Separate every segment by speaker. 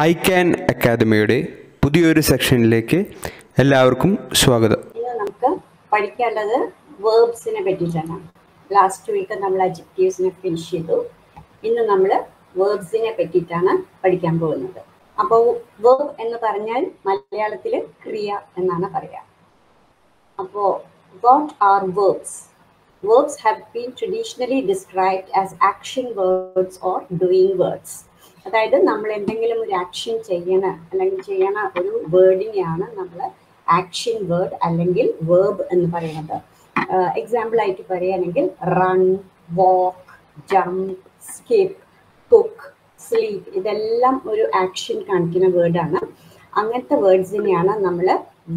Speaker 1: I can അക്കാദമിയുടെ പുതിയൊരു സെക്ഷനിലേക്ക് എല്ലാവർക്കും സ്വാഗതം.
Speaker 2: നമുക്ക് പഠിക്കേണ്ടത് വേർബ്സിനെ പറ്റിയിട്ടാണ്. ലാസ്റ്റ് വീക്ക് നമ്മൾ അഡ്ജക്റ്റീവ്സിനെ ഫിനിഷ് ചെയ്തു. ഇന്ന് നമ്മൾ വേർബ്സിനെ പറ്റിയിട്ടാണ് പഠിക്കാൻ പോകുന്നത്. അപ്പോൾ വേർബ് എന്ന് പറഞ്ഞാൽ മലയാളത്തിൽ ക്രിയ എന്നാണ് പറയുക. അപ്പോൾ what are verbs verbs have been traditionally described as action words or doing words അതായത് നമ്മൾ എന്തെങ്കിലും ഒരു ആക്ഷൻ ചെയ്യണ അല്ലെങ്കിൽ ചെയ്യണ ഒരു വേർഡിനെയാണ് നമ്മൾ ആക്ഷൻ വേർഡ് അല്ലെങ്കിൽ വേർബ് എന്ന് പറയുന്നത്. എക്സാമ്പിൾ ആയിട്ട് പറയുകയാണെങ്കിൽ run walk jump skip cook sleep ഇതെല്ലാം ഒരു ആക്ഷൻ കാണിക്കുന്ന വേർഡാണ് അങ്ങനത്തെ വേർഡ്സിനെയാണ് നമ്മൾ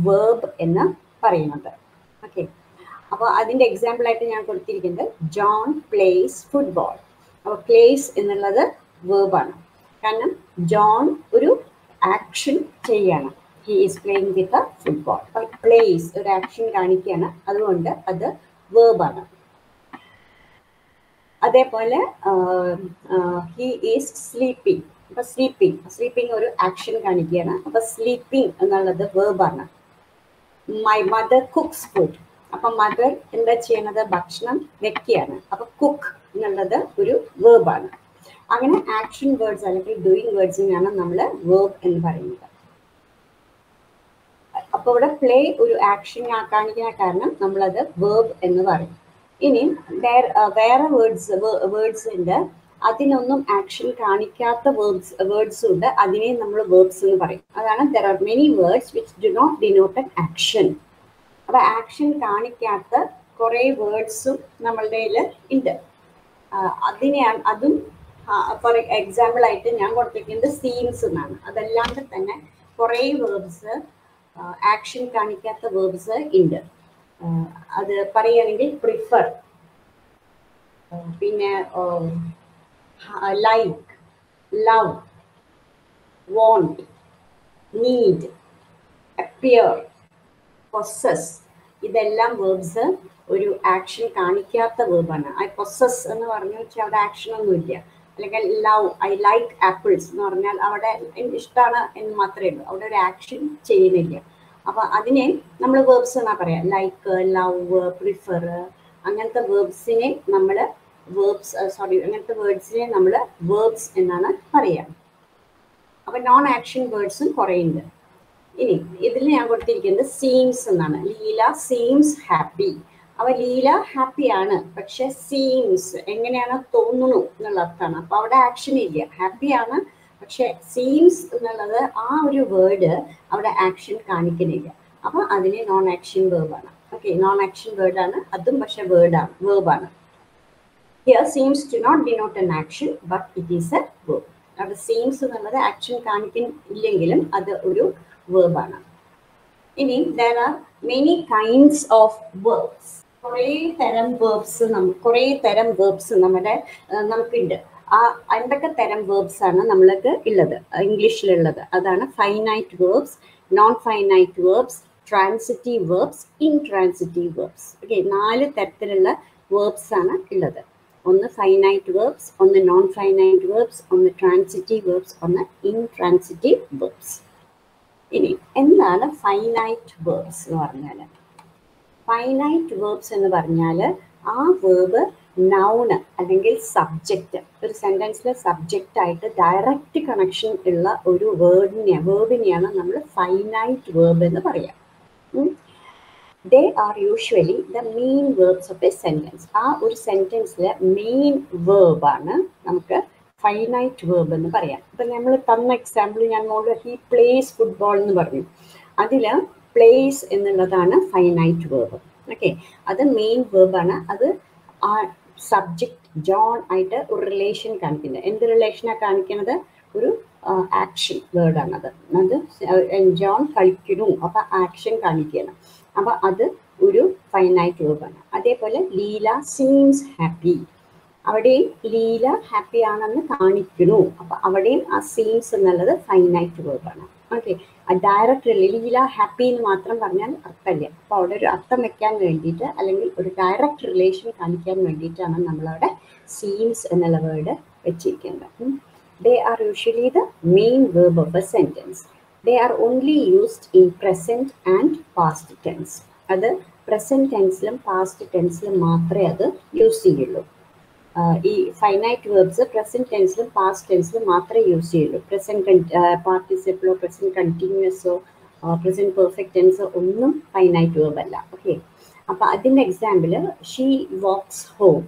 Speaker 2: വേർബ് എന്ന് പറയുന്നത്. ഓക്കെ അപ്പോൾ അതിന്റെ എക്സാമ്പിൾ ആയിട്ട് ഞാൻ കൊടുത്തിരിക്കുന്നത് ജോൺ പ്ലേസ് ഫുട്ബോൾ അപ്പോൾ പ്ലേസ് എന്നുള്ളത് വേർബാണ് കാരണം ജോൺ ഒരു ആക്ഷൻ ചെയ്യാണ്. He is playing with a football plays ഒരു ആക്ഷൻ കാണിക്കുകയാണ്. അതുകൊണ്ട് അത് വേർബാണ് അതേപോലെ ഹി ഈസ് സ്ലീപ്പിംഗ് അപ്പൊ സ്ലീപ്പിംഗ് സ്ലീപ്പിംഗ് ഒരു ആക്ഷൻ കാണിക്കുകയാണ്. അപ്പൊ സ്ലീപ്പിംഗ് എന്നുള്ളത് വേർബാണ് മൈ മദർ കുക്സ് ഫുഡ് അപ്പൊ മദർ എന്താ ചെയ്യണത്? ഭക്ഷണം വെക്കുകയാണ്. അപ്പൊ കുക്ക് എന്നുള്ളത് ഒരു വേർബാണ് അങ്ങനെ ആക്ഷൻ വേർഡ്സ് അല്ലെങ്കിൽ ഡൂയിങ് വേർഡ്സിനാണ് നമ്മൾ വേർബ് എന്ന് പറയുന്നത്. അപ്പോൾ ഇവിടെ പ്ലേ ഒരു ആക്ഷൻ കാണിക്കുന്ന കാരണം നമ്മളത് വേർബ് എന്ന് പറയും. ഇനി വേറെ വേർഡ്സ് വേർഡ്സ് ഉണ്ട്. അതിനൊന്നും ആക്ഷൻ കാണിക്കാത്ത വേർഡ്സ് വേർഡ്സ് ഉണ്ട്. അതിനെ നമ്മൾ വേർബ്സ് എന്ന് പറയും. അതാണ് there are many words which do not denote action അപ്പൊ ആക്ഷൻ കാണിക്കാത്ത കുറേ വേർഡ്സും നമ്മളുടെ ഉണ്ട്. അതിനെയാണ് അതും ഫോർ എക്സാമ്പിൾ ആയിട്ട് ഞാൻ കൊടുത്തിരിക്കുന്നത് സീൻസ് എന്നാണ്. അതല്ലാണ്ട് തന്നെ കുറേ വേർബ്സ് ആക്ഷൻ കാണിക്കാത്ത വേർബ്സ് ഉണ്ട്. അത് പറയുകയാണെങ്കിൽ പ്രിഫർ പിന്നെ like love want need appear possess ഇതെല്ലാം വേർബ്സ് ഒരു ആക്ഷൻ കാണിക്കാത്ത വേർബാണ് ഐ പൊസസ് എന്ന് പറഞ്ഞു വെച്ചാൽ അവിടെ ആക്ഷൻ ഒന്നുമില്ല. അല്ലെങ്കിൽ ലവ് ഐ ലൈക്ക് ആപ്പിൾസ് എന്ന് പറഞ്ഞാൽ അവിടെ ഇഷ്ടമാണ് എന്ന് മാത്രമേ ഉള്ളൂ. അവിടെ ഒരു ആക്ഷൻ ചെയ്യുന്നില്ല. അപ്പൊ അതിനെ നമ്മൾ വേർബ്സ് എന്നാ പറയാം? ലൈക്ക് ലവ് പ്രിഫർ അങ്ങനത്തെ വേർബ്സിനെ നമ്മൾ വേർബ്സ് സോറി അങ്ങനത്തെ വേർഡ്സിനെ നമ്മൾ വേർബ്സ് എന്നാണ് പറയുക അപ്പൊ നോൺ ആക്ഷൻ വേർഡ്സും കുറേ ഇനി ഇതിൽ ഞാൻ കൊടുത്തിരിക്കുന്നത് സീംസ് എന്നാണ്. ലീല സീംസ് ഹാപ്പി അവ ലീല ഹാപ്പിയാണ് പക്ഷെ സീംസ് എങ്ങനെയാണ് തോന്നുന്നു എന്നുള്ള അർത്ഥമാണ്. അപ്പൊ അവിടെ ആക്ഷൻ ഇല്ല. ഹാപ്പിയാണ് പക്ഷെ സീംസ് എന്നുള്ളത് ആ ഒരു വേർഡ് അവിടെ ആക്ഷൻ കാണിക്കുന്നില്ല. അപ്പൊ അതിന് നോൺ ആക്ഷൻ വേർബാണ് ഓക്കെ നോൺ ആക്ഷൻ വേർഡാണ് അതും പക്ഷെ വേർഡാണ് വേർബാണ് here seems to not denote an action but it is a verb അവിടെ സീംസ് എന്നുള്ളത് ആക്ഷൻ കാണിക്കുന്നില്ലെങ്കിലും അത് ഒരു വേർബാണ് ഇനി there are many kinds of verbs കുറേ തരം വേർബ്സ് നമുക്ക് കുറേ തരം വേർബ്സ് നമ്മുടെ നമുക്കുണ്ട്. ആ എന്തൊക്കെ തരം വേർബ്സ് ആണ് നമ്മൾക്ക് ഉള്ളത് ഇംഗ്ലീഷിലുള്ളത്. അതാണ് finite verbs non finite verbs transitive verbs intransitive verbs okay നാല് തരത്തിലുള്ള വേർബ്സ് ആണ് ഉള്ളത് ഒന്ന് ഫൈനൈറ്റ് വേർബ്സ് ഒന്ന് നോൺ ഫൈനൈറ്റ് വേർബ്സ് ഒന്ന് ട്രാൻസിറ്റീവ് വേർബ്സ് ഒന്ന് ഇൻട്രാൻസിറ്റീവ് വേർബ്സ് ഇനി എന്താണ് ഫൈനൈറ്റ് വേർബ്സ് എന്ന് പറഞ്ഞാൽ ഫൈനൈറ്റ് വേർബ്സ് എന്ന് പറഞ്ഞാൽ ആ വേർബ് നൗണ് അല്ലെങ്കിൽ സബ്ജക്റ്റ് ഒരു സെന്റൻസിലെ സബ്ജക്റ്റ് ആയിട്ട് ഡയറക്റ്റ് കണക്ഷൻ ഉള്ള ഒരു വേർഡിനെ വേർബിനെയാണ് നമ്മൾ ഫൈനൈറ്റ് വേർബ് എന്ന് പറയാം. They are usually the main verbs of a sentence ആ ഒരു സെന്റൻസിലെ മെയിൻ വേർബാണ് നമുക്ക് ഫൈനൈറ്റ് വേർബ് എന്ന് പറയാം. ഇപ്പം നമ്മൾ തന്ന എക്സാമ്പിൾ ഞാൻ മോളിൽ ഹി പ്ലേസ് ഫുട്ബോൾ എന്ന് പറഞ്ഞു. അതിൽ പ്ലേസ് എന്നുള്ളതാണ് ഫൈനൈറ്റ് വേർബ് ഓക്കെ അത് മെയിൻ വേർബാണ് അത് ആ സബ്ജക്റ്റ് ജോൺ ആയിട്ട് ഒരു റിലേഷൻ കാണിക്കുന്നത്. എന്ത് റിലേഷനാണ് കാണിക്കുന്നത്? ഒരു ആക്ഷൻ വേർഡാണ് അത്. ജോൺ കളിക്കുന്നു. അപ്പം ആക്ഷൻ കാണിക്കുകയാണ്. അപ്പം അത് ഒരു ഫൈനൈറ്റ് വേർബാണ് അതേപോലെ ലീല സീംസ് ഹാപ്പി അവിടെയും ലീല ഹാപ്പി ആണെന്ന് കാണിക്കുന്നു. അപ്പം അവിടെയും ആ സീൻസ് എന്നുള്ളത് ഫൈനൈറ്റ് വേർബാണ് ഓക്കെ ഡയറക്റ്റ് ലീല ഹാപ്പി എന്ന് മാത്രം പറഞ്ഞാൽ അർത്ഥമില്ല. അപ്പൊ അവിടെ ഒരു അർത്ഥം വെക്കാൻ വേണ്ടിയിട്ട് അല്ലെങ്കിൽ ഒരു ഡയറക്റ്റ് റിലേഷൻ കാണിക്കാൻ വേണ്ടിയിട്ടാണ് നമ്മളവിടെ സീൻസ് എന്നുള്ള വേർഡ് വെച്ചിരിക്കുന്നത്. They are usually the main verb of a sentence. They are only used in present and past tense അത് പ്രസന്റ് ടെൻസിലും പാസ്റ്റ് ടെൻസിലും മാത്രമേ അത് യൂസ് ചെയ്യുള്ളൂ. ഈ ഫൈനൈറ്റ് വേർബ്സ് പ്രസന്റ് ടെൻസിലും പാസ്റ്റ് ടെൻസിലും മാത്രമേ യൂസ് ചെയ്യുള്ളൂ. പ്രസന്റ് പാർട്ടിസിപ്പിളോ പ്രസന്റ് കണ്ടിന്യൂസോ പ്രസന്റ് പെർഫെക്റ്റ് ടെൻസോ ഒന്നും ഫൈനൈറ്റ് വേർബ് അല്ല. ഓക്കെ അപ്പൊ അതിന്റെ example she walks home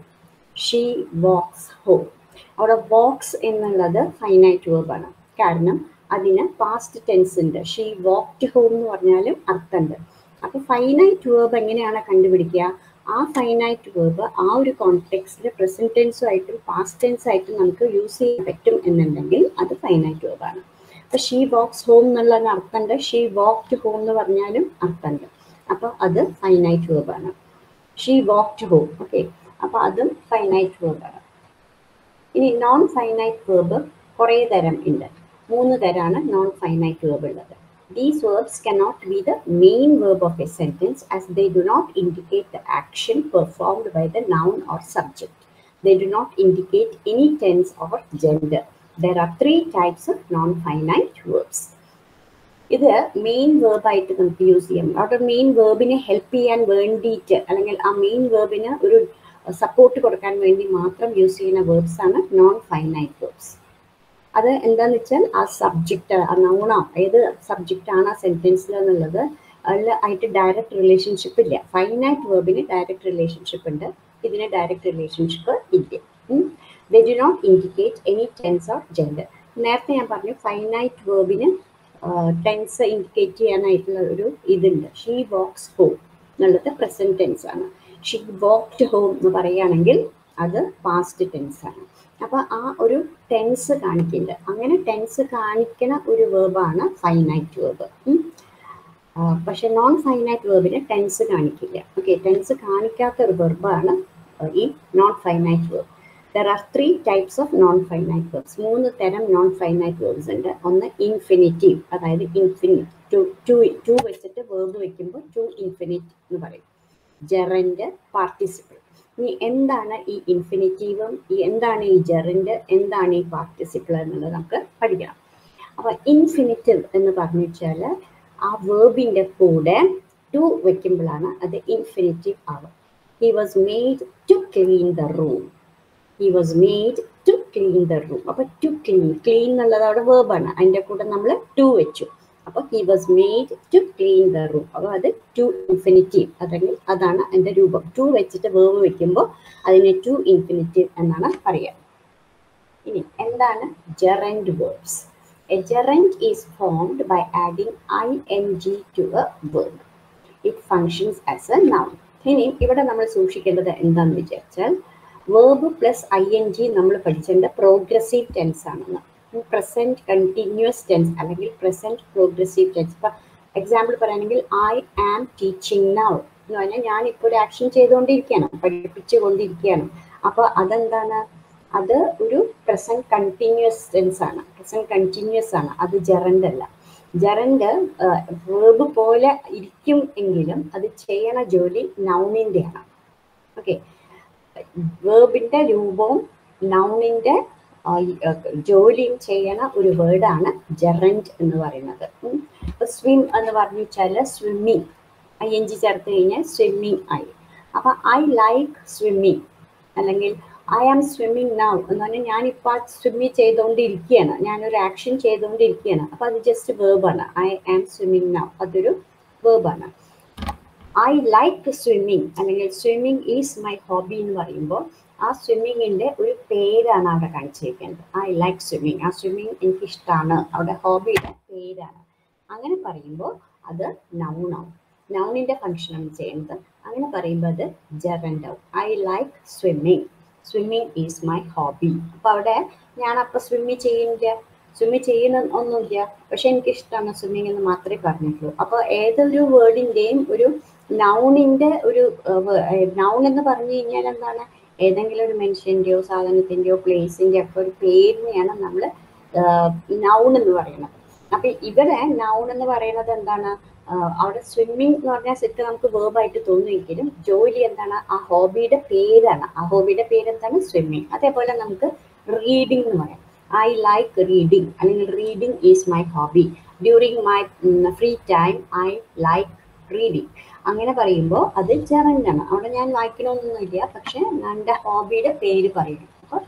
Speaker 2: she walks home അവിടെ വാക്സ് എന്നുള്ളത് ഫൈനൈറ്റ് വേർബാണ് കാരണം അതിന് പാസ്റ്റ് ടെൻസ് ഉണ്ട്. ഷീ വാക്ട് ഹോം എന്ന് പറഞ്ഞാലും അർത്ഥമുണ്ട്. അപ്പൊ ഫൈനൈറ്റ് വേർബ് എങ്ങനെയാണ് കണ്ടുപിടിക്കുക? ആ ഫൈനൈറ്റ് വേർബ് ആ ഒരു കോൺടെക്സ്റ്റിൽ പ്രസന്റ് ടെൻസും ആയിട്ടും പാസ്റ്റ് ടെൻസായിട്ടും നമുക്ക് യൂസ് ചെയ്യാൻ പറ്റും എന്നുണ്ടെങ്കിൽ അത് ഫൈനൈറ്റ് വേർബാണ് അപ്പൊ ഷീ വോക്സ് ഹോം എന്നുള്ളതിന് അർത്ഥമുണ്ട്. ഷീ വോക്ക്ഡ് ഹോം എന്ന് പറഞ്ഞാലും അർത്ഥമുണ്ട്. അപ്പൊ അത് ഫൈനൈറ്റ് വേർബാണ് ഷീ വോക്ക്ഡ് ഹോം ഓക്കെ അപ്പൊ അതും ഫൈനൈറ്റ് വേർബാണ് ഇനി നോൺ ഫൈനൈറ്റ് വേർബ് കുറേ തരം ഉണ്ട്. മൂന്ന് തരമാണ് നോൺ ഫൈനൈറ്റ് വേർബ് ഉള്ളത്. These verbs cannot be the main verb of a sentence as they do not indicate the action performed by the noun or subject. They do not indicate any tense or gender. There are three types of non-finite verbs. ഇത് main വേർബായിട്ട് നമുക്ക് use ചെയ്യാം അവിടെ main വേർബിനെ help ചെയ്യാൻ വേണ്ടിയിട്ട് അല്ലെങ്കിൽ ആ main വേർബിന് ഒരു സപ്പോർട്ട് കൊടുക്കാൻ വേണ്ടി മാത്രം യൂസ് ചെയ്യുന്ന വേർബ്സ് ആണ് നോൺ ഫൈനൈറ്റ് വേർബ്സ് അത് എന്താന്ന് വെച്ചാൽ ആ സബ്ജക്റ്റ് നൗണോ ഏത് സബ്ജക്റ്റ് ആണ് ആ സെന്റൻസിൽ എന്നുള്ളത് ആയിട്ട് ഡയറക്റ്റ് റിലേഷൻഷിപ്പ് ഇല്ല. ഫൈനൈറ്റ് വേർബിന് ഡയറക്റ്റ് റിലേഷൻഷിപ്പ് ഉണ്ട്. ഇതിന് ഡയറക്റ്റ് റിലേഷൻഷിപ്പ് ഇല്ല. They do not indicate any tense of gender നേരത്തെ ഞാൻ പറഞ്ഞു ഫൈനൈറ്റ് വേർബിന് ടെൻസ് ഇൻഡിക്കേറ്റ് ചെയ്യാനായിട്ടുള്ള ഒരു ഇതുണ്ട്. ഷീ വോക്സ് ഹോം എന്നുള്ളത് പ്രസന്റ് ടെൻസ് ആണ്. ഷീ വോക്ഡ് ഹോം എന്ന് പറയുകയാണെങ്കിൽ അത് പാസ്റ്റ് ടെൻസ് ആണ്. അപ്പൊ ആ ഒരു ടെൻസ് കാണിക്കില്ല. അങ്ങനെ ടെൻസ് കാണിക്കുന്ന ഒരു വേർബാണ് ഫൈനൈറ്റ് വേർബ് പക്ഷെ നോൺ ഫൈനൈറ്റ് വേർബിന് ടെൻസ് കാണിക്കില്ല. ഓക്കെ ടെൻസ് കാണിക്കാത്ത ഒരു വെർബാണ് ഈ non finite verb there are three types of non finite verbs മൂന്ന് തരം നോൺ ഫൈനൈറ്റ് വേർബ്സ് ഉണ്ട്. ഒന്ന് ഇൻഫിനിറ്റീവ് അതായത് ഇൻഫിനിറ്റ് ടു ടു ടു വെച്ചിട്ട് വേർബ് വെക്കുമ്പോൾ ടു ഇൻഫിനിറ്റ് എന്ന് പറയും. ജെറൻഡ് പാർട്ടിസിപ്പിൾ ഇനി എന്താണ് ഈ ഇൻഫിനിറ്റീവും ഈ എന്താണ് ഈ ജെറിന്റ് എന്താണ് ഈ പാർട്ടിസിപ്പിൾ എന്നുള്ളത് നമുക്ക് പഠിക്കണം. അപ്പോൾ ഇൻഫിനിറ്റീവ് എന്ന് പറഞ്ഞു വെച്ചാൽ ആ വേർബിന്റെ കൂടെ ടു വെക്കുമ്പോഴാണ് അത് ഇൻഫിനിറ്റീവ് ആവുക. He was made to clean the room he was made to clean the room അപ്പോൾ ടു ക്ലീൻ ക്ലീൻ എന്നുള്ളത് അവിടെ വേർബാണ് അതിന്റെ കൂടെ നമ്മൾ ടു വെച്ചു. അപ്പോൾ he was made to clean the room അപ്പോൾ അത് ടു ഇൻഫിനിറ്റീവ് അല്ലെങ്കിൽ അതാണ് അതിന്റെ രൂപം. ടു വെച്ചിട്ട് വേവ് വെക്കുമ്പോൾ അതിനെ ടു ഇൻഫിനിറ്റീവ് എന്നാണ് പറയുക. ഇനി എന്താണ് gerund verbs a gerund is formed by adding I N G to a verb it functions as a noun ഇനി ഇവിടെ നമ്മൾ സൂക്ഷിക്കേണ്ടത് എന്താണെന്ന് വിചാരിച്ചാൽ verb plus I N G നമ്മൾ പഠിച്ചതിന്റെ പ്രോഗ്രസീവ് ടെൻസ് ആണെന്ന്. പ്രസന്റ് കണ്ടിന്യൂസ് ടെൻസ് അല്ലെങ്കിൽ പ്രസന്റ് പ്രോഗ്രസീവ് ടെൻസ് ഇപ്പൊ എക്സാമ്പിൾ പറയുകയാണെങ്കിൽ ഐ ആം ടീച്ചിങ് നൗ എന്ന് പറഞ്ഞാൽ ഞാൻ ഇപ്പോൾ ഒരു ആക്ഷൻ ചെയ്തുകൊണ്ടിരിക്കുകയാണ് പഠിപ്പിച്ചുകൊണ്ടിരിക്കുകയാണ്. അപ്പോൾ അതെന്താണ്? അത് ഒരു പ്രസന്റ് കണ്ടിന്യൂസ് ടെൻസ് ആണ്. പ്രസന്റ് കണ്ടിന്യൂസ് ആണ്. അത് ജെറൻഡ് അല്ല. ജെറൻഡ് വേർബ് പോലെ ഇരിക്കും എങ്കിലും അത് ചെയ്യണ ജോലി നൗണിന്റെ ആണ്. ഓക്കെ വേർബിന്റെ രൂപവും നൗണിന്റെ ജോലിയും ചെയ്യണ ഒരു വേർഡാണ് ജെറന്റ് എന്ന് പറയുന്നത്. സ്വിം എന്ന് പറഞ്ഞു വെച്ചാൽ സ്വിമ്മിങ് ഐ എൻ ജി ചേർത്ത് കഴിഞ്ഞാൽ സ്വിമ്മിങ് ആയി. അപ്പൊ ഐ ലൈക്ക് സ്വിമ്മിങ് അല്ലെങ്കിൽ ഐ ആം സ്വിമ്മിങ് നൗ എന്ന് പറഞ്ഞാൽ ഞാനിപ്പോൾ സ്വിമ്മി ചെയ്തുകൊണ്ടിരിക്കുകയാണ് ഞാനൊരു ആക്ഷൻ ചെയ്തുകൊണ്ടിരിക്കുകയാണ് അപ്പൊ അത് ജസ്റ്റ് വേർബാണ് ഐ ആം സ്വിമ്മിങ് നൗ അതൊരു വേർബാണ് ഐ ലൈക്ക് സ്വിമ്മിങ് അല്ലെങ്കിൽ സ്വിമ്മിങ് ഈസ് മൈ ഹോബി എന്ന് പറയുമ്പോൾ ആ സ്വിമ്മിങ്ങിന്റെ ഒരു പേരാണ് അവിടെ കാണിച്ചിരിക്കുന്നത്. I like swimming. ആ സ്വിമ്മിങ് എനിക്കിഷ്ടമാണ് അവിടെ ഹോബിയുടെ പേരാണ്. അങ്ങനെ പറയുമ്പോൾ അത് നൗണാവും നൗണിന്റെ ഫംഗ്ഷനാണ് ചെയ്യുന്നത്. അങ്ങനെ പറയുമ്പോൾ അത് ജെറൻഡാവും I like swimming. Swimming is my hobby. അപ്പം അവിടെ ഞാൻ അപ്പൊ സ്വിമ്മി ചെയ്യുന്നില്ല. സ്വിമ്മി ചെയ്യുന്ന ഒന്നുമില്ല. പക്ഷെ എനിക്കിഷ്ടമാണ് സ്വിമ്മിങ് എന്ന് മാത്രമേ പറഞ്ഞിട്ടുള്ളൂ. അപ്പോൾ ഏതൊരു വേർഡിന്റെയും ഒരു നൗണിന്റെ ഒരു നൗൺ എന്ന് പറഞ്ഞു കഴിഞ്ഞാൽ എന്താണ്? ഏതെങ്കിലും ഒരു മനുഷ്യന്റെയോ സാധനത്തിന്റെയോ പ്ലേസിന്റെയോ ഒക്കെ ഒരു പേരിനെയാണ് നമ്മൾ നൗൺ എന്ന് പറയുന്നത്. അപ്പൊ ഇവിടെ നൗൺ എന്ന് പറയുന്നത് എന്താണ്? അവിടെ സ്വിമ്മിങ് എന്ന് പറഞ്ഞാൽ സെറ്റ് നമുക്ക് വേർബായിട്ട് തോന്നുമെങ്കിലും ജോലി എന്താണ്? ആ ഹോബിയുടെ പേരാണ്. ആ ഹോബിയുടെ പേര് എന്താണ് സ്വിമ്മിങ് അതേപോലെ നമുക്ക് റീഡിംഗ് എന്ന് പറയാം. ഐ ലൈക്ക് റീഡിംഗ് അല്ലെങ്കിൽ reading is my hobby during my free time I like reading അങ്ങനെ പറയുമ്പോൾ അത് ജെറന്റാണ് അവിടെ ഞാൻ വായിക്കണമെന്നൊന്നുമില്ല പക്ഷെ എന്റെ ഹോബിയുടെ പേര് പറയും അപ്പോൾ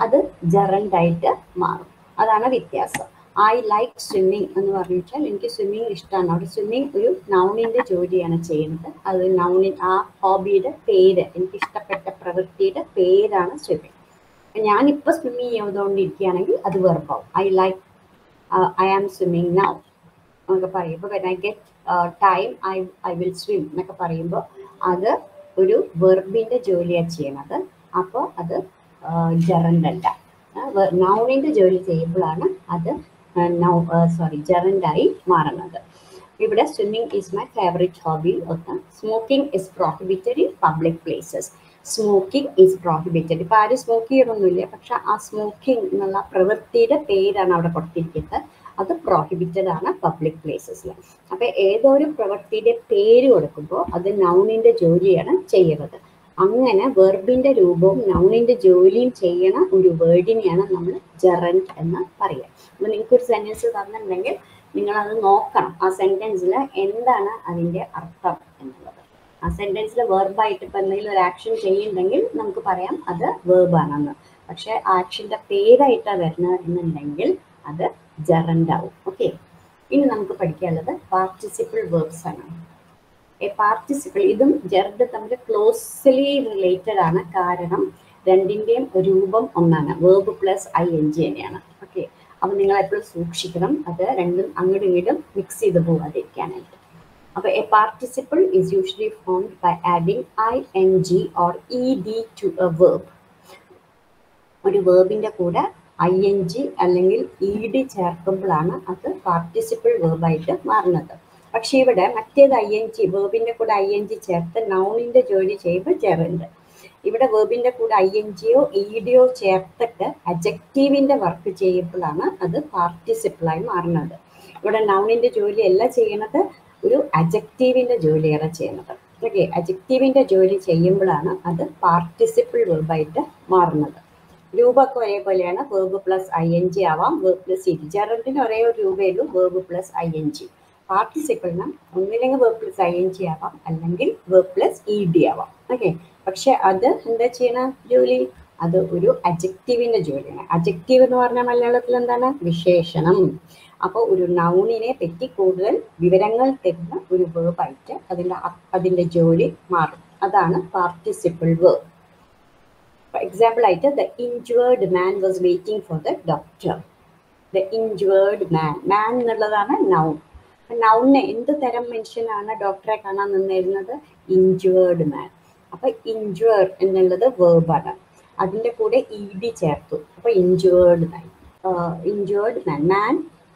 Speaker 2: അത് ജെറന്റായിട്ട് മാറും. അതാണ് വ്യത്യാസം. ഐ ലൈക്ക് സ്വിമ്മിങ് എന്ന് പറഞ്ഞാൽ എനിക്ക് സ്വിമ്മിങ് ഇഷ്ടമാണ് അവിടെ സ്വിമ്മിങ് ഒരു നൗണിന്റെ ജോലിയാണ് ചെയ്യുന്നത്. അത് നൗണിൻ ആ ഹോബിയുടെ പേര് എനിക്ക് ഇഷ്ടപ്പെട്ട പ്രവൃത്തിയുടെ പേരാണ് സ്വിമ്മിങ് ഞാനിപ്പോൾ സ്വിമ്മിങ് ചെയ്തുകൊണ്ടിരിക്കുകയാണെങ്കിൽ അത് വെറുപ്പാവും I like I am swimming now എന്നൊക്കെ പറയുമ്പോൾ when I get time I I will swim എന്നൊക്കെ പറയുമ്പോൾ അത് ഒരു വെർബിന്റെ ജോലിയാണ് ചെയ്യണത്. അപ്പോൾ അത് ജറണ്ടല്ല നൗണിന്റെ ജോലി ചെയ്യുമ്പോഴാണ് അത് നൗ സോറി ജറന്റായി മാറുന്നത്. ഇവിടെ swimming is my favourite hobby ഒന്ന് smoking is prohibited in public places smoking is prohibited ഇപ്പം ആരും സ്മോക്ക് ചെയ്യണമൊന്നുമില്ല പക്ഷെ ആ സ്മോക്കിംഗ് എന്നുള്ള പ്രവൃത്തിയുടെ പേരാണ് അവിടെ കൊടുത്തിരിക്കുന്നത്. അത് പ്രോഹിബിറ്റഡ് ആണ് പബ്ലിക് പ്ലേസസിൽ അപ്പം ഏതൊരു പ്രവൃത്തിയുടെ പേര് കൊടുക്കുമ്പോൾ അത് നൗണിന്റെ ജോലിയാണ് ചെയ്യുന്നത്. അങ്ങനെ വെർബിന്റെ രൂപവും നൗണിന്റെ ജോലിയും ചെയ്യണ ഒരു വേർഡിനെയാണ് നമ്മൾ ജെറന്റ് എന്ന് പറയുക അപ്പോൾ നിങ്ങൾക്ക് ഒരു സെന്റൻസ് തന്നിട്ടുണ്ടെങ്കിൽ നിങ്ങൾ അത് നോക്കണം. ആ സെന്റൻസിൽ എന്താണ് അതിന്റെ അർത്ഥം എന്നുള്ളത്. ആ സെന്റൻസിൽ വെർബായിട്ട് ഇപ്പം എന്തെങ്കിലും ഒരു ആക്ഷൻ ചെയ്യുന്നുണ്ടെങ്കിൽ നമുക്ക് പറയാം അത് വേർബാണെന്ന് പക്ഷെ ആക്ഷന്റെ പേരായിട്ടാണ് വരുന്നത് എന്നുണ്ടെങ്കിൽ അത് ജെറൻഡ് ആവും ഓക്കെ? ഇനി നമുക്ക് പഠിക്കാനുള്ളത് പാർട്ടിസിപ്പിൾ വേർബ്സ് ആണ്. എ പാർട്ടിസിപ്പിൾ ഇതും ജെർഡ് തമ്മിൽ ക്ലോസ്ലി റിലേറ്റഡ് ആണ്. കാരണം രണ്ടിന്റെയും രൂപം ഒന്നാണ്. Verb plus I N G തന്നെയാണ്. ഓക്കെ? അപ്പം നിങ്ങൾ എപ്പോഴും സൂക്ഷിക്കണം. അത് രണ്ടും അങ്ങോട്ടും ഇങ്ങോട്ടും മിക്സ് ചെയ്ത് പോകാതിരിക്കാനായിട്ട് അപ്പോൾ a participle is usually formed by adding I N G or E D to a verb ഒരു വേർബിന്റെ കൂടെ ഐ എൻ ജി അല്ലെങ്കിൽ ഇ ഡി ചേർക്കുമ്പോഴാണ് അത് പാർട്ടിസിപ്പിൾ വേർബായിട്ട് മാറുന്നത്. പക്ഷേ ഇവിടെ മറ്റേത് ഐ എൻ ജി വേർബിന്റെ കൂടെ ഐ എൻ ജി ചേർത്ത് നൗണിന്റെ ജോലി ചെയ്യുമ്പോൾ ചേർണ്ട് ഇവിടെ വേർബിന്റെ കൂടെ ഐ എൻ ജിയോ ഇ ഡിയോ ചേർത്തിട്ട് അജക്റ്റീവിന്റെ വർക്ക് ചെയ്യുമ്പോഴാണ് അത് പാർട്ടിസിപ്പിളായി മാറുന്നത്. ഇവിടെ നൗണിന്റെ ജോലി അല്ല ചെയ്യണത് ഒരു അജക്റ്റീവിന്റെ ജോലിയാണ് ചെയ്യുന്നത്. ഓക്കെ അജക്റ്റീവിന്റെ ജോലി ചെയ്യുമ്പോഴാണ് അത് പാർട്ടിസിപ്പിൾ വേർബായിട്ട് മാറുന്നത്. രൂപമൊക്കെ ഒരേപോലെയാണ് verb plus I N G ആവാം. വേർബ് പ്ലസ് ഇ ജി ഒരേ ഒരു രൂപയുള്ളൂ verb plus I N G പാർട്ടിസിപ്പിളിന് ഒന്നില്ലെങ്കിൽ verb plus I N G ആവാം. അല്ലെങ്കിൽ വേർബ് പ്ലസ് ഇ ഡി ആവാം. ഓക്കെ പക്ഷെ അത് എന്താ ചെയ്യണ ജോലി? അത് ഒരു അജക്റ്റീവിന്റെ ജോലിയാണ്. അജക്റ്റീവ് എന്ന് പറഞ്ഞാൽ മലയാളത്തിൽ എന്താണ്? വിശേഷണം. അപ്പോൾ ഒരു നൗണിനെ പറ്റി കൂടുതൽ വിവരങ്ങൾ തരുന്ന ഒരു വേർബായിട്ട് അതിന്റെ അതിന്റെ ജോലി മാറും. അതാണ് പാർട്ടിസിപ്പിൾ വേർബ് ഫോർ എക്സാമ്പിൾ ആയിട്ട് the injured man was waiting for the doctor the injured man man എന്നുള്ളതാണ് നൗൺ നൗണിന് എന്ത് തരം മനുഷ്യനാണ് ഡോക്ടറെ കാണാൻ നിന്നിരുന്നത്? ഇൻജുവേർഡ് മാൻ അപ്പൊ ഇൻജുവേർഡ് എന്നുള്ളത് വേർബാണ് അതിന്റെ കൂടെ ഇ ഡി ചേർത്തു. അപ്പൊ injured man injured man man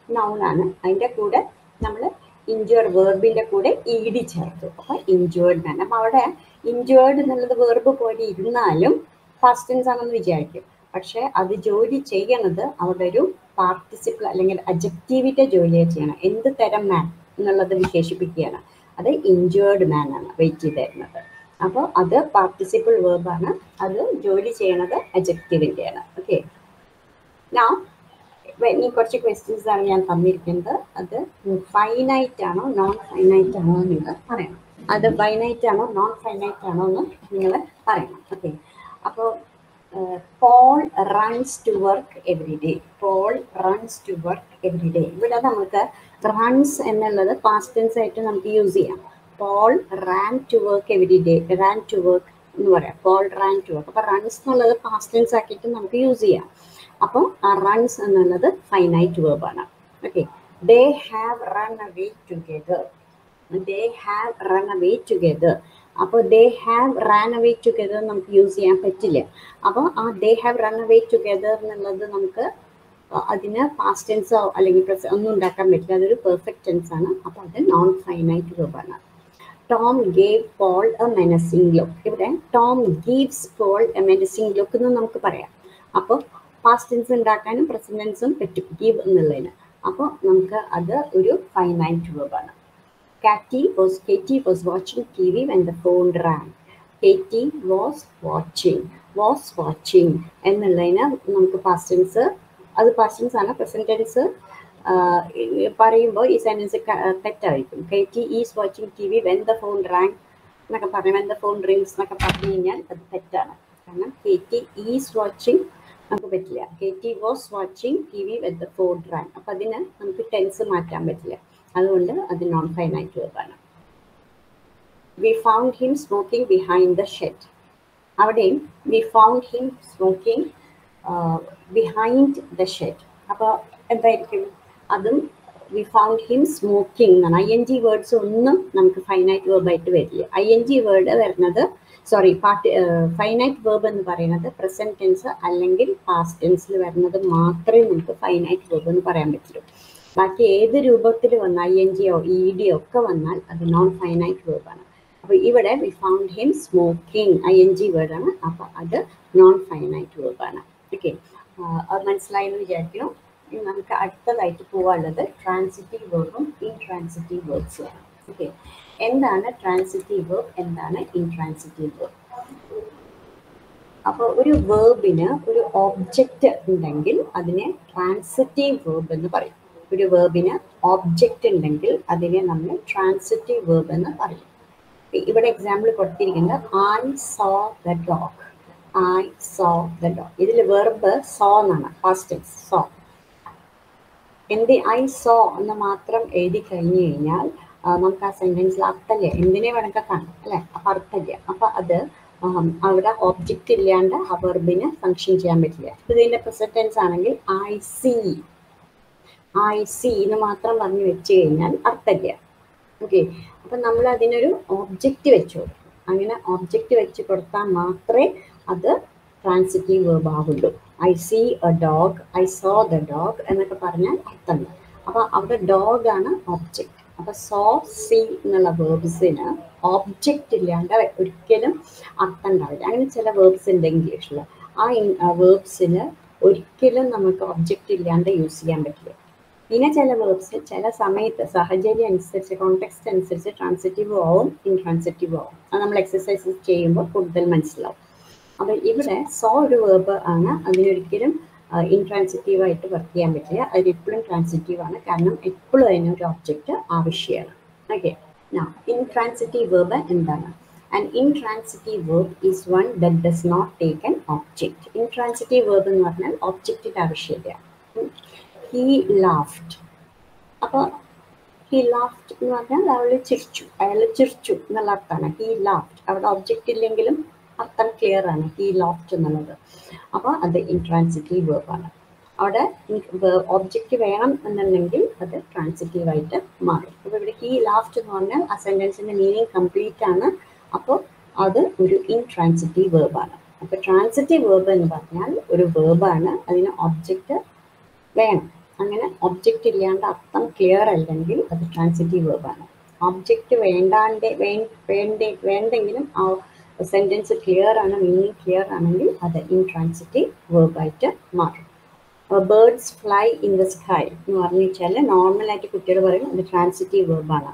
Speaker 2: noun ആണ്. അതിന്റെ കൂടെ നമ്മൾ ഇൻജുവേർഡ് വേർബിന്റെ കൂടെ ഇ ഡി ചേർത്തു. അപ്പൊ ഇൻജുവേർഡ് മാൻ അപ്പൊ അവിടെ ഇൻജുവേർഡ് എന്നുള്ളത് വേർബ് പോലെ ഇരുന്നാലും ഫാസ്റ്റ് ടെൻസ് ആണെന്ന് വിചാരിക്കും. പക്ഷെ അത് ജോലി ചെയ്യണത് അവിടെ ഒരു പാർട്ടിസിപ്പിൾ അല്ലെങ്കിൽ അജക്റ്റീവിന്റെ ജോലിയെ ചെയ്യണം. എന്ത് തരം മാൻ എന്നുള്ളത് വിശേഷിപ്പിക്കുകയാണ്. അത് ഇൻജേർഡ് മാൻ ആണ് വെയിറ്റ് ചെയ്തിരുന്നത്. അപ്പോൾ അത് പാർട്ടിസിപ്പിൾ വേർബാണ് അത് ജോലി ചെയ്യണത് അജക്റ്റീവിന്റെയാണ് ഓക്കെ ഞാൻ ഇനി കുറച്ച് ക്വസ്റ്റ്യൻസ് ആണ് ഞാൻ തന്നിരിക്കുന്നത്. അത് ഫൈനൈറ്റ് ആണോ നോൺ ഫൈനൈറ്റ് ആണോ എന്ന് നിങ്ങൾ പറയണം. അത് ഫൈനൈറ്റ് ആണോ നോൺ ഫൈനൈറ്റ് ആണോ എന്ന് നിങ്ങൾ പറയണം. ഓക്കെ അപ്പോൾ Paul runs to work every day Paul runs to work every day ഇവിടെ നമുക്ക് റൺസ് എന്നുള്ളത് പാസ്റ്റൻസ് ആയിട്ട് നമുക്ക് യൂസ് ചെയ്യാം. Paul ran to work every day ran to work എന്ന് പറയാം. പോൾ റാൻ ടു വർക്ക് അപ്പോൾ റൺസ് എന്നുള്ളത് പാസ്റ്റൻസ് ആക്കിയിട്ട് നമുക്ക് യൂസ് ചെയ്യാം. അപ്പോൾ ആ റൺസ് എന്നുള്ളത് ഫൈനൈറ്റ് ആണ്. Okay they have run away together they have run away together അപ്പോൾ they have run away together നമുക്ക് യൂസ് ചെയ്യാൻ പറ്റില്ല. അപ്പോൾ ആ they have run away together എന്നുള്ളത് നമുക്ക് അതിന് പാസ്റ്റ് ടെൻസോ അല്ലെങ്കിൽ പ്രസന്റ് ഒന്നും ഉണ്ടാക്കാൻ പറ്റില്ല. അതൊരു പെർഫെക്റ്റ് ടെൻസ് ആണ്. അപ്പോൾ അത് non finite വേർബാണ് Tom gave Paul a menacing look ഇവിടെ Tom gives Paul a menacing look എന്ന് നമുക്ക് പറയാം. അപ്പോൾ പാസ്റ്റ് ടെൻസ് ഉണ്ടാക്കാനും പ്രസന്റ് ടെൻസും പറ്റും. ഗീവ് എന്നുള്ളതിന്. അപ്പോൾ നമുക്ക് അത് ഒരു finite വേർബാണ് Katie was Katie was watching TV when the phone rang. Katie was watching was watching. എന്നുള്ളതിന് നമുക്ക് പാസ്റ്റ് ടെൻസ് അത് പാസ്റ്റൻസ് ആണ് പ്രസന്റ് ടെൻസ് പറയുമ്പോൾ ഈ sentence തെറ്റായിരിക്കും. K T is watching T V when the phone rang എന്നൊക്കെ പറഞ്ഞു when the phone rings എന്നൊക്കെ പറഞ്ഞു കഴിഞ്ഞാൽ അത് തെറ്റാണ്. കാരണം കെ ടി ഈസ് വാച്ചിങ് നമുക്ക് പറ്റില്ല. K T was watching T V when the phone rang അപ്പം അതിന് നമുക്ക് ടെൻസ് മാറ്റാൻ പറ്റില്ല. അതുകൊണ്ട് അത് നോൺ ഫൈനായിട്ട് വെർബാണ് we found him smoking behind the shed അവിടെയും we found him smoking behind the shed അപ്പോൾ എന്തായിരിക്കും? അതും വി ഫൗണ്ട് ഹിം സ്മോക്കിംഗ് എന്നാണ്. ഐ എൻ ജി വേർഡ്സ് ഒന്നും നമുക്ക് ഫൈനൈറ്റ് വേർബായിട്ട് വരില്ല. ഐ എൻ ജി വേർഡ് വരുന്നത് സോറി പാർട്ടി ഫൈനൈറ്റ് വേർബ് എന്ന് പറയുന്നത് പ്രസന്റ് ടെൻസ് അല്ലെങ്കിൽ പാസ്റ്റ് ടെൻസിൽ വരുന്നത് മാത്രമേ നമുക്ക് ഫൈനൈറ്റ് വേർബ് എന്ന് പറയാൻ പറ്റുള്ളൂ. ബാക്കി ഏത് രൂപത്തിൽ വന്ന ഐ എൻ ജിയോ ഇ ഡിയോ ഒക്കെ വന്നാൽ അത് നോൺ ഫൈനൈറ്റ് വേർബാണ് അപ്പോൾ ഇവിടെ we found him smoking I N G വേർഡാണ്. അപ്പോൾ അത് നോൺ ഫൈനൈറ്റ് വേർബാണ് ഓക്കെ അത് മനസ്സിലായെന്ന് വിചാരിക്കുന്നു. ഇനി നമുക്ക് അടുത്തതായിട്ട് പോകാനുള്ളത് ട്രാൻസിറ്റീവ് വേർബും ഇൻട്രാൻസിറ്റീവ് ആണ്. ഓക്കെ എന്താണ് ട്രാൻസിറ്റീവ് വേർബ് എന്താണ് ഇൻട്രാൻസിറ്റീവ് വേർബ് അപ്പോൾ ഒരു വേർബിന് ഒരു ഓബ്ജക്റ്റ് ഉണ്ടെങ്കിൽ അതിനെ ട്രാൻസിറ്റീവ് വേർബ് എന്ന് പറയും. ഒരു വേർബിന് ഓബ്ജക്റ്റ് ഉണ്ടെങ്കിൽ അതിനെ നമ്മൾ ട്രാൻസിറ്റീവ് വേർബ് എന്ന് പറയും. ഇവിടെ എക്സാമ്പിൾ കൊടുത്തിരിക്കുന്നത് I saw the dog I saw the dog ഇതിൽ വേർബ് സോ എന്നാണ്. ഫാസ്റ്റ് സോ എന്ത് ഐ സോ എന്ന് മാത്രം എഴുതി കഴിഞ്ഞു കഴിഞ്ഞാൽ നമുക്ക് ആ സെന്റൻസിൽ അർത്ഥമില്ല. എന്തിനെ വേണമെങ്കിൽ കാണാം അല്ലെ? അപ്പൊ അർത്ഥമില്ല. അപ്പൊ അത് അവിടെ ഓബ്ജക്റ്റ് ഇല്ലാണ്ട് ആ വെർബിന് ഫങ്ഷൻ ചെയ്യാൻ പറ്റില്ല. ഇതിന്റെ പ്രസന്റൻസ് ആണെങ്കിൽ ഐ സി ഐ സി എന്ന് മാത്രം പറഞ്ഞു വെച്ച് കഴിഞ്ഞാൽ അർത്ഥമില്ല. ഓക്കെ അപ്പൊ നമ്മൾ അതിനൊരു ഓബ്ജക്റ്റ് വെച്ചു കൊടുക്കും. അങ്ങനെ ഓബ്ജക്റ്റ് വെച്ച് കൊടുത്താൽ മാത്രമേ അത് ട്രാൻസിറ്റീവ് വേർബ് ആവുള്ളൂ. I see a dog I saw the dog എന്നൊക്കെ പറഞ്ഞാൽ അർത്ഥം. അപ്പൊ അവിടെ ഡോഗ് ആണ് ഓബ്ജക്റ്റ് അപ്പൊ സോ സി എന്നുള്ള വേർബ്സിന് ഓബ്ജക്റ്റ് ഇല്ലാണ്ട് ഒരിക്കലും അർത്ഥം ഉണ്ടാവില്ല. അങ്ങനെ ചില വേർബ്സ് ഉണ്ട് ഇംഗ്ലീഷിൽ ആ വേർബ്സിന് ഒരിക്കലും നമുക്ക് ഒബ്ജക്റ്റ് ഇല്ലാണ്ട് യൂസ് ചെയ്യാൻ പറ്റില്ല. പിന്നെ ചില വേർബ്സ് ചില സമയത്ത് സാഹചര്യം അനുസരിച്ച് കോണ്ടെക്സ്റ്റ് അനുസരിച്ച് ട്രാൻസിറ്റീവ് ആവും ഇൻട്രാൻസിറ്റീവ് ആവും. അത് നമ്മൾ എക്സസൈസ് ചെയ്യുമ്പോൾ കൂടുതൽ മനസ്സിലാവും. അപ്പോൾ ഇവിടെ സോ ഒരു വേർബ് ആണ്. അതിനൊരിക്കലും ഇൻട്രാൻസിറ്റീവ് ആയിട്ട് വർക്ക് ചെയ്യാൻ പറ്റില്ല. അത് എപ്പോഴും ട്രാൻസിറ്റീവ് ആണ്. കാരണം എപ്പോഴും അതിനൊരു ഒബ്ജക്റ്റ് ആവശ്യമാണ്. ഓക്കെ ഇൻട്രാൻസിറ്റീവ് വേർബ് എന്താണ്? And intransitive verb is one that does not take an object intransitive verb എന്ന് പറഞ്ഞാൽ ഒബ്ജക്റ്റിന്റെ ആവശ്യമില്ല. ഹീ ലാഫ്റ്റ് അപ്പോൾ ഹി ലാഫ്റ്റ് എന്ന് പറഞ്ഞാൽ അയാൾ ചിരിച്ചു. അയാൾ ചിരിച്ചു എന്നുള്ള അർത്ഥമാണ്. ഹി ലാഫ്റ്റ് അവിടെ ഒബ്ജക്റ്റ് ഇല്ലെങ്കിലും അർത്ഥം ക്ലിയർ ആണ്. ഹി ലാഫ്റ്റ് എന്നുള്ളത്. അപ്പോൾ അത് ഇൻട്രാൻസിറ്റീവ് വേർബാണ് അവിടെ ഒബ്ജക്റ്റ് വേണം എന്നുണ്ടെങ്കിൽ അത് ട്രാൻസിറ്റീവ് ആയിട്ട് മാറും. അപ്പോൾ ഇവിടെ ഹി ലാഫ്റ്റ് എന്ന് പറഞ്ഞാൽ ആ സെന്റൻസിന്റെ മീനിങ് കംപ്ലീറ്റ് ആണ്. അപ്പോൾ അത് ഒരു ഇൻട്രാൻസിറ്റീവ് വേർബാണ് അപ്പോൾ ട്രാൻസിറ്റീവ് വേർബ് എന്ന് പറഞ്ഞാൽ ഒരു വേർബാണ് അതിന് ഒബ്ജക്റ്റ് വേണം. അങ്ങനെ ഒബ്ജക്റ്റ് ഇല്ലാണ്ട് അർത്ഥം ക്ലിയർ അല്ലെങ്കിൽ അത് ട്രാൻസിറ്റീവ് വേർബാണ് ഒബ്ജക്റ്റ് വേണ്ടാണ്ട് വേണ്ട വേണ്ടെങ്കിലും ആ സെന്റൻസ് ക്ലിയർ ആണ് മീനിങ് ക്ലിയർ ആണെങ്കിൽ അത് ഇൻട്രാൻസിറ്റീവ് വേർബായിട്ട് മാറും. Birds fly in the sky എന്ന് പറഞ്ഞു വെച്ചാൽ നോർമലായിട്ട് കുട്ടികൾ പറയും അത് ട്രാൻസിറ്റീവ് വേർബാണ്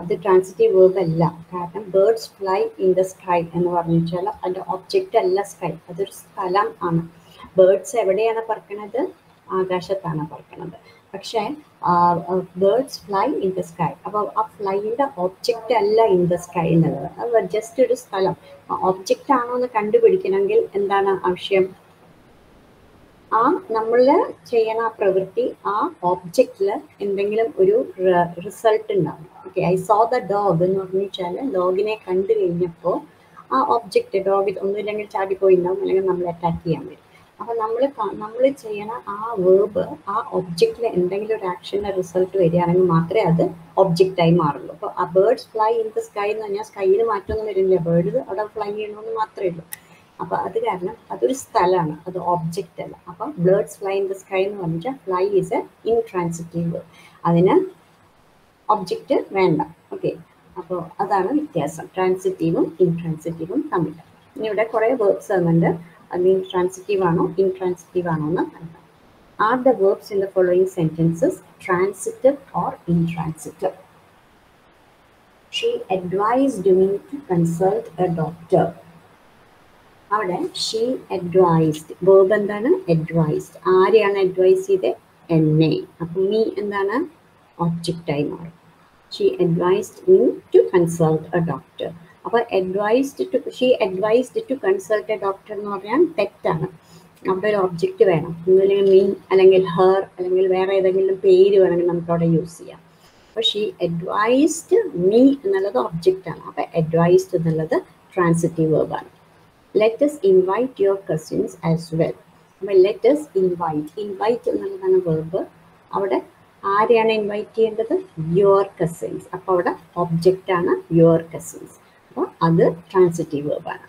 Speaker 2: അത് ട്രാൻസിറ്റീവ് വേർബ് അല്ല. കാരണം birds fly in the sky എന്ന് പറഞ്ഞു വെച്ചാൽ അതിന്റെ ഒബ്ജക്റ്റ് അല്ല സ്കൈ അതൊരു സ്ഥലം ആണ്. ബേർഡ്സ് എവിടെയാണ് പറക്കണത്? ആകാശത്താണ് പറക്കുന്നത് പക്ഷേ birds fly in the sky അപ്പോൾ ആ ഫ്ലൈയുടെ ഒബ്ജക്റ്റ് അല്ല ഇൻ ദ സ്കൈ എന്നുള്ളത്. അത് ജസ്റ്റ് ഒരു സ്ഥലം. ഒബ്ജക്റ്റ് ആണോ എന്ന് കണ്ടുപിടിക്കണമെങ്കിൽ എന്താണ് ആവശ്യം? ആ നമ്മൾ ചെയ്യണ ആ പ്രവൃത്തി ആ ഒബ്ജക്റ്റിൽ എന്തെങ്കിലും ഒരു റിസൾട്ട് ഉണ്ടാവും. Okay I saw the dog എന്ന് പറഞ്ഞു വെച്ചാൽ ഡോഗിനെ കണ്ടു കഴിഞ്ഞപ്പോൾ ആ ഒബ്ജക്റ്റ് ഡോഗ് ഒന്നുമില്ലെങ്കിൽ ചാടിപ്പോയി ഉണ്ടാവും. അല്ലെങ്കിൽ നമ്മൾ അറ്റാക്ക് ചെയ്യാൻ വരും അപ്പം നമ്മൾ നമ്മൾ ചെയ്യണ ആ വേർബ് ആ ഒബ്ജക്റ്റിൽ എന്തെങ്കിലും ഒരു ആക്ഷന്റെ റിസൾട്ട് വരികയാണെങ്കിൽ മാത്രമേ അത് ഒബ്ജക്റ്റായി മാറുള്ളൂ. അപ്പോൾ ആ birds fly in the sky എന്ന് പറഞ്ഞാൽ സ്കൈയിൽ മാറ്റമൊന്നും വരില്ല. ബേർഡ് അവിടെ ഫ്ലൈ ചെയ്യണമെന്ന് മാത്രമേ ഉള്ളൂ. അപ്പോൾ അത് കാരണം അതൊരു സ്ഥലമാണ്. അത് ഒബ്ജക്റ്റ് അല്ല. അപ്പം birds fly in the sky എന്ന് പറഞ്ഞാൽ ഫ്ലൈ ഈസ് എ ഇൻട്രാൻസിറ്റീവ് അതിന് ഒബ്ജക്റ്റ് വേണ്ട. ഓക്കെ അപ്പോൾ അതാണ് വ്യത്യാസം. ട്രാൻസിറ്റീവും ഇൻട്രാൻസിറ്റീവും തമ്മിൽ. ഇനി ഇവിടെ കുറേ വേർബ്സ് തന്നുണ്ട് അത് ട്രാൻസിറ്റീവ് ആണോ ഇൻട്രാൻസിറ്റീവ് ആണോ എന്ന് കണ്ടെത്താം are the verbs in the following sentences transitive or intransitive she advise me to consult a doctor അവിടെ ഷീ അഡ്വൈസ്ഡ് വേർബ് എന്താണ്? അഡ്വൈസ്ഡ് ആരെയാണ് അഡ്വൈസ് ചെയ്ത്? എന്നെ. അപ്പം മീ എന്താണ്? ഒബ്ജക്റ്റായി മാറും. She advised me to consult a doctor അപ്പോൾ advised to she advised to consult a doctor എന്ന് പറയാൻ തെറ്റാണ്. അവിടെ ഒരു ഒബ്ജക്റ്റ് വേണം. ഒന്നുമില്ലെങ്കിൽ മീൻ അല്ലെങ്കിൽ ഹെർ അല്ലെങ്കിൽ വേറെ ഏതെങ്കിലും പേര് വേണമെങ്കിൽ നമുക്ക് അവിടെ യൂസ് ചെയ്യാം. അപ്പോൾ ഷീ അഡ്വൈസ്ഡ് മീ എന്നുള്ളത് ഒബ്ജക്റ്റ് ആണ്. അപ്പോൾ അഡ്വൈസ്ഡ് എന്നുള്ളത് transitive വേർബാണ് let's invite your cousins as well അപ്പോൾ ലെറ്റസ് ഇൻവൈറ്റ് ഇൻവൈറ്റ് എന്നുള്ളതാണ് വേർബ് അവിടെ ആരെയാണ് ഇൻവൈറ്റ് ചെയ്യേണ്ടത്? യുവർ കസിൻസ് അപ്പോൾ അവിടെ ഒബ്ജക്റ്റ് ആണ് യുവർ കസിൻസ് അപ്പോൾ അത് transitive വേർബാണ്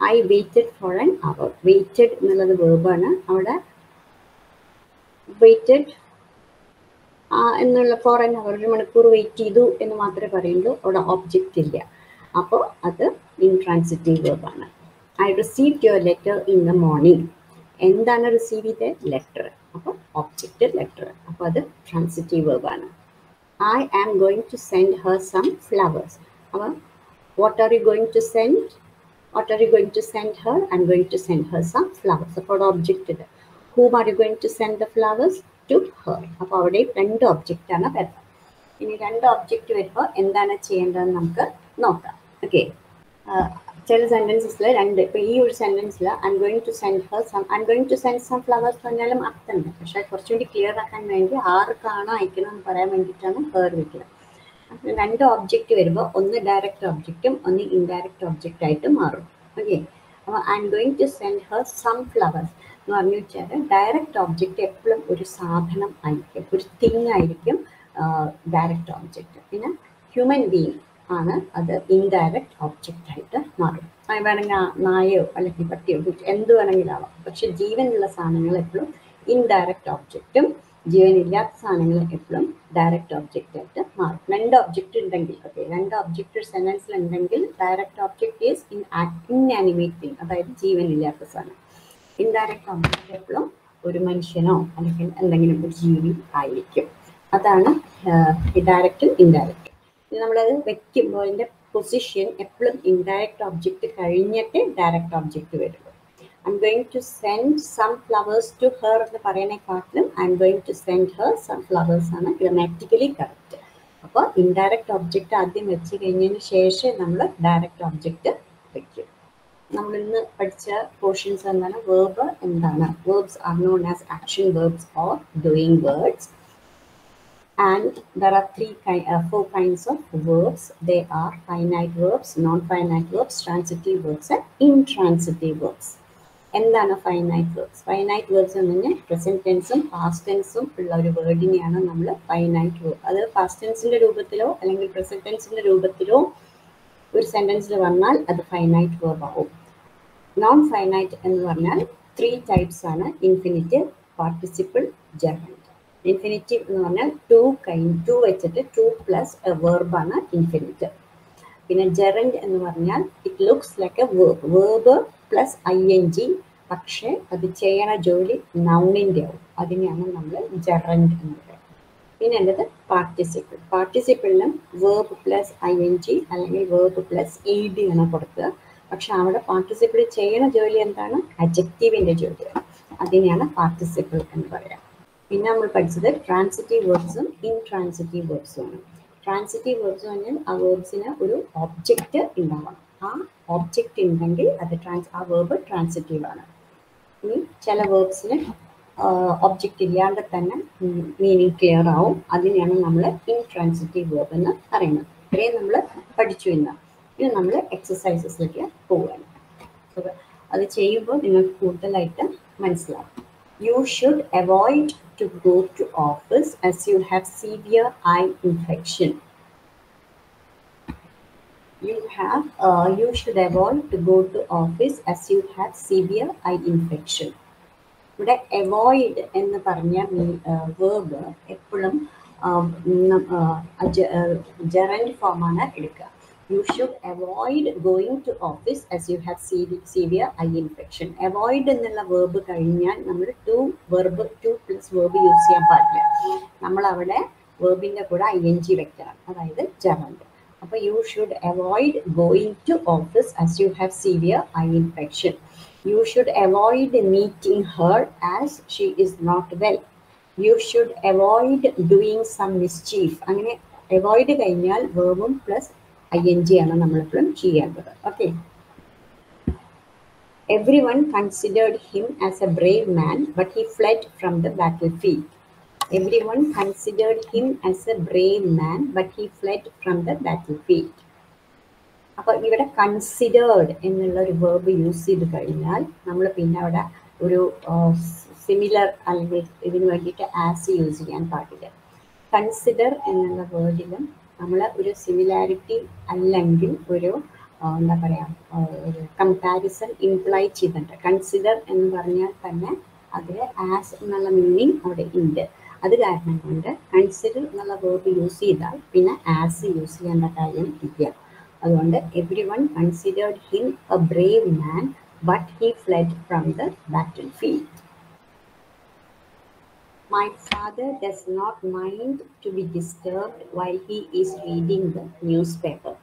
Speaker 2: I waited for an hour waited എന്നുള്ളത് വേർബാണ് അവിടെ വെയിറ്റഡ് എന്നുള്ള ഫോർ ആൻ അവർ ഒരു മണിക്കൂർ വെയിറ്റ് ചെയ്തു എന്ന് മാത്രമേ പറയുള്ളൂ. അവിടെ ഒബ്ജക്റ്റ് ഇല്ല. അപ്പോൾ അത് intransitive വേർബാണ് I receive your letter in the morning എന്താണ് റിസീവ് ചെയ്ത? ലെറ്റർ അപ്പോൾ ഒബ്ജക്റ്റ് ലെറ്റർ അപ്പോൾ അത് transitive വേർബാണ് I am going to send her some flowers അപ്പോൾ are you going to send what are you going to send her I'm going to send her some flowers അപ്പോൾ object ഇത് whom are you going to send the flowers to her അപ്പോൾ അവിടെ രണ്ട് ഒബ്ജക്റ്റാണ് വരുന്നത്. ഇനി രണ്ട് object വരുമ്പോൾ എന്താണ് ചെയ്യേണ്ടതെന്ന് നമുക്ക് നോക്കാം. ഓക്കെ ചില സെന്റൻസസിൽ രണ്ട്. ഇപ്പോൾ ഈ ഒരു സെന്റൻസിൽ I going to send her some I going to send some flowers പറഞ്ഞാലും അർത്ഥമുണ്ട് പക്ഷേ കുറച്ചുകൂടി ക്ലിയർ ആക്കാൻ വേണ്ടി ആർക്കാണോ അയക്കണം എന്ന് പറയാൻ വേണ്ടിയിട്ടാണ് ഹേർ വെക്കുന്നത് അപ്പോൾ രണ്ട് ഒബ്ജക്റ്റ് വരുമ്പോൾ ഒന്ന് ഡയറക്റ്റ് ഒബ്ജക്റ്റും ഒന്ന് ഇൻഡയറക്റ്റ് ഒബ്ജക്റ്റ് ആയിട്ട് മാറും. ഓക്കെ അപ്പോൾ I'm going to send her some flowers എന്ന് പറഞ്ഞു വെച്ചാൽ ഡയറക്റ്റ് ഒബ്ജക്റ്റ് എപ്പോഴും ഒരു സാധനം ആയിരിക്കും ഒരു തിങ് ആയിരിക്കും ഡയറക്റ്റ് ഒബ്ജക്റ്റ് പിന്നെ ഹ്യൂമൻ ബീങ് ആണ് അത് ഇൻഡയറക്റ്റ് ഒബ്ജക്റ്റ് ആയിട്ട് മാറും. വേണമെങ്കിൽ നായയോ അല്ലെങ്കിൽ പട്ടിയോ എന്ത് വേണമെങ്കിലും ആവാം. പക്ഷെ ജീവനുള്ള സാധനങ്ങൾ എപ്പോഴും ഇൻഡയറക്റ്റ് ഒബ്ജക്റ്റും ജീവനില്ലാത്ത സാധനങ്ങൾ എപ്പോഴും ഡയറക്റ്റ് ഒബ്ജക്റ്റ് ആയിട്ട് മാറും. രണ്ട് ഒബ്ജക്റ്റ് ഉണ്ടെങ്കിൽ ഓക്കെ രണ്ട് ഒബ്ജക്റ്റ് സെന്റൻസിൽ ഉണ്ടെങ്കിൽ direct object is in inanimate thing അതായത് ജീവനില്ലാത്ത സാധനം. ഇൻഡയറക്റ്റ് ഒബ്ജക്റ്റ് എപ്പോഴും ഒരു മനുഷ്യനോ അല്ലെങ്കിൽ എന്തെങ്കിലും ഒരു ജീവി ആയിരിക്കും. അതാണ് ഡയറക്റ്റും ഇൻഡയറക്റ്റും നമ്മളത് വെക്കുമ്പോൾ അതിന്റെ പൊസിഷൻ എപ്പോഴും ഇൻഡയറക്റ്റ് ഒബ്ജക്റ്റ് കഴിഞ്ഞിട്ട് ഡയറക്റ്റ് ഒബ്ജക്റ്റ് വരുള്ളൂ I'm going to send some flowers to her എന്ന് പറയുന്നതിനെക്കാട്ടിലും I'm going to send her some flowers ആണ് ഗ്രമാറ്റിക്കലി കറക്റ്റ് അപ്പോൾ ഇൻഡയറക്റ്റ് ഒബ്ജക്റ്റ് ആദ്യം വെച്ച് കഴിഞ്ഞതിന് ശേഷം നമ്മൾ ഡയറക്റ്റ് ഒബ്ജക്റ്റ് വെക്കും. നമ്മൾ ഇന്ന് പഠിച്ച പോർഷൻസ് എന്താണ്? വേർബ് എന്താണ്? Verbs are known as action verbs or doing words and there are three kind, uh, four kinds of verbs. They are finite verbs non-finite verbs transitive verbs and intransitive verbs. എന്താണ് finite words finite words എന്ന് പറഞ്ഞാൽ present ടെൻസും past ടെൻസും ഉള്ള ഒരു വേർഡിനെയാണ് നമ്മൾ finite word അത് past ടെൻസിന്റെ രൂപത്തിലോ അല്ലെങ്കിൽ പ്രസന്റ് ടെൻസിന്റെ രൂപത്തിലോ ഒരു സെന്റൻസിൽ വന്നാൽ അത് ഫൈനൈറ്റ് വേർഡ് ആവും. നോൺ ഫൈനൈറ്റ് എന്ന് പറഞ്ഞാൽ ത്രീ ടൈപ്സ് ആണ്. ഇൻഫിനിറ്റീവ് പാർട്ടിസിപ്പിൾ ജെറൻഡ് ഇൻഫിനിറ്റീവ് എന്ന് പറഞ്ഞാൽ ടു കൈൻഡ് ടു വെച്ചിട്ട് ടു പ്ലസ് എ വേർബാണ് ഇൻഫിനിറ്റ് പിന്നെ ജെറൻഡ് എന്ന് പറഞ്ഞാൽ it looks like a verb verb plus I N G പക്ഷേ അത് ചെയ്യണ ജോലി നൗണിന്റെ ആവും. അതിനെയാണ് നമ്മൾ ജറൻഡ് എന്ന് പറയുന്നത്. പിന്നെ ഉള്ളത് participle പാർട്ടിസിപ്പിളിനും verb plus I N G അല്ലെങ്കിൽ വേർബ് പ്ലസ് ഇ ഡി ആണ് കൊടുക്കുക. പക്ഷെ അവിടെ പാർട്ടിസിപ്പിൾ ചെയ്യണ ജോലി എന്താണ്? അജക്റ്റീവിന്റെ ജോലിയാണ് അതിനെയാണ് പാർട്ടിസിപ്പിൾ എന്ന് പറയാം. പിന്നെ നമ്മൾ പഠിച്ചത് ട്രാൻസിറ്റീവ് വേർഡ്സും ഇൻട്രാൻസിറ്റീവ് ആണ്. ട്രാൻസിറ്റീവ് വേർഡ്സ് പറഞ്ഞാൽ ആ വേർഡ്സിന് ഒരു ഒബ്ജക്റ്റ് ഉണ്ടാവണം. ആ ഒബ്ജക്റ്റ് ഉണ്ടെങ്കിൽ അത് ട്രാൻസ് ആ വേർബ് ട്രാൻസിറ്റീവ് ആണ്. ഇനി ചില വേർഡ്സിന് ഒബ്ജക്റ്റ് ഇല്ലാണ്ട് തന്നെ മീനിങ് ക്ലിയർ ആവും. അതിനെയാണ് നമ്മൾ ഇൻട്രാൻസിറ്റീവ് വേർബ് എന്ന് പറയുന്നത്. ഇത്രയും നമ്മൾ പഠിച്ചു ഇന്ന്. ഇനി നമ്മൾ എക്സസൈസസിലേക്ക് പോവുകയാണ്. അത് ചെയ്യുമ്പോൾ നിങ്ങൾക്ക് കൂടുതലായിട്ട് മനസ്സിലാവും. You should avoid to go to office as you have severe eye infection. You have uh, you should avoid to go to office as you have severe eye infection. ഇവിടെ അവോയ്ഡ് എന്ന് പറഞ്ഞ വേർബ് എപ്പോഴും gerund ഫോമാണ് എടുക്കുക. You should avoid going to office as you have severe eye infection avoid എന്നുള്ള verb കഴിഞ്ഞാൽ നമ്മൾ to verb to plus verb use ചെയ്യാൻ പാടില്ല. നമ്മൾ അവിടെ വേർബിന്റെ കൂടെ ഐ എൻ ജി വെക്കണം. അതായത് gerund അപ്പോൾ you should avoid going to office as you have severe eye infection you should avoid meeting her as she is not well you should avoid doing some mischief അങ്ങനെ avoid കഴിഞ്ഞാൽ വേർബും plus I N G ആണ് നമ്മളെപ്പോഴും ചെയ്യേണ്ടത് okay every one considered him as a brave man but he fled from the battle field every considered him as a brave man, but he fled from the battlefield. അപ്പോൾ ഇവിടെ considered എന്നുള്ള ഒരു verb use ചെയ്ത് കഴിഞ്ഞാൽ നമ്മൾ പിന്നെ അവിടെ ഒരു സിമിലർ അല്ലെങ്കിൽ ഇതിന് വേണ്ടിയിട്ട് ആസ് യൂസ് ചെയ്യാൻ പാടില്ല. കൺസിഡർ എന്നുള്ള വേർഡിലും നമ്മൾ ഒരു സിമിലാരിറ്റി അല്ലെങ്കിൽ ഒരു എന്താ പറയുക ഒരു കമ്പാരിസൺ ഇംപ്ലൈ ചെയ്തിട്ടുണ്ട് കൺസിഡർ എന്ന് പറഞ്ഞാൽ തന്നെ അതിൽ ആസ് എന്നുള്ള മീനിങ് അവിടെ ഉണ്ട്. അത് കാരണം കൊണ്ട് കൺസിഡർ എന്നുള്ള വേർഡ് യൂസ് ചെയ്താൽ പിന്നെ ആസ് യൂസ് ചെയ്യേണ്ട കാര്യം ഇല്ല അതുകൊണ്ട് every one considered him a brave man but he fled from the battle field My father does not mind to be disturbed while he is reading the newspaper.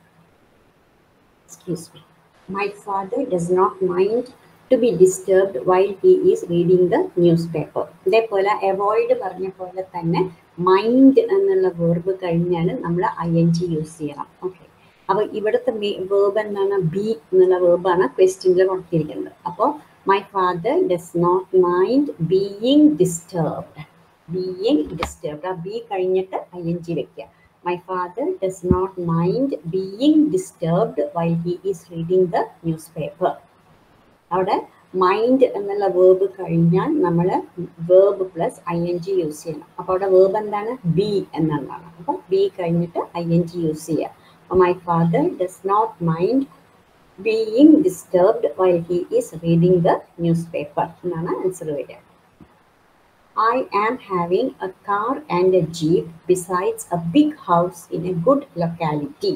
Speaker 2: Excuse me. My father does not mind to disturbed disturbed he is reading the newspaper ഇതേപോലെ avoid പറഞ്ഞ പോലെ തന്നെ mind എന്നുള്ള verb കഴിഞ്ഞാൽ നമ്മൾ I N G use ചെയ്യണം. Okay അപ്പോൾ ഇവിടുത്തെ വേർബ് എന്താണ്? ബി എന്നുള്ള വേർബാണ് ക്വസ്റ്റ്യനിൽ കൊടുത്തിരിക്കുന്നത്. അപ്പോൾ my father does not mind being disturbed being disturbed ആ ബി കഴിഞ്ഞിട്ട് ഐ എൻ ജി വെക്കുക. My father does not mind being disturbed why he is reading the newspaper അവിടെ മൈൻഡ് എന്നുള്ള വേർബ് കഴിഞ്ഞാൽ നമ്മൾ verb plus I N G use ചെയ്യണം. അപ്പോൾ അവിടെ വേർബ് എന്താണ്? ബി എന്നുള്ളതാണ്. അപ്പോൾ ബി കഴിഞ്ഞിട്ട് ഐ എൻ ജി യൂസ് ചെയ്യുക. അപ്പോൾ my father does not mind being disturbed why he is reading the newspaper എന്നാണ് ആൻസർ വരിക. I am having a car and a jeep besides a big house in a good locality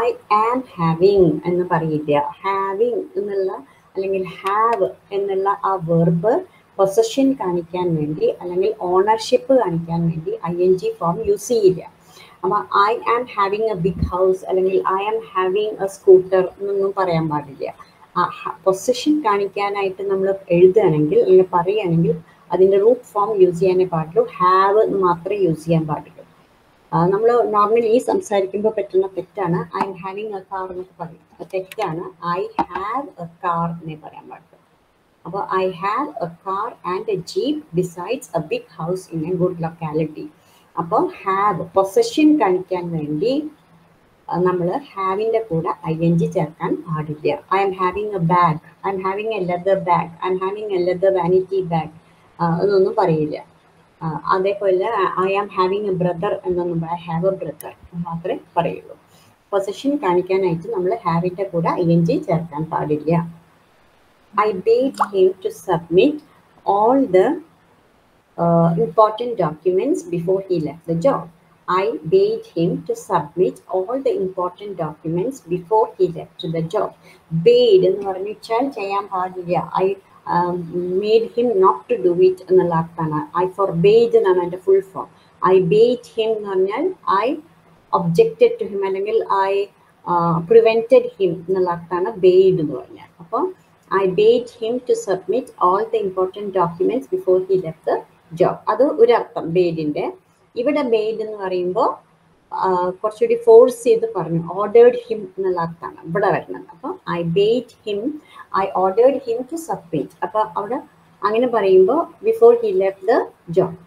Speaker 2: I am having എന്ന് പറയില്ല having എന്നുള്ള അല്ലെങ്കിൽ have എന്നുള്ള ആ verb possession കാണിക്കാൻ വേണ്ടി അല്ലെങ്കിൽ ഓണർഷിപ്പ് കാണിക്കാൻ വേണ്ടി I N G form use ചെയ്യില്ല അപ്പോൾ I am having a big house അല്ലെങ്കിൽ I am having a scooter എന്നൊന്നും പറയാൻ പാടില്ല. പൊസഷൻ കാണിക്കാനായിട്ട് നമ്മൾ എഴുതുകയാണെങ്കിൽ അല്ലെങ്കിൽ പറയുകയാണെങ്കിൽ അതിന്റെ റൂട്ട് ഫോം യൂസ് ചെയ്യാനേ പാടുള്ളൂ. ഹാവ് മാത്രമേ യൂസ് ചെയ്യാൻ പാടുള്ളൂ. നമ്മൾ നോർമലി സംസാരിക്കുമ്പോൾ പറ്റുന്ന തെറ്റാണ്. I'm having a car എന്നൊക്കെ പറയും. തെറ്റാണ്. ഐ ഹാവ് എ കാർ എന്നേ പറയാൻ പാടുള്ളൂ. അപ്പോൾ I have a car and a jeep besides a big house in a good locality അപ്പോൾ ഹാവ് പൊസഷൻ കാണിക്കാൻ വേണ്ടി നമ്മൾ ഹാവിന്റെ കൂടെ ഐ എൻ ജി ചേർക്കാൻ പാടില്ല. I'm having a bag I'm having a leather bag I'm having a leather vanity bag എന്നൊന്നും പറയില്ല. അതേപോലെ I am having a brother എന്നൊന്നും ഐ ഹാവ് എ ബ്രദർ മാത്രമേ പറയുള്ളൂ പൊസിഷൻ കാണിക്കാനായിട്ട് നമ്മൾ ഹാവിന്റെ കൂടെ ഐ എൻ ജി ചേർക്കാൻ പാടില്ല I bade him to submit all the important documents before he left the job. I bade him to submit all the important documents before he left the job. Bade എന്ന് പറഞ്ഞാൽ ചെയ്യാൻ പാടില്ല I made him not to do it എന്നുള്ള അർത്ഥമാണ്. I four beige എന്നാണ് എന്റെ full form I bade him എന്ന് പറഞ്ഞാൽ ഐ ഒബ്ജക്റ്റഡ് ടു ഹിം അല്ലെങ്കിൽ ഐ പ്രിവെന്റഡ് ഹിം എന്നുള്ള അർത്ഥമാണ് ബേഡ് എന്ന് പറഞ്ഞാൽ. അപ്പോൾ I bade him to submit all the important documents before he left the job അത് ഒരു അർത്ഥം ബേഡിന്റെ ഇവിടെ ബേഡ് എന്ന് പറയുമ്പോൾ കുറച്ചുകൂടി ഫോഴ്സ് ചെയ്ത് പറഞ്ഞു ഓർഡേർഡ് ഹിം എന്നുള്ള അർത്ഥമാണ് ഇവിടെ വരുന്നത്. അപ്പോൾ I bade him I ordered him to submit അപ്പോൾ അവിടെ അങ്ങനെ പറയുമ്പോൾ ബിഫോർ ഹി ലെവ് ദ ജോബ്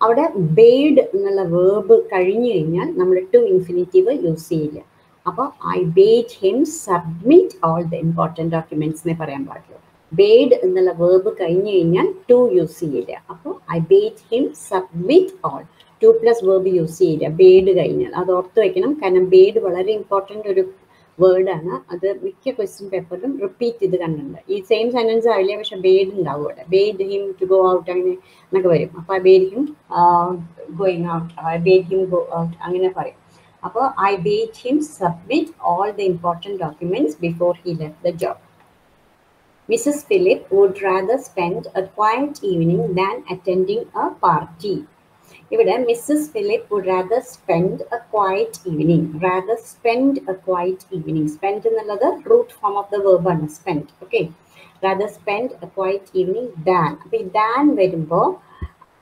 Speaker 2: അവിടെ ബേഡ് എന്നുള്ള വേർബ് കഴിഞ്ഞു കഴിഞ്ഞാൽ നമ്മൾ ടു ഇൻഫിനിറ്റീവ് യൂസ് ചെയ്യില്ല. അപ്പോൾ I bade him submit all the important documents എന്നേ പറയാൻ പാടുള്ളൂ. ബേഡ് എന്നുള്ള വേർബ് കഴിഞ്ഞു കഴിഞ്ഞാൽ ടു യൂസ് ചെയ്യില്ല. അപ്പോൾ I bade him submit all to plus verb use ചെയ്യില്ല ബേഡ് കഴിഞ്ഞാൽ. അത് ഓർത്ത് വയ്ക്കണം കാരണം ബേഡ് വളരെ ഇമ്പോർട്ടന്റ് ഒരു വേർഡാണ് അത് മിക്ക ക്വസ്റ്റ്യൻ പേപ്പറിലും റിപ്പീറ്റ് ചെയ്ത് കണ്ടിട്ടുണ്ട്. ഈ സെയിം സെന്റൻസ് ആവില്ല പക്ഷെ ബേഡ് ഉണ്ടാവും അവിടെ. Bade him to go out അങ്ങനെ എന്നൊക്കെ വരും. അപ്പോൾ bade him going out bade him go out അങ്ങനെ പറയും. അപ്പോൾ I bade him submit all the important documents before he left the job Mrs. Philip would rather spend a quiet evening than attending a party. ഇവിടെ Mrs Philip would rather spend a quiet evening rather spend a quiet evening spend എന്നുള്ളത് root form of the ആണ്. Spend okay rather spend a quiet evening than. അപ്പൊ ഈ than വരുമ്പോൾ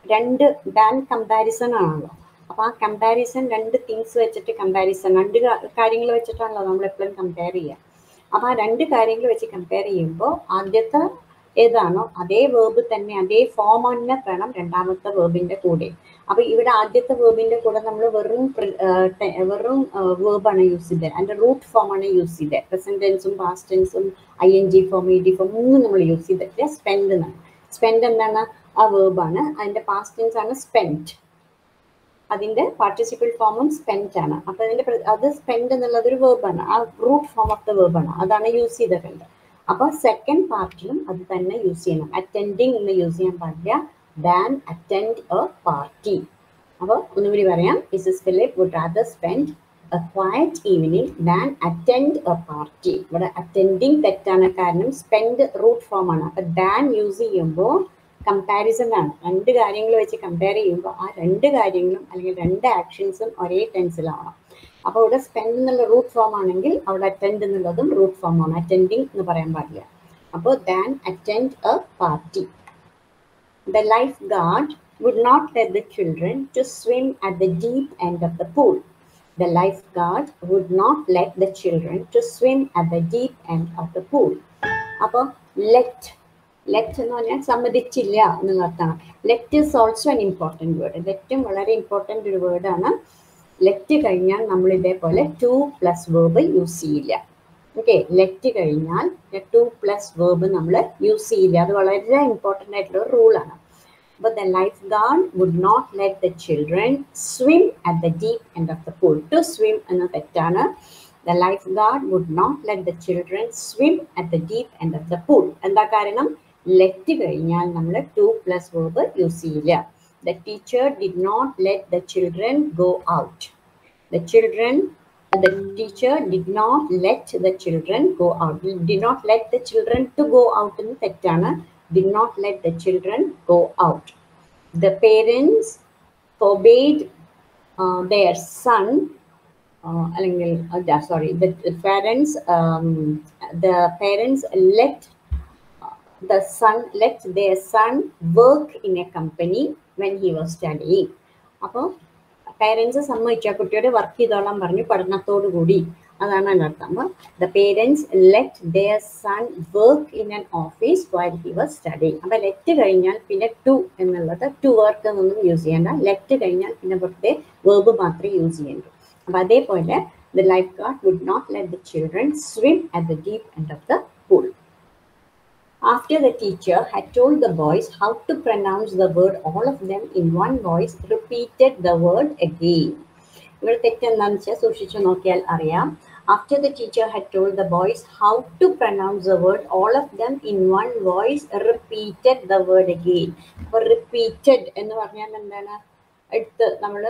Speaker 2: രണ്ട് than comparison ആണല്ലോ. അപ്പൊ ആ കമ്പാരിസൺ രണ്ട് തിങ്സ് വെച്ചിട്ട് കമ്പാരിസൺ രണ്ട് കാര്യങ്ങൾ വെച്ചിട്ടാണല്ലോ നമ്മൾ എപ്പോഴും കമ്പയർ ചെയ്യുക. അപ്പൊ ആ രണ്ട് കാര്യങ്ങൾ വെച്ച് കമ്പയർ ചെയ്യുമ്പോൾ ആദ്യത്തെ ഏതാണോ അതേ വേർബ് തന്നെ അതേ ഫോം തന്നെ വേണം രണ്ടാമത്തെ വേർബിന്റെ കൂടെ. അപ്പൊ ഇവിടെ ആദ്യത്തെ വേർബിന്റെ കൂടെ നമ്മൾ വെറും വെറും വേർബാണ് യൂസ് ചെയ്തത്. അതിന്റെ റൂട്ട് ഫോം ആണ് യൂസ് ചെയ്തത്. പ്രസന്റ് ടെൻസും past ടെൻസും I N G form E D form മൂന്നും നമ്മൾ യൂസ് ചെയ്തിട്ടില്ല സ്പെൻഡ് എന്നാണ്. സ്പെൻഡ് എന്താണ്? ആ വേർബാണ് അതിന്റെ പാസ്റ്റ് ടെൻസ് ആണ് സ്പെൻഡ് അതിന്റെ പാർട്ടിസിപ്പിൾ ഫോമും സ്പെൻഡ് ആണ്. അപ്പൊ അതിന്റെ അത് സ്പെൻഡ് എന്നുള്ളത് ഒരു വേർബാണ് ആ റൂട്ട് ഫോം ഓഫ് ദ വേർബാണ് അതാണ് യൂസ് ചെയ്തിട്ടുണ്ട് അപ്പൊ സെക്കൻഡ് പാർട്ടിലും അത് തന്നെ യൂസ് ചെയ്യണം. അറ്റൻഡിങ് എന്ന് യൂസ് ചെയ്യാൻ പാടില്ല. ദാൻ അറ്റൻഡ് എ പാർട്ടി അപ്പോൾ ഒന്നുകൂടി പറയാം. Mrs Philip would rather spend a quiet evening than attend a party ഇവിടെ അറ്റൻഡിങ് തെറ്റാണ് കാരണം സ്പെൻഡ് റൂട്ട് ഫോം ആണ്. അപ്പൊ ദാൻ യൂസ് ചെയ്യുമ്പോൾ കമ്പാരിസൺ ആണ്. രണ്ട് കാര്യങ്ങൾ വെച്ച് കമ്പയർ ചെയ്യുമ്പോൾ ആ രണ്ട് കാര്യങ്ങളും അല്ലെങ്കിൽ രണ്ട് ആക്ഷൻസും ഒരേ ടെൻസിലാവണം അപ്പോൾ ഇവിടെ സ്പെൻഡ് എന്നുള്ള റൂട്ട് ഫോം ആണെങ്കിൽ അവിടെ അറ്റൻഡ് എന്നുള്ളതും റൂട്ട് ഫോം ആണ്. അറ്റൻഡിങ് എന്ന് പറയാൻ പാടില്ല. അപ്പോൾ than attend a party The lifeguard would not let the children to swim at the deep end of the pool. The lifeguard would not let the children to swim at the deep end of the pool. അപ്പോൾ let let എന്ന് പറഞ്ഞാൽ സമ്മതിച്ചില്ല എന്നുള്ള അർത്ഥമാണ്. Let is also an important word ലെറ്റും വളരെ important ഒരു വേർഡാണ് let കഴിഞ്ഞാൽ നമ്മൾ ഇതേപോലെ ടു പ്ലസ് വേർബ് യൂസ് ചെയ്യില്ല. ഓക്കെ ലെറ്റ് കഴിഞ്ഞാൽ ടു പ്ലസ് വേർബ് നമ്മൾ യൂസ് ചെയ്യില്ല. അത് വളരെ ഇമ്പോർട്ടന്റ് ആയിട്ടുള്ള റൂളാണ് but the lifeguard would not let the children swim at the deep end of the pool. To swim എന്ന തെറ്റാണ് The lifeguard would not let the children swim at the deep end of the pool. എന്താ കാരണം let കഴിഞ്ഞാൽ നമ്മൾ to plus verb use ചെയ്യില്ല The teacher did not let the children go out. The children the teacher did not let the children go out. Did not let the children to go out എന്ന് തെറ്റാണ് did not let the children go out. The parents forbade uh, their son, uh, അല്ലെങ്കിൽ uh, sorry, the, the parents, um, the parents let uh, the son let their son work in a company when he was studying. അപ്പോൾ parents സമ്മതിച്ചു ആ കുട്ടിയോട് work ചെയ്തോളാൻ പറഞ്ഞു പഠനത്തോടു കൂടി അതാണ് അതിനർത്ഥം അപ്പോൾ the parents let their son work in an office while he was study അപ്പോൾ ലെറ്റ് കഴിഞ്ഞാൽ പിന്നെ ടു എന്നുള്ളത് ടു വർക്ക് എന്നൊന്നും യൂസ് ചെയ്യേണ്ട. ലെറ്റ് കഴിഞ്ഞാൽ പിന്നെ വെറുതെ വേർബ് മാത്രമേ യൂസ് ചെയ്യേണ്ടൂ. അപ്പോൾ അതേപോലെ the lifeguard would not let the children swim at the deep end of the pool After the teacher had told the boys how to pronounce the word, all of them in one voice repeated the word again. ഇവിടെ തെറ്റെന്താണെന്ന് വെച്ചാൽ സൂക്ഷിച്ചു നോക്കിയാൽ അറിയാം. After the teacher had told the boys how to pronounce the word, all of them in one voice repeated the word again. For repeated, എന്ന് പറഞ്ഞാൽ എന്താണ്? എടുത്ത് നമ്മൾ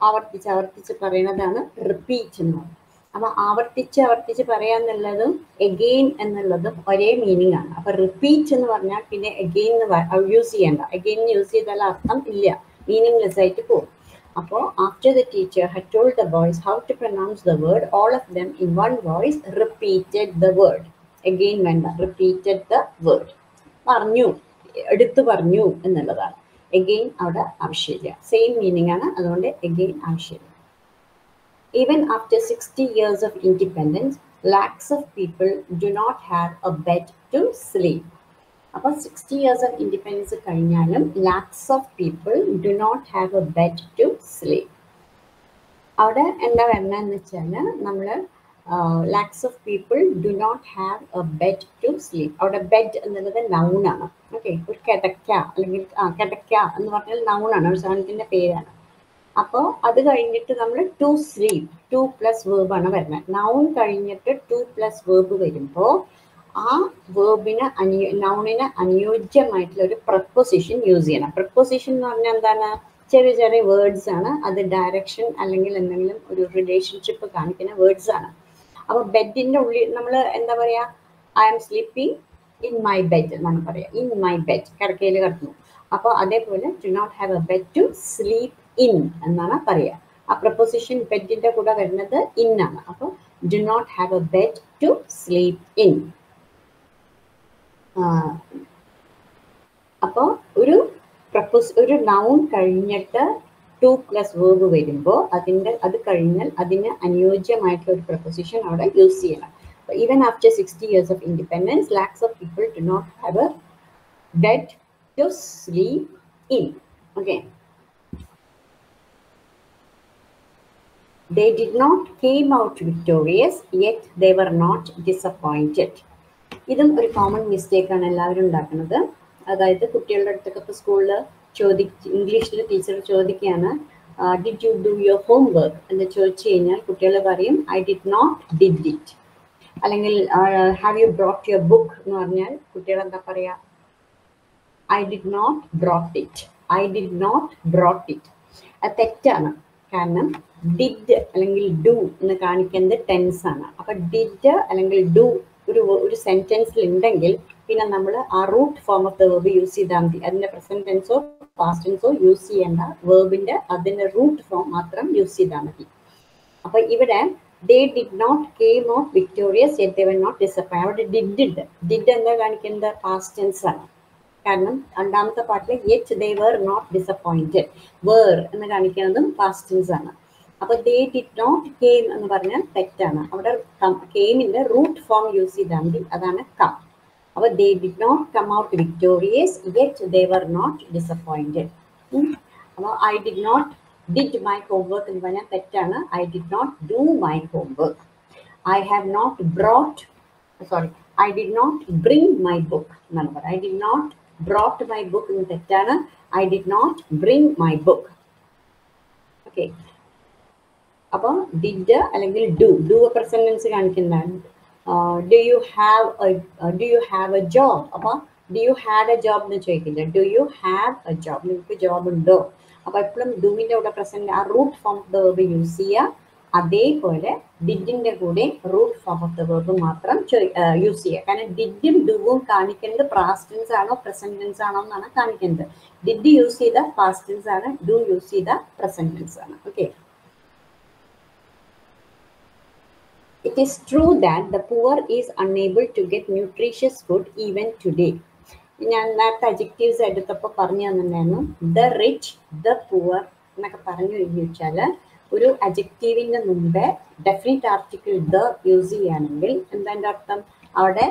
Speaker 2: ആവർത്തിച്ച് ആവർത്തിച്ച് പറയുന്നതാണ് റിപ്പീറ്റ് എന്ന് പറയുന്നത് അപ്പൊ ആവർത്തിച്ച് ആവർത്തിച്ച് പറയാന്നുള്ളതും എഗെയിൻ എന്നുള്ളതും ഒരേ മീനിങ് ആണ്. അപ്പൊ റിപ്പീറ്റ് എന്ന് പറഞ്ഞാൽ പിന്നെ എഗെയിൻ യൂസ് ചെയ്യണ്ട. എഗെയിൻ യൂസ് ചെയ്താൽ അർത്ഥം ഇല്ല. മീനിങ്ലെസ് ആയിട്ട് പോകും. അപ്പോൾ after the teacher had told the boys how to pronounce the word all of them in one voice repeated the word again വേണ്ട റിപ്പീറ്റഡ് ദ വേർഡ് പറഞ്ഞു എടുത്തു പറഞ്ഞു എന്നുള്ളതാണ്. എഗെയിൻ അവിടെ ആവശ്യമില്ല. സെയിം മീനിങ് ആണ് അതുകൊണ്ട് എഗെയിൻ ആവശ്യമില്ല. Even after 60 years of independence, lakhs of people do not have a bed to sleep. അപ്പോൾ സിക്സ്റ്റി ഇയേഴ്സ് ഓഫ് ഇൻഡിപെൻഡൻസ് കഴിഞ്ഞാലും lakhs of people do not have a bed to sleep അവിടെ എന്താ വരണമെന്ന് വെച്ചാൽ നമ്മൾ lakhs of people do not have a bed to sleep അവിടെ bed എന്നുള്ളത് നൗണാണ് ഓക്കെ ഒരു കിടക്ക അല്ലെങ്കിൽ കിടക്ക എന്ന് പറഞ്ഞാൽ നൗണാണ് ഒരു സാധനത്തിന്റെ പേരാണ്. അപ്പോൾ അത് കഴിഞ്ഞിട്ട് നമ്മൾ ടു സ്ലീപ്പ് ടു പ്ലസ് വേർബാണ് വരുന്നത് നൗൺ കഴിഞ്ഞിട്ട് ടു പ്ലസ് വേർബ് വരുമ്പോൾ ആ വേർബിന് അനുയോ നൗണിന് അനുയോജ്യമായിട്ടുള്ള ഒരു പ്രപ്പോസിഷൻ യൂസ് ചെയ്യണം. പ്രപ്പോസിഷൻ എന്ന് പറഞ്ഞാൽ എന്താണ്? ചെറിയ ചെറിയ വേർഡ്സ് ആണ്. അത് ഡയറക്ഷൻ അല്ലെങ്കിൽ എന്തെങ്കിലും ഒരു റിലേഷൻഷിപ്പ് കാണിക്കുന്ന വേർഡ്സ് ആണ്. അപ്പോൾ ബെഡിന്റെ ഉള്ളിൽ നമ്മൾ എന്താ പറയാ? I am sleeping in my bed എന്നാണ് പറയാ. ഇൻ മൈ ബെഡ് കിടക്കയിൽ കിടക്കുന്നു അപ്പോൾ അതേപോലെ to not have a bed to sleep in എന്നാണ് പറയുക ആ പ്രപ്പോസിഷൻ ബെഡിന്റെ കൂടെ വരുന്നത് ഇൻ ആണ്. അപ്പോൾ do not have a bed to sleep in അപ്പോൾ ഒരു പ്രപ്പോസ് ഒരു നൗൺ കഴിഞ്ഞിട്ട് ടു പ്ലസ് വേർബ് വരുമ്പോൾ അതിന്റെ അത് കഴിഞ്ഞാൽ അതിന് അനുയോജ്യമായിട്ടുള്ള ഒരു പ്രപ്പോസിഷൻ അവിടെ യൂസ് ചെയ്യണം. Even after sixty years of independence lakhs of people to not have a bed to sleep in okay They did not came out victorious, yet they were not disappointed. ഇതും ഒരു common mistake ആണ് എല്ലാവരും ഉണ്ടാക്കുന്നത്. അതായത് കുട്ടികളുടെ അടുത്തൊക്കെ ഇപ്പോൾ സ്കൂളിൽ ചോദി ഇംഗ്ലീഷിൽ ടീച്ചർ ചോദിക്കുകയാണ് did you do your homework എന്ന് ചോദിച്ചു കഴിഞ്ഞാൽ കുട്ടികൾ പറയും I did not did it അല്ലെങ്കിൽ have you brought your book എന്ന് പറഞ്ഞാൽ കുട്ടികൾ എന്താ പറയുക I did not brought it I did not brought it അത് തെറ്റാണ്. കാരണം ഡിഡ് അല്ലെങ്കിൽ ഡു എന്ന് കാണിക്കുന്നത് ടെൻസ് ആണ്. അപ്പൊ ഡിഡ് അല്ലെങ്കിൽ ഡു ഒരു ഒരു സെന്റൻസിൽ ഉണ്ടെങ്കിൽ പിന്നെ നമ്മൾ ആ root form of the verb use ചെയ്താൽ മതി. അതിന്റെ പ്രസന്റ് ടെൻസോ പാസ്റ്റ് ടെൻസോ യൂസ് ചെയ്യേണ്ട വേർബിന്റെ അതിന്റെ റൂട്ട് ഫോം മാത്രം യൂസ് ചെയ്താൽ മതി. അപ്പൊ ഇവിടെ they did not came of victorious yet they were not disappointed. അവിടെ ഡിഡ് ഉണ്ട്. ഡിഡ് എന്താ കാണിക്കുന്നത്? പാസ്റ്റ് ടെൻസ് ആണ്. കാരണം രണ്ടാമത്തെ പാട്ടിൽ yet they were not disappointed were എന്ന് കാണിക്കുന്നതും പാസ്റ്റ് ടെൻസ് ആണ്. അപ്പൊ ദേ ഡിഡ് നോട്ട് കെയിം എന്ന് പറഞ്ഞാൽ തെറ്റാണ്. അവിടെ കെയിമിന്റെ റൂട്ട് ഫോം യൂസ് ചെയ്താൽ മതി. അതാണ് കം. അപ്പൊ they did not come out victorious yet they were not disappointed അപ്പോൾ I did not did my homework എന്ന് പറഞ്ഞാൽ തെറ്റാണ്. I did not do my homework I have not brought sorry I did not bring my book എന്നാണ് പറയുന്നത്. I did not brought my book എന്ന് തെറ്റാണ്. I did not bring my book okay അപ്പോൾ did അല്ലെങ്കിൽ do do present tense കാണിക്കുന്നതാണ് do you have do you have a job അപ്പോൾ do you had a job എന്ന് ചോദിക്കില്ല. Do you have a job നിങ്ങൾക്ക് job ഉണ്ടോ? അപ്പോൾ എപ്പോഴും ഡൂവിന്റെ കൂടെ പ്രസന്റ് ആ root form of the verb use ചെയ്യുക അതേപോലെ ഡിഡിന്റെ കൂടെ root form of the verb മാത്രം യൂസ് ചെയ്യുക കാരണം ഡിഡും ഡുവും കാണിക്കുന്നത് പ്രാസ്റ്റൻസ് ആണോ പ്രസന്റൻസ് ആണോ എന്നാണ് കാണിക്കുന്നത് ഡിഡ് യൂസ് ചെയ്ത പാസ്റ്റൻസ് ആണ് ഡു യൂസ് ചെയ്ത പ്രസന്റൻസ് ആണ്. Okay It is true that the poor is unable to get nutritious food even today. ഞാൻ നേരത്തെ അജക്റ്റീവ്സ് എടുത്തപ്പോൾ പറഞ്ഞു തന്നിട്ടുണ്ടായിരുന്നു. ദ റിച്ച് ദ പുവർ എന്നൊക്കെ പറഞ്ഞു കഴിഞ്ഞു വെച്ചാൽ ഒരു അജക്റ്റീവിന്റെ മുമ്പേ ഡെഫിനറ്റ് ആർട്ടിക്കിൾ ദ യൂസ് ചെയ്യുകയാണെങ്കിൽ എന്താ അർത്ഥം? അവിടെ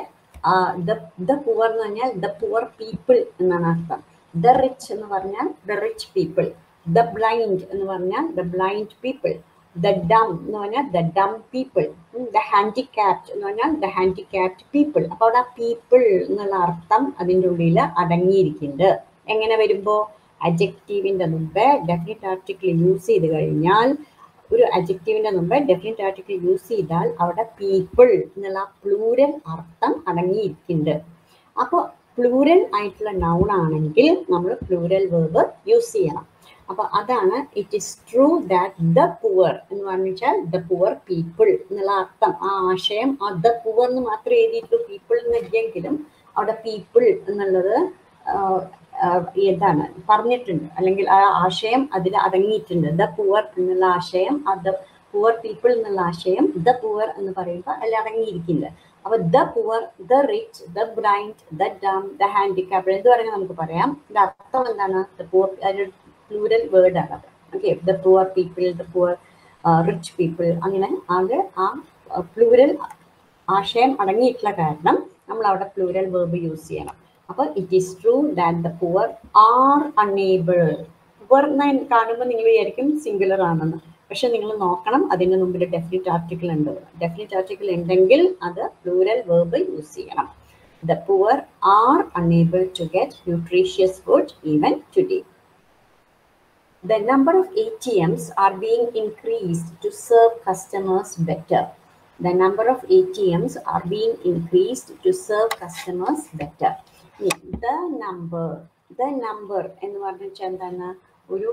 Speaker 2: ദ പുവർ എന്ന് പറഞ്ഞാൽ ദ പുവർ പീപ്പിൾ എന്നാണ് അർത്ഥം. ദ റിച്ച് എന്ന് പറഞ്ഞാൽ the rich people the blind എന്ന് പറഞ്ഞാൽ the blind people the dumb എന്ന് പറഞ്ഞാൽ the dumb people the handicapped എന്ന് പറഞ്ഞാൽ ദ ഹാൻഡിക്യാപ്റ്റ് പീപ്പിൾ അപ്പോൾ അവിടെ പീപ്പിൾ എന്നുള്ള അർത്ഥം അതിന്റെ ഉള്ളിൽ അടങ്ങിയിരിക്കുന്നുണ്ട്. എങ്ങനെ വരുമ്പോൾ? അജക്റ്റീവിന്റെ മുമ്പേ ഡെഫിനിറ്റ് ആർട്ടിക്കിൾ യൂസ് ചെയ്ത് കഴിഞ്ഞാൽ ഒരു അജക്റ്റീവിന്റെ മുമ്പേ ഡെഫിനിറ്റ് ആർട്ടിക്കിൾ യൂസ് ചെയ്താൽ അവിടെ പീപ്പിൾ എന്നുള്ള പ്ലൂരൽ അർത്ഥം അടങ്ങിയിരിക്കുന്നുണ്ട്. അപ്പോൾ പ്ലൂരൽ ആയിട്ടുള്ള നൗൺ ആണെങ്കിൽ നമ്മൾ പ്ലൂരൽ വേർബ് യൂസ് ചെയ്യണം. അപ്പൊ അതാണ് it is true that the poor എന്ന് പറഞ്ഞാൽ ദ പുവർ പീപ്പിൾ എന്നുള്ള അർത്ഥം. ആ ആശയം ആ ദ പുവർ എന്ന് മാത്രം എഴുതിയിട്ടുള്ളൂ. പീപ്പിൾ എന്നില്ലെങ്കിലും അവിടെ പീപ്പിൾ എന്നുള്ളത് ഏതാണ് പറഞ്ഞിട്ടുണ്ട്. അല്ലെങ്കിൽ ആ ആശയം അതിൽ അടങ്ങിയിട്ടുണ്ട്. ദ പുവർ എന്നുള്ള ആശയം ആ ദ പുവർ പീപ്പിൾ എന്നുള്ള ആശയം ദ പുവർ എന്ന് പറയുമ്പോൾ അതിൽ അടങ്ങിയിരിക്കില്ല അപ്പൊ the poor the rich the blind the dumb the handicapped എന്ന് പറഞ്ഞാൽ നമുക്ക് പറയാം? അർത്ഥം എന്താണ്? ദ പുവർ പ്ലൂരൽ വേർഡ് ആണ് അത്. Okay the poor people the poor rich people അങ്ങനെ അത് ആ പ്ലൂരൽ ആശയം അടങ്ങിയിട്ടുള്ള കാരണം നമ്മൾ അവിടെ പ്ലൂരൽ വേർബ് യൂസ് ചെയ്യണം. അപ്പോൾ it is true that the poor are unable poor എന്ന് കാണുമ്പോൾ നിങ്ങൾ വിചാരിക്കും സിംഗുലർ ആണെന്ന്. പക്ഷെ നിങ്ങൾ നോക്കണം അതിന് മുമ്പിൽ ഡെഫിനിറ്റ് ആർട്ടിക്കിൾ ഉണ്ട്. ഡെഫിനിറ്റ് ആർട്ടിക്കിൾ ഉണ്ടെങ്കിൽ അത് പ്ലൂരൽ വേർബ് യൂസ് ചെയ്യണം. The poor are unable to get nutritious food even today the number of ATMs are being increased to serve customers better. The number of ATMs are being increased to serve customers better. The number, the number എന്ന് പറഞ്ഞാൽ എന്താണ് ഒരു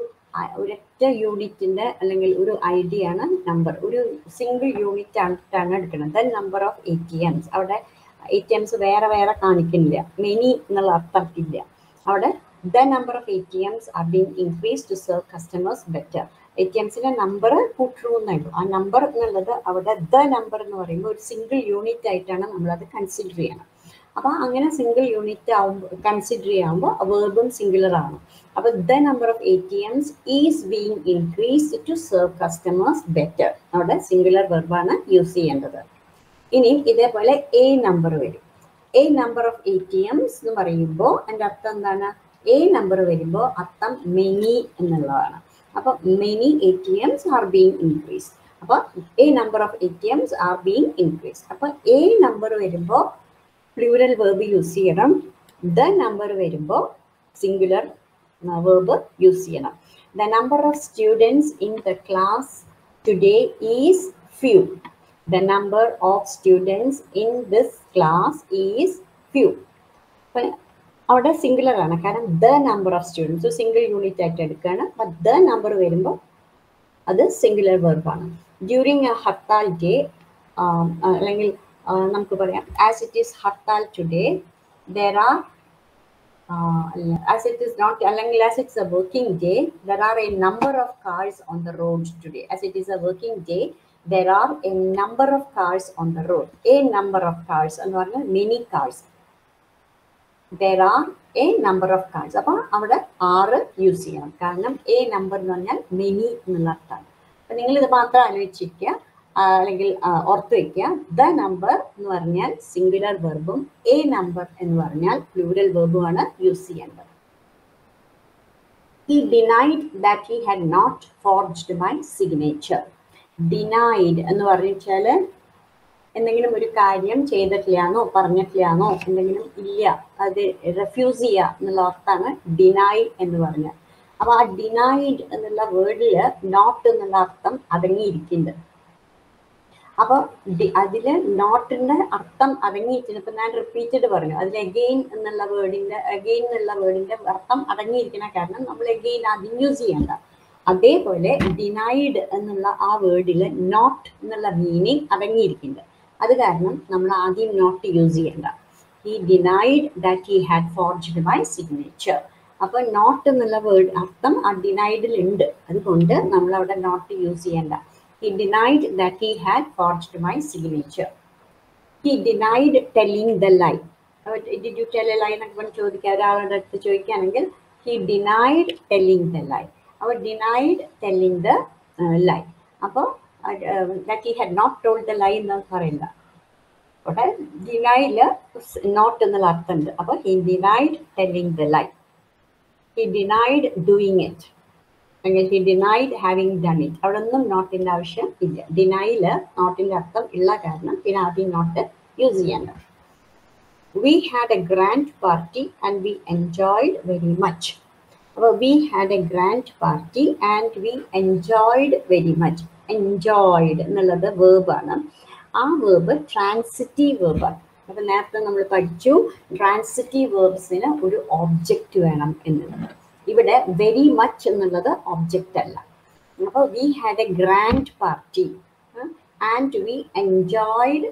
Speaker 2: ഒരൊറ്റ യൂണിറ്റിന്റെ അല്ലെങ്കിൽ ഒരു idea ആണ് number ഒരു സിംഗിൾ യൂണിറ്റ് ആയിട്ടാണ് എടുക്കുന്നത് the number of A T Ms അവിടെ എ ടി എംസ് വേറെ വേറെ കാണിക്കുന്നില്ല മെനി എന്നുള്ള അർത്ഥം ഇല്ല അവിടെ the number of ATMs are being increased to serve customers better. Customers better A T എംസിന്റെ number കൂട്ടൂ എന്നുള്ളൂ ആ നമ്പർ എന്നുള്ളത് അവിടെ ദ നമ്പർ എന്ന് പറയുമ്പോൾ ഒരു സിംഗിൾ യൂണിറ്റ് ആയിട്ടാണ് നമ്മളത് കൺസിഡർ ചെയ്യണം. അപ്പൊ അങ്ങനെ സിംഗിൾ യൂണിറ്റ് ആവുമ്പോൾ കൺസിഡർ ചെയ്യുമ്പോൾ വേർബും സിംഗുലർ ആണ്. അപ്പൊ the number of A T Ms is being increased to serve customers better അവിടെ സിംഗുലർ വെർബാണ് യൂസ് ചെയ്യേണ്ടത്. ഇനി ഇതേപോലെ എ നമ്പർ വരും. A number of A T Ms എന്ന് പറയുമ്പോൾ അതിന്റെ അർത്ഥം എന്താണ്? എ നമ്പർ വരുമ്പോൾ അർത്ഥം മെനി എന്നുള്ളതാണ്. അപ്പോൾ many A T Ms are being increase അപ്പൊ a number of A T Ms are being increase അപ്പൊ എ നമ്പർ വരുമ്പോൾ പ്ലൂരൽ വേർബ് യൂസ് ചെയ്യണം. ദ നമ്പർ വരുമ്പോൾ സിംഗുലർ വേർബ് യൂസ് ചെയ്യണം. The number of students in the class today is few the number of students in this class is few അവിടെ singular ആണ് കാരണം the number of students single unit ആയിട്ട് എടുക്കുകയാണ് അപ്പം the number വരുമ്പോൾ അത് singular വെർബാണ് during A hartal day അല്ലെങ്കിൽ നമുക്ക് പറയാം as it is hartal today there are as it is not അല്ലെങ്കിൽ as it's a working day there are a number of cars on the road today as it is a working day there are a number of cars on the road a number of cars എന്ന് പറഞ്ഞാൽ many cars There are a number of cars അപ്പോൾ അവിടെ ആറ് use ചെയ്യണം. കാരണം A number എന്ന് പറഞ്ഞാൽ many എന്നുള്ള അർത്ഥമാണ് അപ്പം നിങ്ങൾ ഇത് മാത്രം ആലോചിച്ചിരിക്കുക. അല്ലെങ്കിൽ ഓർത്ത് വയ്ക്കുക ദ നമ്പർ എന്ന് പറഞ്ഞാൽ സിംഗുലർ വെർബും എ നമ്പർ എന്ന് പറഞ്ഞാൽ പ്ലൂരൽ വെർബുമാണ് യൂസ് ചെയ്യേണ്ടത്. He denied that he had not forged my signature. Denied എന്ന് പറഞ്ഞാൽ എന്തെങ്കിലും ഒരു കാര്യം ചെയ്തിട്ടില്ലാന്നോ പറഞ്ഞിട്ടില്ലാന്നോ എന്തെങ്കിലും ഇല്ല അത് റെഫ്യൂസ് ചെയ്യുക എന്നുള്ള അർത്ഥമാണ് ഡിനൈ എന്ന് പറഞ്ഞത്. അപ്പൊ ആ ഡിനൈഡ് എന്നുള്ള വേർഡിൽ നോട്ട് എന്നുള്ള അർത്ഥം അടങ്ങിയിരിക്കുന്നുണ്ട്. അപ്പൊ അതിൽ നോട്ടിന്റെ അർത്ഥം അടങ്ങിയിരിക്കുന്നു ഇപ്പൊ ഞാൻ റിപ്പീറ്റഡ് പറഞ്ഞു. അതിൽ അഗെയിൻ എന്നുള്ള വേർഡിന്റെ അഗെയിൻ എന്നുള്ള വേർഡിന്റെ അർത്ഥം അടങ്ങിയിരിക്കുന്ന കാരണം നമ്മൾ അഗെയിൻ ആദ്യം യൂസ് ചെയ്യണ്ട. അതേപോലെ ഡിനൈഡ് എന്നുള്ള ആ വേർഡിൽ നോട്ട് എന്നുള്ള മീനിങ് അടങ്ങിയിരിക്കുന്നുണ്ട്. അത് കാരണം നമ്മൾ ആദ്യം നോട്ട് യൂസ് ചെയ്യേണ്ട. He denied that he had forged my signature അപ്പൊ നോട്ട് എന്നുള്ള വേർഡ് അർത്ഥം ആ ഡിനൈഡിൽ ഉണ്ട്. അതുകൊണ്ട് നമ്മൾ അവിടെ നോട്ട് യൂസ് ചെയ്യേണ്ട. He denied that he had forged my signature he denied telling the lie Did you tell a lie ചോദിക്കുക ഒരാളുടെ അടുത്ത് ചോദിക്കുകയാണെങ്കിൽ he denied telling the lie. അവർ ഡിനൈഡ് telling the ലൈ. അപ്പോൾ that he had not told the lie എന്ന് പറയുന്നത് അവിടെ denial not എന്നുള്ള അർത്ഥമുണ്ട്. അപ്പോൾ he denied telling the lie he denied doing it അല്ലെങ്കിൽ he denied having done it അവിടെ ഒന്നും നോട്ടിന്റെ ആവശ്യം ഇല്ല. ഡിനൈൽ നോട്ടിന്റെ അർത്ഥം ഉള്ള കാരണം പിന്നെ ആദ്യം നോട്ട് യൂസ് ചെയ്യേണ്ട we had a grand party and we enjoyed very much അപ്പോൾ we had a grand party and we enjoyed very much enjoyed എന്നുള്ളത് വേർബാണ് ആ വേർബ് ട്രാൻസിറ്റീവ് വേർബാണ് അപ്പം നേരത്തെ നമ്മൾ പഠിച്ചു ട്രാൻസിറ്റീവ് വേർബ്സിന് ഒരു ഓബ്ജക്റ്റ് വേണം എന്നുള്ളത്. ഇവിടെ വെരി മച്ച് എന്നുള്ളത് ഒബ്ജക്റ്റ് അല്ല. അപ്പോൾ we had a grand party and we enjoyed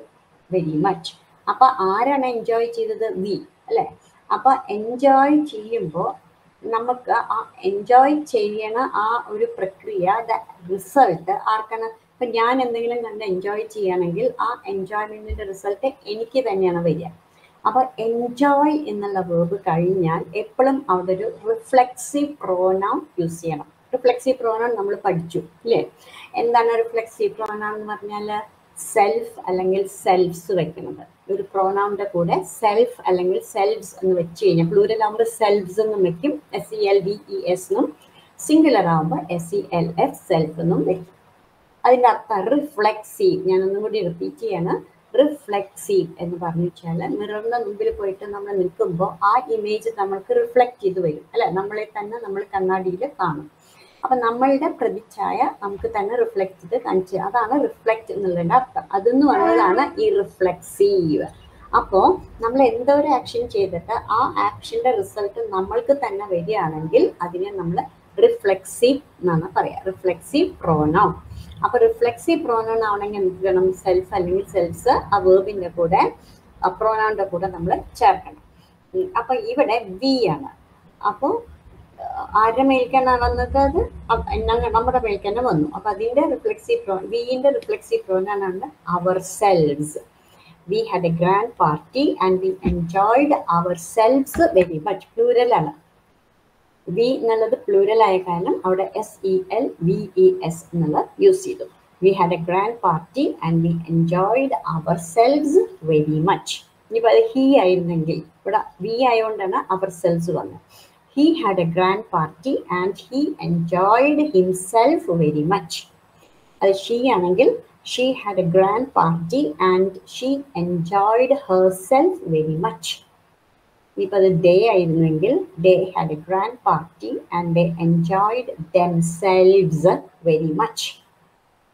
Speaker 2: very much അപ്പോൾ ആരാണ് എൻജോയ് ചെയ്തത്? വി അല്ലേ? അപ്പോൾ എൻജോയ് ചെയ്യുമ്പോൾ നമുക്ക് ആ എൻജോയ് ചെയ്യണ ആ ഒരു പ്രക്രിയ ദ റിസൾട്ട് ആർക്കാണ്? ഇപ്പൊ ഞാൻ എന്തെങ്കിലും കണ്ട് എൻജോയ് ചെയ്യണമെങ്കിൽ ആ എൻജോയ്മെന്റിന്റെ റിസൾട്ട് എനിക്ക് തന്നെയാണ് വരിക. അപ്പൊ എൻജോയ് എന്നുള്ള വേർബ് കഴിഞ്ഞാൽ എപ്പോഴും അവിടെ ഒരു റിഫ്ലെക്സീവ് പ്രോനൗൺ യൂസ് ചെയ്യണം. റിഫ്ലെക്സീവ് പ്രോനൗൺ നമ്മൾ പഠിച്ചു അല്ലേ എന്താണ് റിഫ്ലെക്സീവ് പ്രോനൗൺ എന്ന് പറഞ്ഞാൽ സെൽഫ് അല്ലെങ്കിൽ സെൽഫ്സ് വെക്കുന്നത്. ഒരു പ്രോനൗണിന്റെ കൂടെ സെൽഫ് അല്ലെങ്കിൽ സെൽഫ്സ് എന്ന് വെച്ച് കഴിഞ്ഞാൽ പ്ലൂരൽ ആകുമ്പോൾ സെൽഫ്സ് എന്നും വെക്കും S E L V E S എന്നും. സിംഗുലർ ആകുമ്പോൾ S E L F self എന്നും വെക്കും. അതിന്റെ അർത്ഥം റിഫ്ലെക്സീവ് ഞാൻ ഒന്നും കൂടി റിപ്പീറ്റ് ചെയ്യാണ്. റിഫ്ലെക്സീവ് എന്ന് പറഞ്ഞു വെച്ചാൽ മിററിന്റെ മുമ്പിൽ പോയിട്ട് നമ്മൾ നിൽക്കുമ്പോൾ ആ ഇമേജ് നമ്മൾക്ക് റിഫ്ലക്റ്റ് ചെയ്ത് വരും. അല്ലെ? നമ്മളെ തന്നെ നമ്മൾ കണ്ണാടിയിൽ കാണും. അപ്പൊ നമ്മളുടെ പ്രതിച്ഛായ നമുക്ക് തന്നെ റിഫ്ലക്ട് ചെയ്ത് കാണിച്ചു അതാണ് റിഫ്ലക്ട് എന്നുള്ളതിന്റെ അർത്ഥം. അതെന്ന് പറയുന്നതാണ് ഈ റിഫ്ലക്സീവ് അപ്പോൾ നമ്മൾ എന്തോ ഒരു ആക്ഷൻ ചെയ്തിട്ട് ആ ആക്ഷന്റെ റിസൾട്ട് നമ്മൾക്ക് തന്നെ വരികയാണെങ്കിൽ അതിനെ നമ്മൾ റിഫ്ലക്സീവ് എന്നാണ് പറയാ. റിഫ്ലക്സീവ് പ്രോനൗൺ അപ്പൊ റിഫ്ലക്സീവ് പ്രോനൗൺ ആവണമെങ്കിൽ എന്ത് വേണം സെൽഫ് അല്ലെങ്കിൽ സെൽഫ്സ് ആ വേർബിന്റെ കൂടെ പ്രോനൗണിന്റെ കൂടെ നമ്മൾ ചേർക്കണം. അപ്പൊ ഇവിടെ വി ആണ്. അപ്പോൾ ആരുടെ മേൽക്കാണ് വന്നത് അത്? നമ്മുടെ മേൽക്കന്നെ വന്നു. അപ്പൊ അതിന്റെ റിഫ്ലക്സി പ്രോ വിന്റെ reflexive പ്രോനാണ് ourselves we had a grand party and we enjoyed ourselves very much പ്ലൂരലാണ് we എന്നുള്ളത് പ്ലൂരൽ ആയ കാരണം അവിടെ S E L V E S എന്നുള്ളത് യൂസ് ചെയ്തു. We had a grand party and we enjoyed ourselves very much ഇനിയിപ്പോൾ അത് he ആയിരുന്നെങ്കിൽ ഇവിടെ വി ആയതുകൊണ്ടാണ് അവർ സെൽസ് വന്നത്. He had a grand party and he enjoyed himself very much അത് she ആണെങ്കിൽ she had a grand party and she enjoyed herself very much ഇനിയിപ്പോൾ അത് ഡേ ആയിരുന്നെങ്കിൽ they had a grand party and they enjoyed themselves very much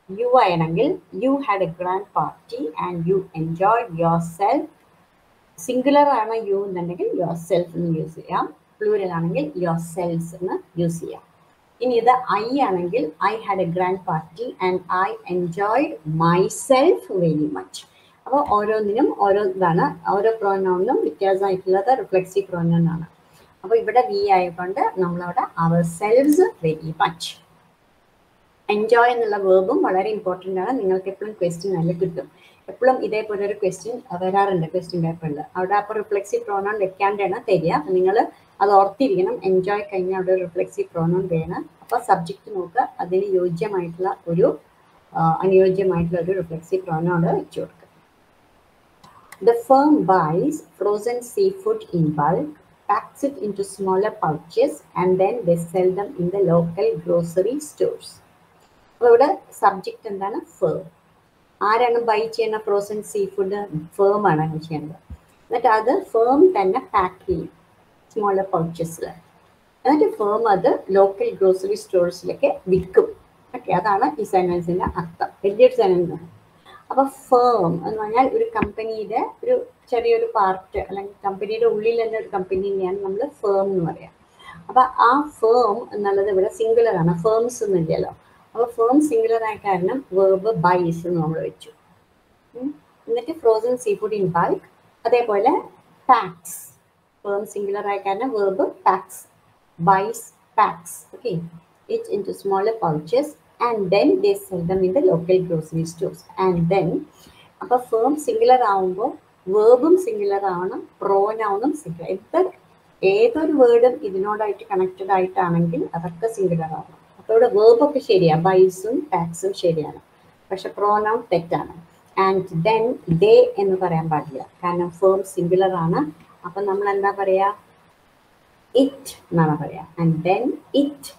Speaker 2: you ആണെങ്കിൽ you had a grand party and you enjoyed yourself singular ആണ് you എന്നുണ്ടെങ്കിൽ yourself എന്ന് use ചെയ്യാം. Plural ആണെങ്കിൽ yourselves എന്ന് യൂസ് ചെയ്യാം. ഇനി ഇത് ഐ ആണെങ്കിൽ I had a grand party and I enjoyed my self very much അപ്പോൾ ഓരോന്നിനും ഓരോ ഇതാണ് ഓരോ പ്രോനൗണിനും വ്യത്യാസമായിട്ടുള്ളത് റിഫ്ലെക്സീവ് പ്രോനൗൺ ആണ്. അപ്പോൾ ഇവിടെ വി ആയതുകൊണ്ട് നമ്മളവിടെ ourselves very much enjoy എന്നുള്ള വേർബും വളരെ ഇമ്പോർട്ടന്റ് ആണ്. നിങ്ങൾക്ക് എപ്പോഴും ക്വസ്റ്റ്യൻ നല്ല കിട്ടും. എപ്പോഴും ഇതേപോലെ ഒരു ക്വസ്റ്റ്യൻ വരാറുണ്ട് ക്വസ്റ്റ്യൻ പേപ്പറിൽ അവിടെ അപ്പോൾ റിഫ്ലെക്സീവ് പ്രോനൗൺ വെക്കാണ്ടാണ് തരിക. നിങ്ങൾ അത് ഓർത്തിരിക്കണം. എൻജോയ് കഴിഞ്ഞാൽ അവിടെ റിഫ്ലെക്സീവ് പ്രോനൗൺ വേണം. അപ്പോൾ സബ്ജക്റ്റ് നോക്കുക അതിന് യോജ്യമായിട്ടുള്ള ഒരു അനുയോജ്യമായിട്ടുള്ള ഒരു റിഫ്ലെക്സീവ് അവിടെ വെച്ചു കൊടുക്കുക. The firm buys frozen seafood in bulk packs it into smaller pouches, and then they sell them in the local grocery stores. അപ്പോൾ ഇവിടെ സബ്ജക്റ്റ് എന്താണ്? ഫേം ആരാണ് ബൈ ചെയ്യുന്ന ഫ്രോസൺ സീ ഫുഡ് ഫേം ആണ് ചെയ്യേണ്ടത് എന്നിട്ട് അത് ഫേം തന്നെ പാക്ക് ചെയ്യും. സ്മോളർ പൗച്ചസിലാണ് എന്നിട്ട് ഫേം അത് ലോക്കൽ ഗ്രോസറി സ്റ്റോഴ്സിലൊക്കെ വിൽക്കും. ഓക്കെ അതാണ് ഈ സെനൻസിന്റെ അർത്ഥം. വലിയൊരു സെന്റൻസ് ആണ്. അപ്പോൾ ഫേം എന്ന് പറഞ്ഞാൽ ഒരു കമ്പനിയുടെ ഒരു ചെറിയൊരു പാർട്ട് അല്ലെങ്കിൽ കമ്പനിയുടെ ഉള്ളിൽ തന്നെ ഒരു കമ്പനിനെയാണ് നമ്മൾ ഫേം എന്ന് പറയാം. അപ്പോൾ ആ ഫേം എന്നുള്ളത് ഇവിടെ സിംഗുലർ ആണ്. ഫേംസ് എന്നില്ലല്ലോ അപ്പോൾ ഫേം സിംഗുലർ ആയ കാരണം വേർബ് ബൈസ് എന്ന് നമ്മൾ വെച്ചു. എന്നിട്ട് frozen seafood in bulk അതേപോലെ പാക്സ് ഫേം സിംഗുലർ ആയ കാരണം verb packs buys packs okay it into smaller pouches and then they sell them in the local grocery stores and then അപ്പോൾ ഫേം സിംഗുലർ ആവുമ്പോൾ വേർബും singular ആവണം പ്രോനൗണും singular എന്ത് ഏതൊരു വേർഡും ഇതിനോടായിട്ട് connected ആയിട്ടാണെങ്കിൽ അതൊക്കെ സിംഗുലർ ആവണം അപ്പോൾ ഇവിടെ വേർബൊക്കെ ശരിയാണ് ബൈസും ടാക്സും ശരിയാണ്. പക്ഷെ പ്രോനൗൺ തെറ്റാണ്. ആൻഡ് ദെൻ ദേ എന്ന് പറയാൻ പാടില്ല. കാരണം ഫേം സിംഗുലർ ആണ് അപ്പം നമ്മൾ എന്താ പറയാ? ഇറ്റ് എന്നാണ് പറയാ. ആൻഡ് ദെൻ ഇറ്റ്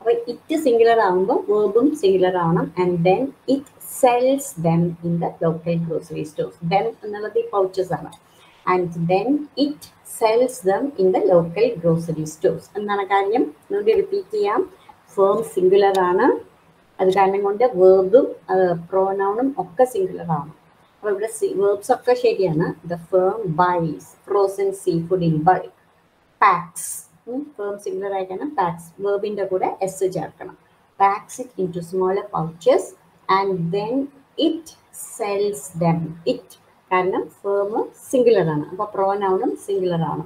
Speaker 2: അപ്പോൾ ഇറ്റ് സിംഗുലർ ആകുമ്പോൾ വേർബും സിംഗുലർ ആവണം. And then it sells then in the local grocery stores then എന്നുള്ളത് ഈ പൗച്ചസ് ആണ്. And then it sells them in the local grocery stores എന്നാണ് കാര്യം? നമുക്ക് റിപ്പീറ്റ് ചെയ്യാം. ഫേം സിംഗുലർ ആണ്. അത് കാരണം കൊണ്ട് വേർബും പ്രോനൗണും ഒക്കെ സിംഗുലർ ആണ് അപ്പോൾ ഇവിടെ വേർബ്സ് ഒക്കെ ശരിയാണ്. The firm buys frozen seafood in bulk packs firm singular ആയിട്ടാണ്. പാക്സ് വേർബിന്റെ കൂടെ എസ് ചേർക്കണം. Packs it into smaller pouches and then it sells them it കാരണം ഫേം സിംഗുലർ ആണ്. അപ്പോൾ പ്രോനൗണും സിംഗുലർ ആണ്.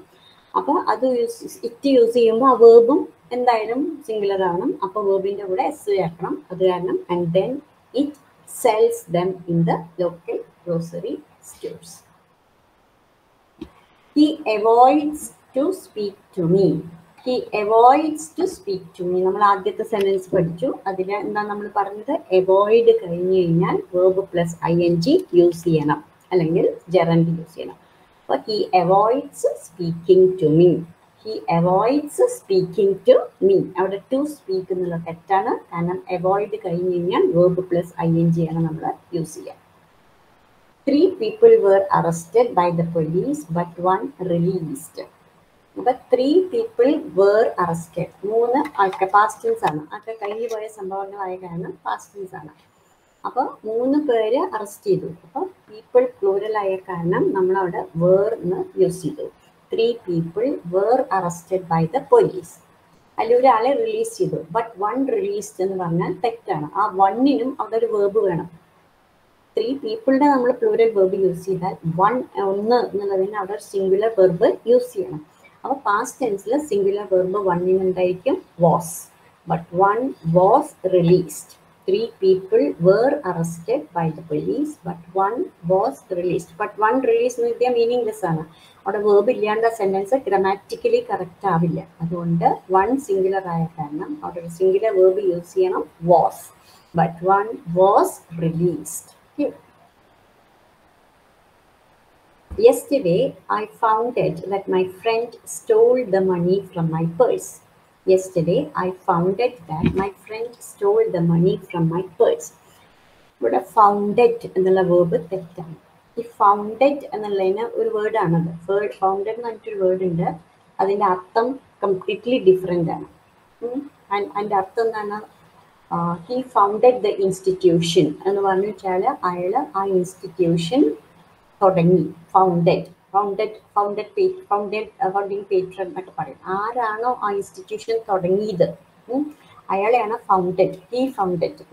Speaker 2: അപ്പോൾ അത് യൂസ് ഇറ്റ് യൂസ് ചെയ്യുമ്പോൾ ആ വേർബും എന്തായാലും സിംഗുലർ ആണ്. അപ്പോൾ വേർബിന്റെ കൂടെ എസ് ചേർക്കണം. അത് കാരണം and then it sells them in the local grocery stores. He avoids to speak to me. He avoids to speak to me നമ്മൾ ആദ്യത്തെ സെന്റൻസ് പഠിച്ചു. അതിൽ എന്താ നമ്മൾ പറഞ്ഞത്? അവോയ്ഡ് കഴിഞ്ഞു കഴിഞ്ഞാൽ verb plus I N G use ചെയ്യണം. അല്ലെങ്കിൽ ജെറൻഡ് യൂസ് ചെയ്യണം. അപ്പോൾ he avoids speaking to me he avoids speaking to me അവിടെ ടു സ്പീക്ക് എന്നുള്ള തെറ്റാണ്. കാരണം അവോയ്ഡ് കഴിഞ്ഞ് കഴിഞ്ഞാൽ verb plus I N G ആണ് നമ്മൾ യൂസ് ചെയ്യുക. Three people were arrested by the police but one released അപ്പൊ ത്രീ പീപ്പിൾ വേർ അറസ്റ്റഡ് മൂന്ന് ആൾക്ക് പാസ്റ്റൻസ് ആണ്. അതൊക്കെ കഴിഞ്ഞു പോയ സംഭവങ്ങളായ കാരണം പാസ്റ്റൻസ് ആണ്. അപ്പോൾ മൂന്ന് പേര് അറസ്റ്റ് ചെയ്തു. അപ്പോൾ പീപ്പിൾ പ്ലൂരൽ ആയ കാരണം നമ്മളവിടെ വേർ എന്ന് യൂസ് ചെയ്തു. Three people were arrested by the police അല്ലെ ഒരാളെ റിലീസ് ചെയ്തു. ബട്ട് വൺ റിലീസ്ഡ് എന്ന് പറഞ്ഞാൽ തെറ്റാണ്. ആ വണ്ണിനും അവിടെ ഒരു വേർബ് വേണം. ത്രീ പീപ്പിളുടെ നമ്മൾ പ്ലൂരൽ വെർബ് യൂസ് ചെയ്താൽ വൺ ഒന്ന് എന്നുള്ളതിന് അവിടെ സിംഗുലർ വെർബ് യൂസ് ചെയ്യണം. അപ്പോൾ പാസ്റ്റ് ടെൻസിൽ സിംഗുലർ വെർബ് വണ്ണിന് ഉണ്ടായിരിക്കും was but one was released three people were arrested by the police but one was released but one release എന്ന് വെച്ചാൽ മീനിങ്ലെസ് ആണ്. അവിടെ വേബ് ഇല്ലാണ്ട സെന്റൻസ് ഗ്രമാറ്റിക്കലി കറക്റ്റ് ആവില്ല. അതുകൊണ്ട് വൺ സിംഗുലർ ആയ കാരണം അവിടെ ഒരു സിംഗുലർ വേബ് യൂസ് ചെയ്യണം was but one was released yesterday I found it that my friend stole the money from my purse yesterday I found it that my friend stole the money from my purse ഇവിടെ found it എന്നുള്ള verb തെറ്റാണ്. ഈ founded എന്നുള്ളതിന് ഒരു വേർഡാണത് word founded എന്ന് പറഞ്ഞിട്ടൊരു word ഉണ്ട്. അതിന്റെ അർത്ഥം കംപ്ലീറ്റ്ലി ഡിഫറെന്റ് ആണ്. അതിന്റെ അർത്ഥം എന്താണ്? ഹി ഫൗണ്ടഡ് ദ ഇൻസ്റ്റിറ്റ്യൂഷൻ എന്ന് പറഞ്ഞു വെച്ചാൽ അയാൾ ആ ഇൻസ്റ്റിറ്റ്യൂഷൻ തുടങ്ങി. Founded founded founded founded founding father എന്നൊക്കെ പറയും. ആരാണോ ആ ഇൻസ്റ്റിറ്റ്യൂഷൻ തുടങ്ങിയത്? അയാളെയാണ് ഫൗണ്ടഡ് ഹി ഫൗണ്ടഡ്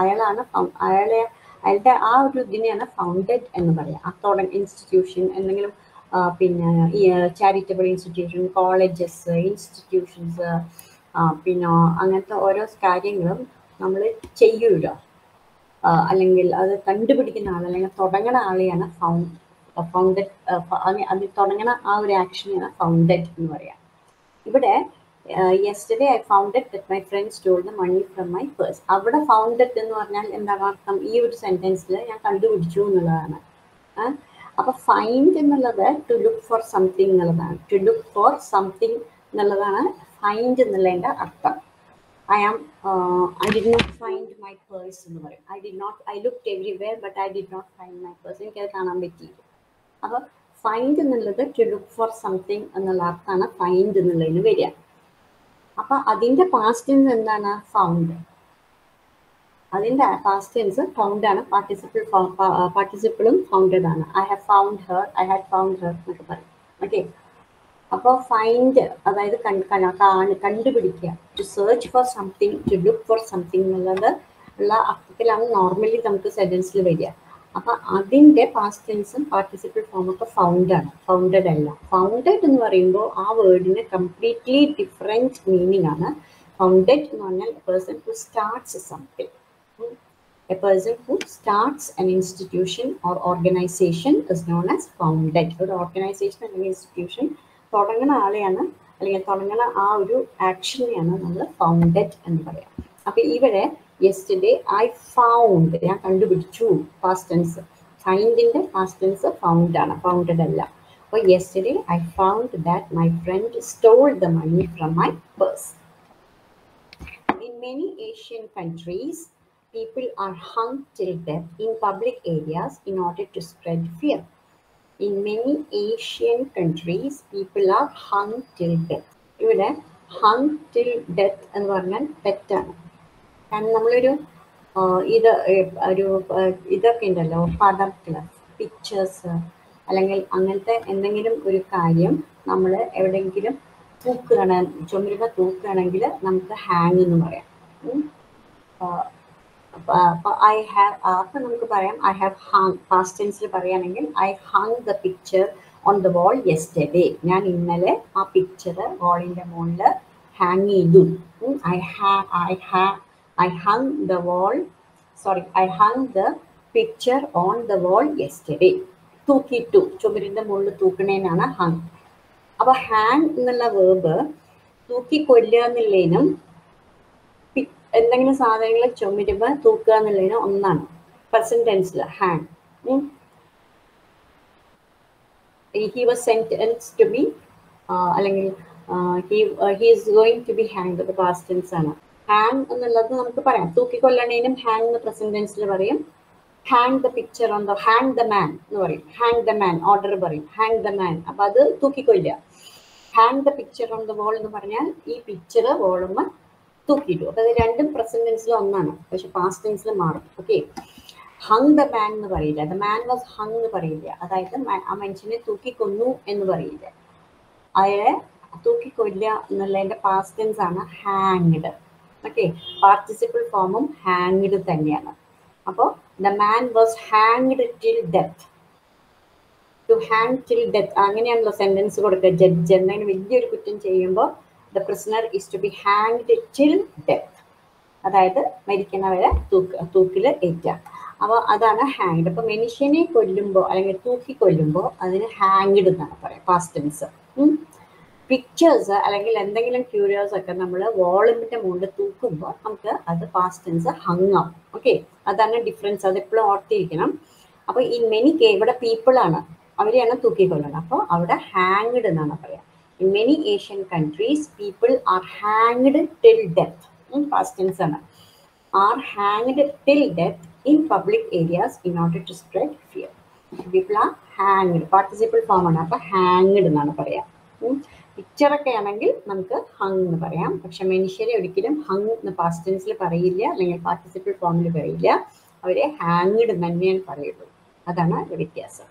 Speaker 2: അയാളാണ് അയാളെ അയാളുടെ ആ ഒരു ഇതിനെയാണ് ഫൗണ്ടഡ് എന്ന് പറയാം. ആ ഇൻസ്റ്റിറ്റ്യൂഷൻ എന്തെങ്കിലും പിന്നെ ചാരിറ്റബിൾ ഇൻസ്റ്റിറ്റ്യൂഷൻ കോളേജസ് ഇൻസ്റ്റിറ്റ്യൂഷൻസ് പിന്നെ അങ്ങനത്തെ ഓരോ കാര്യങ്ങളും നമ്മൾ ചെയ്യൂലോ അല്ലെങ്കിൽ അത് കണ്ടുപിടിക്കുന്ന ആൾ അല്ലെങ്കിൽ തുടങ്ങണ ആളെയാണ് ഫൗണ്ട് ഫൗണ്ടഡ് അത് തുടങ്ങണ ആ ഒരു ആക്ഷനെയാണ് ഫൗണ്ടഡ് എന്ന് പറയാം. ഇവിടെ yesterday I founded that my friend stole the money from my purse അവിടെ ഫൗണ്ട് ഇറ്റ് എന്ന് പറഞ്ഞാൽ എന്താണ് അർത്ഥം? ഈ ഒരു സെന്റൻസിൽ ഞാൻ കണ്ടുപിടിച്ചു എന്നുള്ളതാണ്. ആ, അപ്പൊ ഫൈൻഡ് എന്നുള്ളത് ടു ലുക്ക് ഫോർ സംതിങ് എന്നുള്ളതാണ്. ടു ലുക്ക് ഫോർ സംതിങ് എന്നുള്ളതാണ് ഫൈൻഡ് എന്നുള്ളതിന്റെ അർത്ഥം. I am I did not find my purse എന്ന് പറയും. I did not I look everywhere but I did not find my purse എനിക്കത് കാണാൻ പറ്റിയില്ല. അപ്പോൾ ഫൈൻഡ് എന്നുള്ളത് ടു ലുക്ക് ഫോർ സംതിങ് എന്നുള്ള അർത്ഥമാണ് ഫൈൻഡ് എന്നുള്ളതിന് വരിക. അപ്പൊ അതിന്റെ പാസ്റ്റ് ടെൻസ് എന്താണ്? ഫൗണ്ട് അതിന്റെ പാസ്റ്റ് ടെൻസ് ഫൗണ്ട് ആണ്. പാർട്ടിസിപ്പിൾ പാർട്ടിസിപ്പിളും ഫൗണ്ടഡ് ആണ്. I have found her I had found her എന്നൊക്കെ പറയും. ഓക്കെ അപ്പോൾ ഫൈൻഡ് അതായത് കണ്ട് കണ്ട- കാണ- കണ്ടുപിടിക്കുക. To search for something to look for something എന്നുള്ളത് ഉള്ള അർത്ഥത്തിലാണ് നോർമലി നമുക്ക് സെന്റൻസിൽ വരിക. അപ്പൊ അതിന്റെ പാസ്റ്റ് ടെൻസും പാർട്ടിസിപ്പിൾ ഫോം ഒക്കെ ഫൗണ്ട് ആണ്. ഫൗണ്ടഡ് അല്ല. ഫൗണ്ടഡ് എന്ന് പറയുമ്പോൾ ആ വേർഡിന് കംപ്ലീറ്റ്ലി ഡിഫറെന്റ് മീനിങ് ആണ്. ഫൗണ്ടഡ് എന്ന് പറഞ്ഞാൽ person who starts something a person who starts an institution or organisation is known as founded ഒരു ഓർഗനൈസേഷൻ അല്ലെങ്കിൽ ഇൻസ്റ്റിറ്റ്യൂഷൻ തുടങ്ങുന്ന ആളെയാണ് അല്ലെങ്കിൽ തുടങ്ങുന്ന ആ ഒരു ആക്ഷനെയാണ് നമ്മൾ ഫൗണ്ടഡ് എന്ന് പറയാം. അപ്പൊ ഇവിടെ യെസ്റ്റർഡേ ഐ ഫൗണ്ട് ഞാൻ കണ്ടുപിടിച്ചു പാസ്റ്റ് ടെൻസ് ഫൈൻഡിന്റെ പാസ്റ്റ് ടെൻസ് ഫൗണ്ട് ആണ് ഫൗണ്ടഡ് അല്ല അപ്പോൾ yesterday I found that my friend stole the money from my purse In many Asian countries, people are hung till death in public areas in order to spread fear. In many Asian countries, people are hung till death. ഇവിടെ hung till death എന്ന് പറഞ്ഞാൽ തെറ്റാണ് കാരണം നമ്മളൊരു ഇത് ഒരു ഇതൊക്കെ ഉണ്ടല്ലോ ക്ലാസ് പിക്ചേഴ്സ് അല്ലെങ്കിൽ അങ്ങനത്തെ എന്തെങ്കിലും ഒരു കാര്യം നമ്മൾ എവിടെയെങ്കിലും തൂക്കുകയാണ് ചുമരുക തൂക്കുകയാണെങ്കിൽ നമുക്ക് ഹാങ് എന്ന് പറയാം. ഐ ഹാവ് അപ്പം നമുക്ക് പറയാം ഐ ഹാവ് ഹാങ് പാസ്റ്റ് ടെൻസിൽ പറയുകയാണെങ്കിൽ I hang the picture on the wall yesterday ഞാൻ ഇന്നലെ ആ പിക്ചർ വാളിന്റെ മുകളിൽ ഹാങ് ചെയ്തു. I ha I ha I hung the wall, sorry I hung the picture on the wall yesterday. തൂക്കിയിട്ടു. ചുമരിന്റെ മുകളിൽ തൂക്കണേനാണ് ഹങ് അപ്പൊ ഹാങ് എന്നുള്ള വേർബ് തൂക്കി കൊല്ലുക എന്നുള്ളതിനും എന്തെങ്കിലും സാധനങ്ങൾ ചുമരുമ്പോ തൂക്കുക എന്നുള്ളതിനും ഒന്നാണ്. Present ടെൻസിൽ hang he was sentence to be അല്ലെങ്കിൽ he is going to be hang past tense ആണ്. ഹാങ് എന്നുള്ളത് നമുക്ക് പറയാം. തൂക്കിക്കൊല്ലണേനും ഹാങ് എന്ന് പ്രസന്റ് ടെൻസിൽ പറയും. Hang the picture on the hang the man എന്ന് പറയും. ഹാങ് ദ മാൻ ഓർഡർ പറയും. ഹാങ് ദ മാൻ അപ്പൊ അത് തൂക്കിക്കൊല്ലുക. Hang the picture on the wall എന്ന് പറഞ്ഞാൽ ഈ പിക്ചർ വോളുമ്മ തൂക്കിയിട്ടു അപ്പൊ അത് രണ്ടും പ്രസന്റ് ടെൻസിൽ ഒന്നാണ്. പക്ഷെ പാസ്റ്റ് ടെൻസിൽ മാറും. ഓക്കെ ഹങ് ദ മാൻ എന്ന് പറയില്ല. ദ മാൻ വാസ് ഹങ് എന്ന് പറയില്ല. അതായത് ആ മനുഷ്യനെ തൂക്കിക്കൊന്നു എന്ന് പറയില്ല. അയാളെ തൂക്കിക്കൊല്ലുക എന്നുള്ളതിന്റെ പാസ്റ്റ് ടെൻസ് ആണ് ഹാങ്ഡ് ഓക്കെ പാർട്ടിസിപ്പിൾ ഫോമും ഹാങ്ഡ് തന്നെയാണ്. അപ്പോൾ the man was hanged till death to hang till death അങ്ങനെയാണല്ലോ സെന്റൻസ് കൊടുക്കുക. ജഡ്ജ് എന്തെങ്കിലും വലിയൊരു കുറ്റം ചെയ്യുമ്പോൾ the prisoner is to be hanged till death അതായത് മരിക്കുന്നവരെ തൂക്ക് തൂക്കിൽ ഏറ്റുക അപ്പോൾ അതാണ് ഹാങ്ഡ് അപ്പോൾ മനുഷ്യനെ കൊല്ലുമ്പോൾ അല്ലെങ്കിൽ തൂക്കി കൊല്ലുമ്പോൾ അതിന് ഹാങ്ഡ് എന്നാണ് പറയാം പാസ്റ്റൻസ് പിക്ചേഴ്സ് അല്ലെങ്കിൽ എന്തെങ്കിലും ക്യൂരിയോസ് ഒക്കെ നമ്മൾ വോളിമിന്റെ മുകളിൽ തൂക്കുമ്പോൾ നമുക്ക് അത് പാസ്റ്റ് ടെൻസ് ഹങ് ആവും ഓക്കെ അതാണ് ഡിഫറൻസ് അത് എപ്പോഴും ഓർത്തിരിക്കണം. അപ്പോൾ ഈ മെനി കേ ഇവിടെ പീപ്പിൾ ആണ്. അവരെയാണ് തൂക്കിക്കൊല്ലുന്നത്. അപ്പോൾ അവിടെ ഹാങ്ഡ് എന്നാണ് പറയാം. In many Asian countries people are hanged till death past tense ആണ്. Are hanged till death in public areas in order to spread fear people are hanged participle form ആണ്. അപ്പോൾ ഹാങ്ഡ് എന്നാണ് പറയാം. പിക്ചറൊക്കെ ആണെങ്കിൽ നമുക്ക് ഹങ് എന്ന് പറയാം. പക്ഷെ മനുഷ്യരെ ഒരിക്കലും ഹങ് എന്ന് പാസ്റ്റ് ടെൻസിൽ പറയില്ല. അല്ലെങ്കിൽ പാർട്ടിസിപ്പിൾ ഫോമിൽ പറയില്ല. അവരെ ഹാങ്ഡ് തന്നെയാണ് പറയുള്ളൂ അതാണ് വ്യത്യാസം.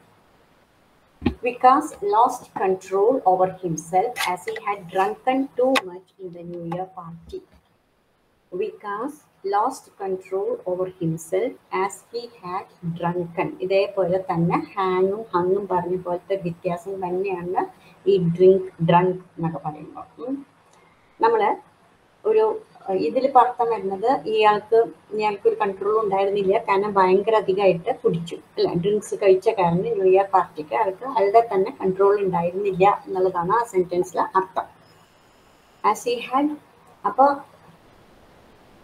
Speaker 2: Vikas lost control over himself as he had drunken too much in the new year party Vikas lost control over himself as he had drunken ഇതേപോലെ തന്നെ ഹാങ്ങും ഹങ്ങും പറഞ്ഞ പോലത്തെ വ്യത്യാസം തന്നെയാണ് ഈ ഡ്രിങ്ക് ഡ്രങ്ക് എന്നൊക്കെ പറയുമ്പോൾ. നമ്മൾ ഒരു ഇതിൽ പുറത്തു വരുന്നത് ഇയാൾക്ക് ഇയാൾക്ക് ഒരു കൺട്രോൾ ഉണ്ടായിരുന്നില്ല. കാരണം ഭയങ്കര അധികമായിട്ട് കുടിച്ചു. അല്ല ഡ്രിങ്ക്സ് കഴിച്ച കാരണം ന്യൂ ഇയർ പാർട്ടിക്ക് അയാൾക്ക് അയാളുടെ തന്നെ കൺട്രോൾ ഉണ്ടായിരുന്നില്ല എന്നുള്ളതാണ് ആ സെന്റൻസിലെ അർത്ഥം. ആസ് ഹി ഹാഡ് അപ്പോൾ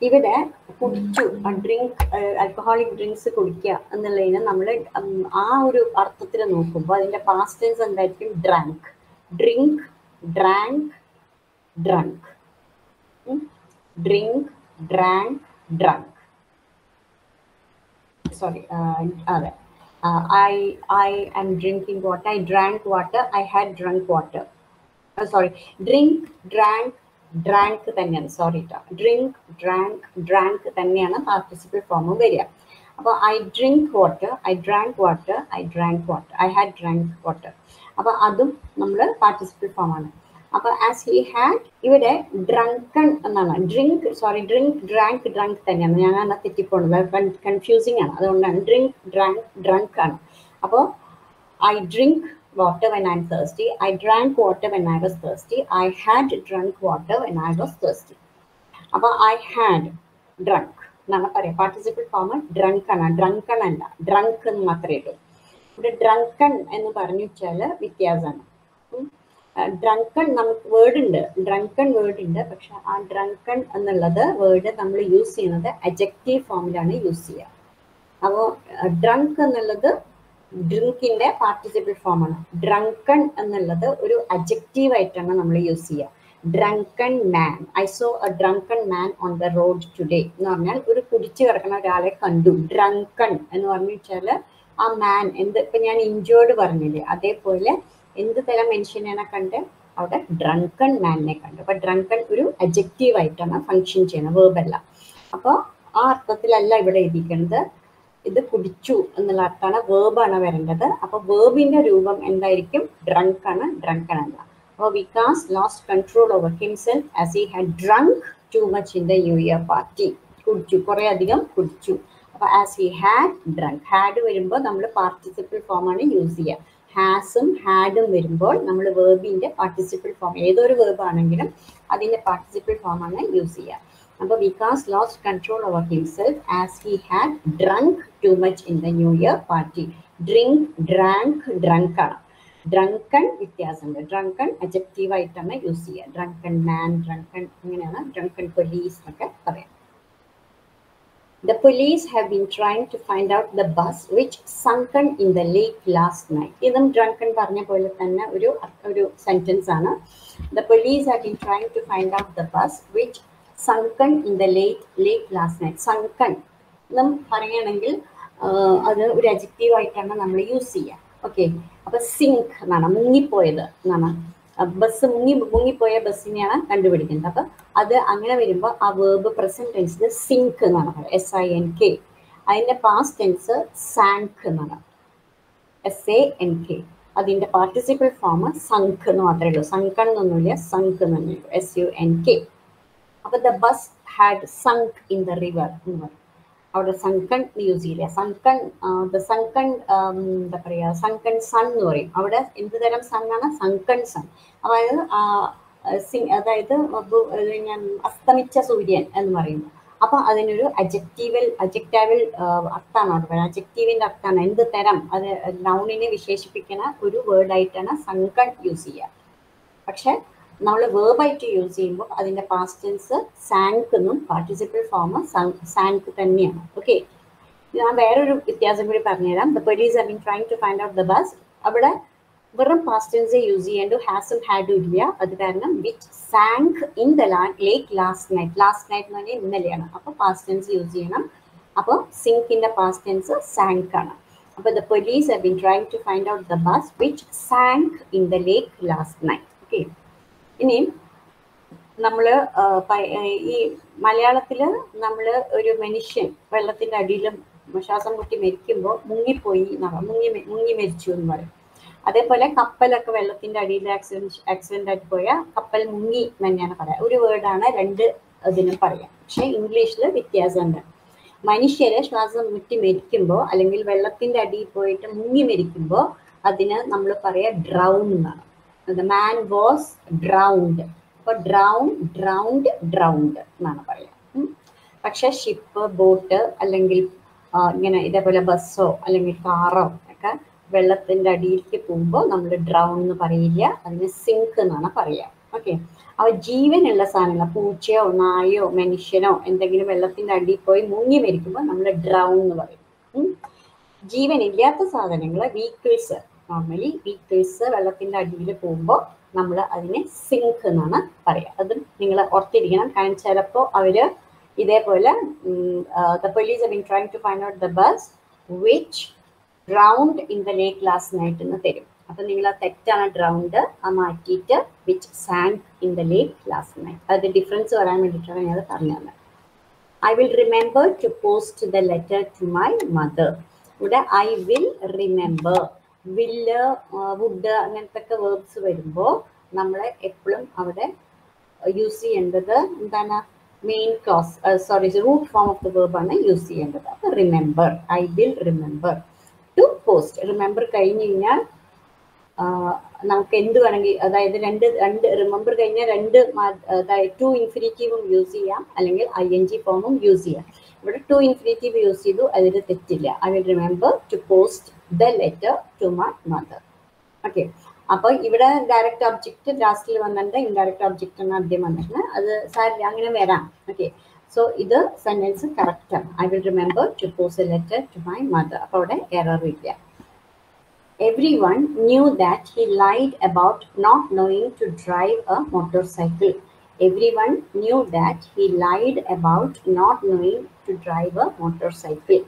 Speaker 2: ഇവിടെ കുടിച്ചു ഡ്രിങ്ക് ആൽക്കഹോളിക് ഡ്രിങ്ക്സ് കുടിക്കുക എന്നുള്ളതിനെ നമ്മൾ ആ ഒരു അർത്ഥത്തിൽ നോക്കുമ്പോൾ അതിന്റെ പാസ്റ്റ് ടെൻസ് എന്തായിരിക്കും? Drank drink drank drunk drink drank drunk sorry അതെ. I I am drinking water I drank water I had drunk water sorry drink drank drank തന്നെയാണ്. സോറി കേട്ടോ ഡ്രിങ്ക് ഡ്രാങ്ക് ഡ്രാങ്ക് തന്നെയാണ് പാർട്ടിസിപ്പിൾ ഫോമും വരിക. അപ്പോൾ I drink water I drank water I drank water I had drank water അപ്പോൾ അതും നമ്മൾ participle form ആണ്. അപ്പോൾ ആസ് ഹി ഹാഡ് ഇവിടെ ഡ്രങ്കൺ എന്നാണ്. Drink sorry drink drank drunk തന്നെയാണ്. ഞാൻ അങ്ങനെ തെറ്റിപ്പോണത് കൺഫ്യൂസിങ് ആണ്. അതുകൊണ്ടാണ്. ഡ്രിങ്ക് ഡ്രാങ്ക് ഡ്രങ്ക് ആണ്. അപ്പോൾ I drink water when I'm thirsty. I drank water when I was thirsty. I had drunk water when I was thirsty. അപ്പോൾ I had drunk എന്നാണ് പറയാം പാർട്ടിസിപ്പിൾ ഫോം ഡ്രങ്ക് ആണ്. Drunken അല്ല drunk എന്ന് മാത്രമേ ഉള്ളൂ ഇവിടെ ഡ്രങ്കൺ എന്ന് പറഞ്ഞു വെച്ചാൽ വ്യത്യാസമാണ്. ഡ്രങ്കൺ നമുക്ക് വേർഡ് ഉണ്ട്. ഡ്രങ്കൺ വേർഡ് ഉണ്ട്. പക്ഷെ ആ ഡ്രങ്കൺ എന്നുള്ളത് വേർഡ് നമ്മൾ യൂസ് ചെയ്യുന്നത് അജക്റ്റീവ് ഫോമിലാണ് യൂസ് ചെയ്യുക. അപ്പോൾ ഡ്രങ്ക് എന്നുള്ളത് ഡ്രിങ്കിന്റെ പാർട്ടിസിപ്പിൾ ഫോം ആണ്. ഡ്രങ്കൺ എന്നുള്ളത് ഒരു അജക്റ്റീവ് ആയിട്ടാണ് നമ്മൾ യൂസ് ചെയ്യുക. Drunken man I saw a drunken man on the road today എന്ന് പറഞ്ഞാൽ ഒരു കുടിച്ചു കിടക്കുന്ന ഒരാളെ കണ്ടു. ഡ്രങ്കൺ എന്ന് പറഞ്ഞു വെച്ചാൽ ആ മാൻ എന്ത് ഇപ്പൊ ഞാൻ ഇഞ്ചോർഡ് പറഞ്ഞില്ലേ? അതേപോലെ എന്ത് തരം മനുഷ്യനെയാണ് കണ്ട്? അവിടെ ഡ്രങ്കൺ മാനിനെ കണ്ടു. അപ്പൊ ഡ്രങ്കൺ ഒരു അജക്റ്റീവ് ആയിട്ടാണ് ഫങ്ഷൻ ചെയ്യുന്നത് വേർബല്ല അപ്പോൾ ആ അർത്ഥത്തിലല്ല ഇവിടെ എഴുതിക്കുന്നത് ഇത് കുടിച്ചു എന്നുള്ള അർത്ഥമാണ് വേർബാണ് വരേണ്ടത്. അപ്പൊ വേർബിന്റെ രൂപം എന്തായിരിക്കും? ഡ്രങ്ക് ആണ്. ഡ്രങ്ക് ആണ് അപ്പോൾ Vikas lost control over himself as he had drunk too much in the new year party കുടിച്ചു. കുറെ അധികം കുടിച്ചു. അപ്പോൾ as he had drunk had വരുമ്പോൾ നമ്മൾ പാർട്ടിസിപ്പിൾ ഫോമാണ് യൂസ് ചെയ്യുക. ഹാസും ഹാഡും വരുമ്പോൾ നമ്മൾ വേർബിന്റെ പാർട്ടിസിപ്പിൾ ഫോം ഏതൊരു വേർബാണെങ്കിലും അതിന്റെ പാർട്ടിസിപ്പിൾ ഫോമാണ് യൂസ് ചെയ്യുക. അപ്പോൾ Vikas lost control over himself as he had drunk too much in the new year party drink drank drunk ആണ് ഡ്രങ്കൺ വ്യത്യാസമുണ്ട്. ഡ്രങ്കൺ അജക്റ്റീവ് ആയിട്ടാണ് യൂസ് ചെയ്യുക. ഡ്രങ്കൺ മാൻ ഡ്രങ്കൺ ഇങ്ങനെയാണ് ഡ്രങ്കൺ പോലീസ് എന്നൊക്കെ പറയാം. The police have been trying to find out the bus which sunken in the lake last night. ഇതും drunken പറഞ്ഞ പോലെ തന്നെ ഒരു ഒരു സെന്റൻസ് ആണ്. The police have been trying to find out the bus which sunken in the late late last night sunken എന്നും പറയുകയാണെങ്കിൽ അത് ഒരു അജക്റ്റീവ് ആയിട്ടാണ് നമ്മൾ യൂസ് ചെയ്യുക. ഓക്കെ അപ്പൊ സിങ്ക് എന്നാണ് മുങ്ങിപ്പോയത് എന്നാണ്. ബസ് മുങ്ങി മുങ്ങിപ്പോയ ബസ്സിനെയാണ് കണ്ടുപിടിക്കുന്നത്. അപ്പൊ അത് അങ്ങനെ വരുമ്പോൾ ആ വേർബ് പ്രസന്റ് ടെൻസിൽ സിങ്ക് എന്നാണ് എസ് ഐ എൻ കെ അതിന്റെ പാസ്റ്റ് ടെൻസ് സാങ്ക് എന്നാണ്. എസ് എ എൻ കെ അതിന്റെ പാർട്ടിസിപ്പിൾ ഫോം സങ്ക് എന്ന് മാത്രമേ ഉള്ളൂ. സങ്കൺ എന്നൊന്നുമില്ല സങ്ക് എന്ന് തന്നെ ഉള്ളൂ എസ് യു എൻ കെ അപ്പൊ the bus had sunk in the river എന്ന് പറയും അവിടെ സങ്കൺ യൂസ് ചെയ്യില്ല സങ്കൺ ദ സങ്കൺ എന്താ പറയുക സങ്കൺ സൺ എന്ന് പറയും. അവിടെ എന്ത് തരം സൺ ആണ്? സങ്കൺ സൺ അതായത് അതായത് ഞാൻ അസ്തമിച്ച സൂര്യൻ എന്ന് പറയുന്നു. അപ്പൊ അതിനൊരു അജക്റ്റീവൽ അജക്റ്റാവൽ അർത്ഥാണ് അവിടെ പറയുന്നത്. അജക്റ്റീവിന്റെ അർത്ഥാണ് എന്ത് തരം? അത് നൗണിനെ വിശേഷിപ്പിക്കുന്ന ഒരു വേർഡായിട്ടാണ് സങ്കൺ യൂസ് ചെയ്യുക. പക്ഷെ നമ്മൾ വേർബായിട്ട് യൂസ് ചെയ്യുമ്പോൾ അതിന്റെ പാസ്റ്റ് ടെൻസ് സാങ്ക് എന്നും പാർട്ടിസിപ്പിൾ ഫോം സാങ്ക് തന്നെയാണ്. ഓക്കെ ഞാൻ വേറൊരു വ്യത്യാസം കൂടി പറഞ്ഞുതരാം. The police I mean trying to find out the bus അവിടെ വെറും പാസ്റ്റ് ടെൻസ് യൂസ് ചെയ്യേണ്ടു ഹാസും ഹാഡും ഇല്ല. അത് കാരണം which sank in the lake last night last night എന്ന് പറഞ്ഞാൽ ഇന്നലെയാണ്. അപ്പോൾ പാസ്റ്റ് ടെൻസ് യൂസ് ചെയ്യണം. അപ്പോൾ സിങ്കിന്റെ പാസ്റ്റ് ടെൻസ് സാങ്ക് ആണ്. അപ്പോൾ the police have been trying to find out the bus which sank in the lake last night okay ഇനിയും നമ്മൾ ഈ മലയാളത്തിൽ നമ്മൾ ഒരു മനുഷ്യൻ വെള്ളത്തിന്റെ അടിയിലും ശ്വാസം മുട്ടി മരിക്കുമ്പോൾ മുങ്ങിപ്പോയി മുങ്ങി മുങ്ങി മരിച്ചു എന്ന് പറയും. അതേപോലെ കപ്പലൊക്കെ വെള്ളത്തിന്റെ അടിയിൽ ആക്സിഡന്റ് ആക്സിഡന്റ് ആയിട്ട് പോയാൽ കപ്പൽ മുങ്ങി തന്നെയാണ് പറയാം. ഒരു വേർഡാണ് രണ്ട് ഇതിനും പറയാം. പക്ഷെ ഇംഗ്ലീഷിൽ വ്യത്യാസമുണ്ട്. മനുഷ്യരെ ശ്വാസം മുട്ടി മരിക്കുമ്പോൾ അല്ലെങ്കിൽ വെള്ളത്തിന്റെ അടിയിൽ പോയിട്ട് മുങ്ങി മരിക്കുമ്പോൾ അതിന് നമ്മൾ പറയാം ഡ്രൗൺ എന്നാണ്. ദ മാൻ വാസ് ഡ്രൗണ്ട് അപ്പൊ ഡ്രൗൺ ഡ്രൗണ്ട് ഡ്രൗണ്ട് എന്നാണ് പറയുക. പക്ഷെ ഷിപ്പ് ബോട്ട് അല്ലെങ്കിൽ ഇങ്ങനെ ഇതേപോലെ ബസ്സോ അല്ലെങ്കിൽ കാറോ ഒക്കെ വെള്ളത്തിന്റെ അടിയിലേക്ക് പോകുമ്പോൾ നമ്മൾ ഡ്രൗൺ എന്ന് പറയില്ല. അതിന് സിങ്ക് എന്നാണ് പറയുക. ഓക്കെ അവ ജീവനുള്ള സാധനങ്ങൾ പൂച്ചയോ നായോ മനുഷ്യനോ എന്തെങ്കിലും വെള്ളത്തിന്റെ അടിയിൽ പോയി മുങ്ങി മരിക്കുമ്പോൾ നമ്മൾ ഡ്രൗൺ എന്ന് പറയും. ജീവനില്ലാത്ത സാധനങ്ങൾ വീക്കിൾസ് നോർമലി വീക്കിൾസ് വെള്ളത്തിന്റെ അടിയിൽ പോകുമ്പോൾ നമ്മൾ അതിനെ സിങ്ക് എന്നാണ് പറയുക അതും നിങ്ങൾ ഓർത്തിരിക്കണം. കാരണം ചിലപ്പോൾ അവർ ഇതേപോലെ the police been trying to find out the bus which drowned in the lake last night എന്ന് തരും. അപ്പം നിങ്ങൾ ആ തെറ്റാണ് ഡ്രൗണ്ട് ആ മാറ്റിയിട്ട് which sank in the lake last night അതിന്റെ ഡിഫറൻസ് വരാൻ വേണ്ടിയിട്ടാണ് ഞാൻ പറഞ്ഞു തന്നെ I will remember to post the letter to my mother ഇവിടെ I will remember will would അങ്ങനത്തെ ഒക്കെ വേർബ്സ് വരുമ്പോൾ നമ്മൾ എപ്പോഴും അവിടെ യൂസ് ചെയ്യേണ്ടത് എന്താണ്? Main clause sorry root form of the verb ആണ് യൂസ് ചെയ്യേണ്ടത്. അപ്പൊ remember I will remember to post remember കഴിഞ്ഞ് കഴിഞ്ഞാൽ നമുക്ക് എന്ത് വേണമെങ്കിൽ അതായത് രണ്ട് രണ്ട് റിമെമ്പർ കഴിഞ്ഞാൽ രണ്ട് അതായത് ടു ഇൻഫിനിറ്റീവും യൂസ് ചെയ്യാം. അല്ലെങ്കിൽ ഐ എൻ ജി ഫോമും യൂസ് ചെയ്യാം. ഇവിടെ ടു ഇൻഫിനിറ്റീവ് യൂസ് ചെയ്തു അതിൽ തെറ്റില്ല. I will remember to post the letter to my mother okay അപ്പോൾ ഇവിടെ ഡയറക്റ്റ് ഒബ്ജക്റ്റ് ലാസ്റ്റിൽ വന്നിട്ട് ഇൻഡയറക്റ്റ് ഒബ്ജക്റ്റ് ആണ് ആദ്യം വന്നിട്ടുണ്ട്. അത് സാരില്ല അങ്ങനെ വരാം. ഓക്കെ സോ ഇത് സെന്റൻസ് കറക്റ്റ് ആണ്. I will remember to post a letter to my mother അപ്പോൾ അവിടെ എറർ ഇല്ല. Everyone knew that he lied about not knowing to drive a motorcycle. Everyone knew that he lied about not knowing to drive a motorcycle.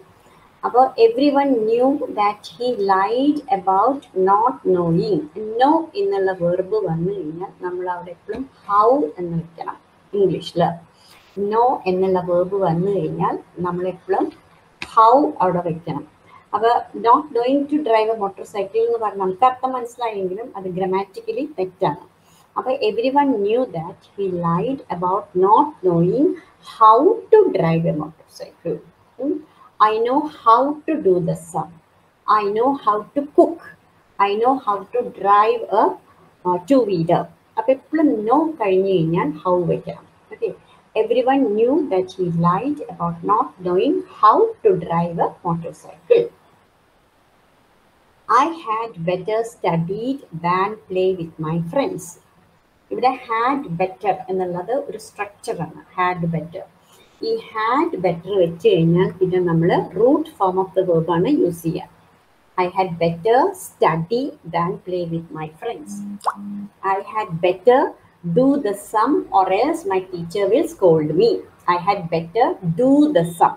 Speaker 2: അപ്പോൾ everyone knew that he lied about not knowing know എന്നുള്ള verb വന്നു കഴിഞ്ഞാൽ നമ്മൾ അവിടെ എപ്പോഴും how എന്ന് വെക്കണം. ഇംഗ്ലീഷിൽ നോ എന്നുള്ള വേർബ് വന്നു കഴിഞ്ഞാൽ നമ്മൾ എപ്പോഴും ഹൗ അവിടെ വെക്കണം. അപ്പോൾ not knowing to drive a motorcycle എന്ന് പറഞ്ഞാൽ നമുക്ക് അർത്ഥം മനസ്സിലായെങ്കിലും അത് ഗ്രമാറ്റിക്കലി തെറ്റാണ്. അപ്പോൾ everyone knew that he lied about not knowing how to drive a motorcycle I know how to do the sum i know how to cook i know how to drive a two wheeler app എപ്പോഴും know കഴിഞ്ഞു കഴിഞ്ഞാൽ how വയ്ക്കണം okay everyone knew that he lied about not knowing how to drive a motorcycle. I had better studied than play with my friends. ഇവിടെ had better എന്നുള്ളത് ഒരു സ്ട്രക്ചറാണ് had better ഈ had better വെച്ച് കഴിഞ്ഞാൽ പിന്നെ നമ്മൾ root form of the verb ആണ് യൂസ് ചെയ്യുക I had better study than play with my friends I had better do the sum or else my teacher will scold me. I had better do the sum.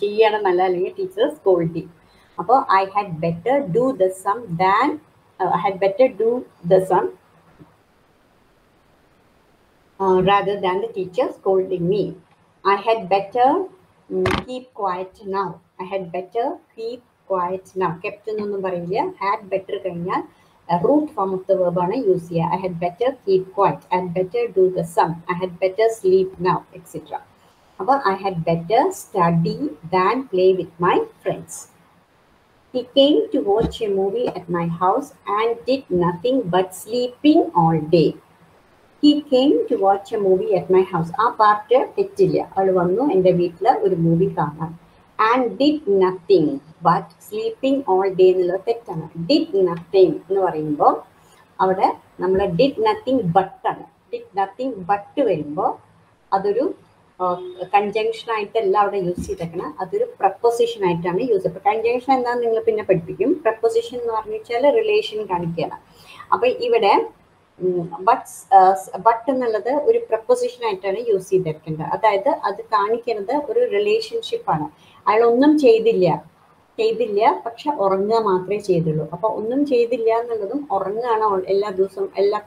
Speaker 2: ചെയ്യണം നല്ല അല്ലെങ്കിൽ teacher scold ചെയ്യും അപ്പോൾ I had better do the sum than I had better do the sum rather than the teacher scolding me. I had better um, keep quiet now. I had better keep quiet now. Kept എന്നൊന്നും പറയില്ല had better കഴിഞ്ഞാൽ root form of the verb ആണ് use ചെയ്യുക I had better keep quiet I had better do the sum I had better sleep now etcetera അപ്പോൾ I had better study than play with my friends He came to watch a movie at my house and did nothing but sleeping all day. He came to watch a movie at my house ആ part തെറ്റില്ല. അവൾ വന്നു എന്റെ വീട്ടിൽ ഒരു movie കാണാൻ. And did nothing but sleeping all day എന്നുള്ളത് തെറ്റാണ്. ഡിഡ് നത്തിങ് എന്ന് പറയുമ്പോൾ അവിടെ നമ്മൾ ഡിഡ് നത്തിങ് ബട്ടാണ് ഡിഡ് നത്തിങ് ബട്ട് വരുമ്പോൾ അതൊരു കൺജങ്ഷൻ ആയിട്ടല്ല അവിടെ യൂസ് ചെയ്തേക്കണം. അതൊരു പ്രപ്പോസിഷൻ ആയിട്ടാണ് യൂസ് അപ്പോൾ കൺജങ്ഷൻ എന്താണെന്ന് നിങ്ങൾ പിന്നെ പഠിപ്പിക്കും. പ്രപ്പോസിഷൻ എന്ന് പറഞ്ഞു വെച്ചാൽ റിലേഷൻ കാണിക്കുകയാണ്. അപ്പോൾ ഇവിടെ ബട്ട് ബട്ട് എന്നുള്ളത് ഒരു പ്രപ്പോസിഷൻ ആയിട്ടാണ് യൂസ് ചെയ്തിരിക്കേണ്ടത് അതായത് അത് കാണിക്കുന്നത് ഒരു റിലേഷൻഷിപ്പാണ് അയാൾ ഒന്നും ചെയ്തില്ല. ചെയ്തില്ല പക്ഷെ ഉറങ്ങുക മാത്രമേ ചെയ്തുള്ളൂ. അപ്പൊ ഒന്നും ചെയ്തില്ല എന്നുള്ളതും ഉറങ്ങുകയാണ് എല്ലാ ദിവസവും എല്ലാ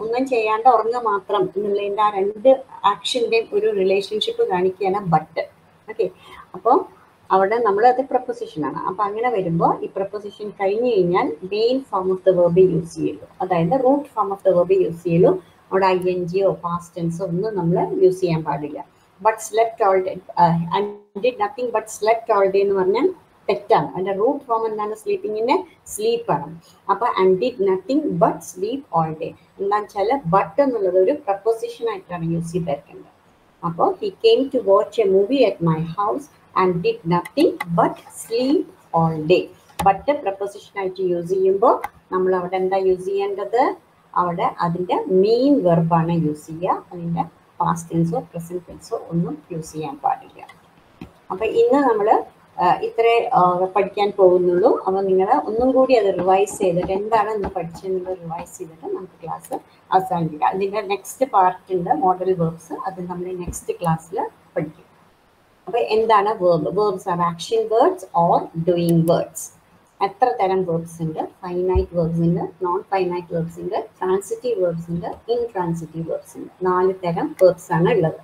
Speaker 2: ഒന്നും ചെയ്യാണ്ട് ഉറങ്ങുക മാത്രം എന്നുള്ളതിന്റെ ആ രണ്ട് ആക്ഷന്റെയും ഒരു റിലേഷൻഷിപ്പ് കാണിക്കുകയാണ് ബട്ട് ഓക്കെ അപ്പോൾ അവിടെ നമ്മൾ അത് പ്രപ്പോസിഷനാണ് അപ്പം അങ്ങനെ വരുമ്പോൾ ഈ പ്രപ്പോസിഷൻ കഴിഞ്ഞു കഴിഞ്ഞാൽ main form of the verb use ചെയ്യുള്ളൂ അതായത് root form of the verb use ചെയ്യുള്ളൂ അവിടെ ഐ എൻ ജിയോ പാസ്റ്റ് ടെൻസോ ഒന്നും നമ്മൾ യൂസ് ചെയ്യാൻ പാടില്ല. But slept all day nothing but slept all day എന്ന് പറഞ്ഞാൽ തെറ്റാണ്. അതിന്റെ റൂട്ട് ഫോം എന്താണ്? സ്ലീപ്പിങ്ങിന്റെ സ്ലീപ്പാണ് അപ്പൊ and did nothing but sleep all day എന്താണെന്ന് വെച്ചാൽ ബട്ട് എന്നുള്ളത് ഒരു പ്രപ്പോസിഷൻ ആയിട്ടാണ് യൂസ് ചെയ്തേക്കേണ്ടത് അപ്പോൾ he came to watch a movie at my house and did nothing but sleep all day but പ്രപ്പോസിഷനായിട്ട് use ചെയ്യുമ്പോൾ നമ്മൾ അവിടെ എന്താ യൂസ് ചെയ്യേണ്ടത്? അവിടെ അതിന്റെ മെയിൻ വെർബാണ് യൂസ് ചെയ്യുക. അതിന്റെ പാസ്റ്റ് ടെൻസോ പ്രസന്റ് ടെൻസോ ഒന്നും യൂസ് ചെയ്യാൻ പാടില്ല. അപ്പൊ ഇന്ന് നമ്മൾ ഇത്രേ പഠിക്കാൻ പോകുന്നുള്ളൂ. അപ്പോൾ നിങ്ങൾ ഒന്നും കൂടി അത് റിവൈസ് ചെയ്തിട്ട് എന്താണ് ഇന്ന് പഠിച്ചതെന്നുള്ളത് റിവൈസ് ചെയ്തിട്ട് നമുക്ക് ക്ലാസ് അവസാനിപ്പിക്കാം. അതിന്റെ നെക്സ്റ്റ് പാർട്ട് ഉണ്ട് മോഡൽ വേർബ്സ് അത് നമ്മൾ നെക്സ്റ്റ് ക്ലാസ്സിൽ പഠിക്കും. അപ്പോൾ എന്താണ് verb verbs are action words or doing words എത്ര തരം വേർബ്സ് ഉണ്ട്? ഫൈനൈറ്റ് വേർബ്സ് ഉണ്ട് നോൺ ഫൈനൈറ്റ് വേർബ്സ് ഉണ്ട് ട്രാൻസിറ്റീവ് വേർബ്സ് ഉണ്ട് ഇൻട്രാൻസിറ്റീവ് വേർബ്സ് ഉണ്ട്. നാല് തരം വേർബ്സ് ആണ് ഉള്ളത്.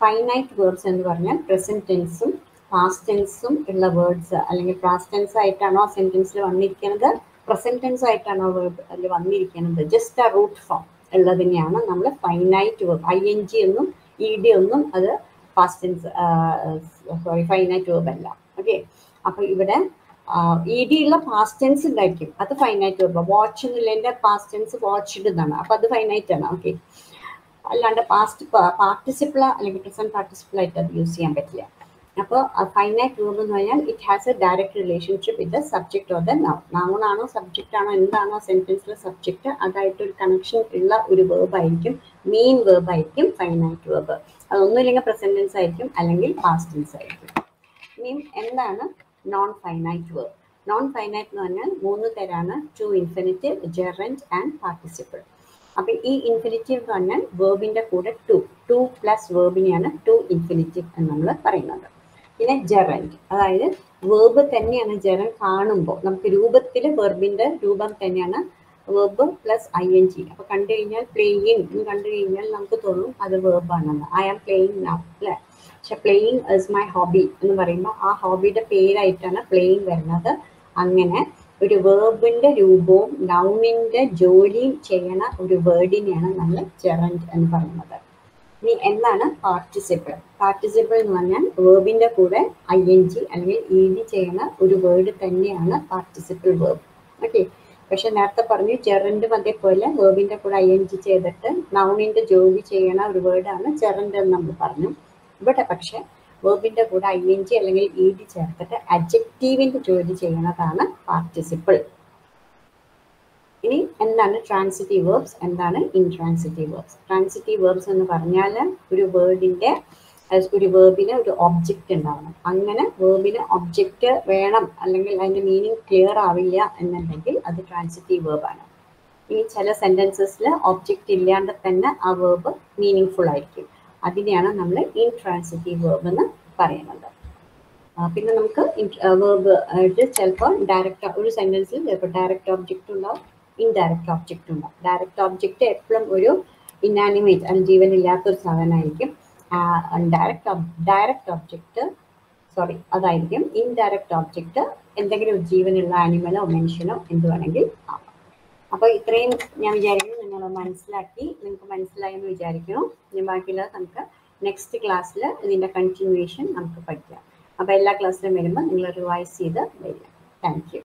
Speaker 2: ഫൈനൈറ്റ് വേർബ്സ് എന്ന് പറഞ്ഞാൽ പ്രസന്റ് ടെൻസും പാസ്റ്റ് ടെൻസും ഉള്ള വേർഡ്സ് അല്ലെങ്കിൽ പാസ്റ്റ് ടെൻസ് ആയിട്ടാണോ സെന്റൻസിൽ വന്നിരിക്കുന്നത്? പ്രസന്റ് ടെൻസ് ആയിട്ടാണോ വേർഡ് അതിൽ വന്നിരിക്കുന്നത്? ജസ്റ്റ് ആ റൂട്ട് ഫോം ഉള്ളതിനെയാണ് നമ്മൾ finite verb I N G ഒന്നും ഇ ഡി ഒന്നും അത് past tense sorry finite verb അല്ല. ഓക്കെ അപ്പൊ ഇവിടെ ഇ ഡി ഉള്ള പാസ്റ്റ് ടെൻസ് ഉണ്ടായിരിക്കും. അത് ഫൈനൈറ്റ് വേർബ് വാച്ച് എന്നുള്ളതിന്റെ പാസ്റ്റ് ടെൻസ് വാച്ച്ഡ് എന്നാണ് അപ്പൊ അത് ഫൈനൈറ്റ് ആണ്. ഓക്കെ അല്ലാണ്ട് പാസ്റ്റ് പാർട്ടിസിപ്പിൾ അല്ലെങ്കിൽ പ്രസന്റ് പാർട്ടിസിപ്പിൾ ആയിട്ട് അത് യൂസ് ചെയ്യാൻ പറ്റില്ല. അപ്പോൾ ഫൈനൈറ്റ് വേർബ് എന്ന് പറഞ്ഞാൽ it has a direct relationship with subject or the noun നൗണാണോ subject ആണോ എന്താണോ സെന്റൻസിലെ സബ്ജക്റ്റ് അതായിട്ട് ഒരു കണക്ഷൻ ഉള്ള ഒരു വേർബ് ആയിരിക്കും മെയിൻ വേർബ് ആയിരിക്കും ഫൈനൈറ്റ് വേർബ് അതൊന്നുമില്ലെങ്കിൽ പ്രസന്റൻസ് ആയിരിക്കും അല്ലെങ്കിൽ പാസ്റ്റ് ടെൻസ് ആയിരിക്കും. മീൻ എന്താണ്? Non finite word non finite എന്ന് പറഞ്ഞാൽ മൂന്ന് തരാണ് to infinitive gerund and participle അപ്പൊ ഈ ഇൻഫിനിറ്റീവ് എന്ന് പറഞ്ഞാൽ വേർബിന്റെ കൂടെ ടു ടു പ്ലസ് വേർബിനെയാണ് ടു ഇൻഫിനിറ്റീവ് എന്ന് നമ്മൾ പറയുന്നത്. പിന്നെ ജെറന്റ് അതായത് വേർബ് തന്നെയാണ് ജെറൻ കാണുമ്പോൾ. നമുക്ക് രൂപത്തിൽ വെർബിന്റെ രൂപം തന്നെയാണ് verb plus I N G അപ്പൊ കണ്ടു കഴിഞ്ഞാൽ പ്ലേയിങ് എന്ന് കണ്ടു കഴിഞ്ഞാൽ നമുക്ക് തോന്നും അത് വേർബാണെന്ന് ഐ ആം പ്ലേയിങ് നൗ അല്ലേ? പക്ഷെ പ്ലേയിങ് ഇസ് മൈ ഹോബി എന്ന് പറയുമ്പോൾ ആ ഹോബിയുടെ പേരായിട്ടാണ് പ്ലേയിങ് വരുന്നത്. അങ്ങനെ ഒരു വേർബിന്റെ രൂപവും നൗണിന്റെ ജോലിയും ചെയ്യണ ഒരു വേർഡിനെയാണ് നമ്മൾ ജെറന്റ് എന്ന് പറയുന്നത്. ഇനി എന്താണ് പാർട്ടിസിപ്പിൾ പാർട്ടിസിപ്പിൾ എന്ന് പറഞ്ഞാൽ വേർബിന്റെ കൂടെ ഐ എൻ ജി അല്ലെങ്കിൽ ഇ ഡി ചെയ്യണ ഒരു വേർഡ് തന്നെയാണ് പാർട്ടിസിപ്പിൾ വേർബ് ഓക്കെ പക്ഷെ നേരത്തെ പറഞ്ഞു ജെറന്റും അതേപോലെ വേർബിന്റെ കൂടെ ഐ എൻ ജി ചെയ്തിട്ട് നൗണിന്റെ ജോലി ചെയ്യണ ഒരു വേർഡാണ് ജെറന്റ് എന്ന് നമ്മൾ പറഞ്ഞു. ഇവിടെ പക്ഷെ വേർബിന്റെ കൂടെ ഐ എൻ ജി അല്ലെങ്കിൽ ഇ ഡി ചേർത്തിട്ട് അഡ്ജക്റ്റീവിന്റെ ജോലി ചെയ്യണതാണ് പാർട്ടിസിപ്പിൾ ഇനി എന്താണ് ട്രാൻസിറ്റീവ് വേർബ്സ് എന്താണ് ഇൻട്രാൻസിറ്റീവ് വേർബ്സ് ട്രാൻസിറ്റീവ് വേർബ്സ് എന്ന് പറഞ്ഞാൽ ഒരു വേർഡിന്റെ ഒരു വേർബിന് ഒരു ഒബ്ജക്റ്റ് ഉണ്ടാവണം. അങ്ങനെ വേർബിന് ഒബ്ജക്റ്റ് വേണം അല്ലെങ്കിൽ അതിന്റെ മീനിങ് ക്ലിയർ ആവില്ല എന്നുണ്ടെങ്കിൽ അത് ട്രാൻസിറ്റീവ് വേർബാണ് ഈ ചില സെന്റൻസസിൽ ഒബ്ജക്റ്റ് ഇല്ലാണ്ട് തന്നെ ആ വേർബ് മീനിങ് ഫുൾ ആയിരിക്കും. അതിനെയാണ് നമ്മൾ ഇൻട്രാൻസിറ്റീവ് വേർബ് എന്ന് പറയുന്നത്. പിന്നെ നമുക്ക് വേർബ് ആയിട്ട് ചിലപ്പോൾ ഡയറക്റ്റ് ഒരു സെന്റൻസിൽ ചിലപ്പോൾ ഡയറക്റ്റ് ഒബ്ജക്റ്റ് ഉണ്ടാവും ഇൻഡയറക്റ്റ് ഒബ്ജക്റ്റ് ഉണ്ടാവും. ഡയറക്റ്റ് ഒബ്ജക്റ്റ് എപ്പോഴും ഒരു ഇന്നാനിമേറ്റ് അല്ലെങ്കിൽ ജീവനില്ലാത്തൊരു സാധനമായിരിക്കും. ഡയറക്റ്റ് ഡയറക്റ്റ് ഒബ്ജക്റ്റ് സോറി അതായിരിക്കും ഇൻഡയറക്റ്റ് ഒബ്ജക്റ്റ് എന്തെങ്കിലും ജീവനുള്ള ആനിമലോ മനുഷ്യനോ എന്ത് വേണമെങ്കിൽ ആവാം. അപ്പോൾ ഇത്രയും ഞാൻ വിചാരിക്കുന്നു നിങ്ങൾ മനസ്സിലാക്കി നിങ്ങൾക്ക് മനസ്സിലായി എന്ന് വിചാരിക്കുന്നു. ഇനി ബാക്കിയുള്ളത് നമുക്ക് നെക്സ്റ്റ് ക്ലാസ്സിൽ ഇതിന്റെ കണ്ടിന്യൂവേഷൻ നമുക്ക് പഠിക്കാം. അപ്പോൾ എല്ലാ ക്ലാസ്സിലും വരുമ്പോൾ നിങ്ങൾ റിവൈസ് ചെയ്ത് വരിക. Thank you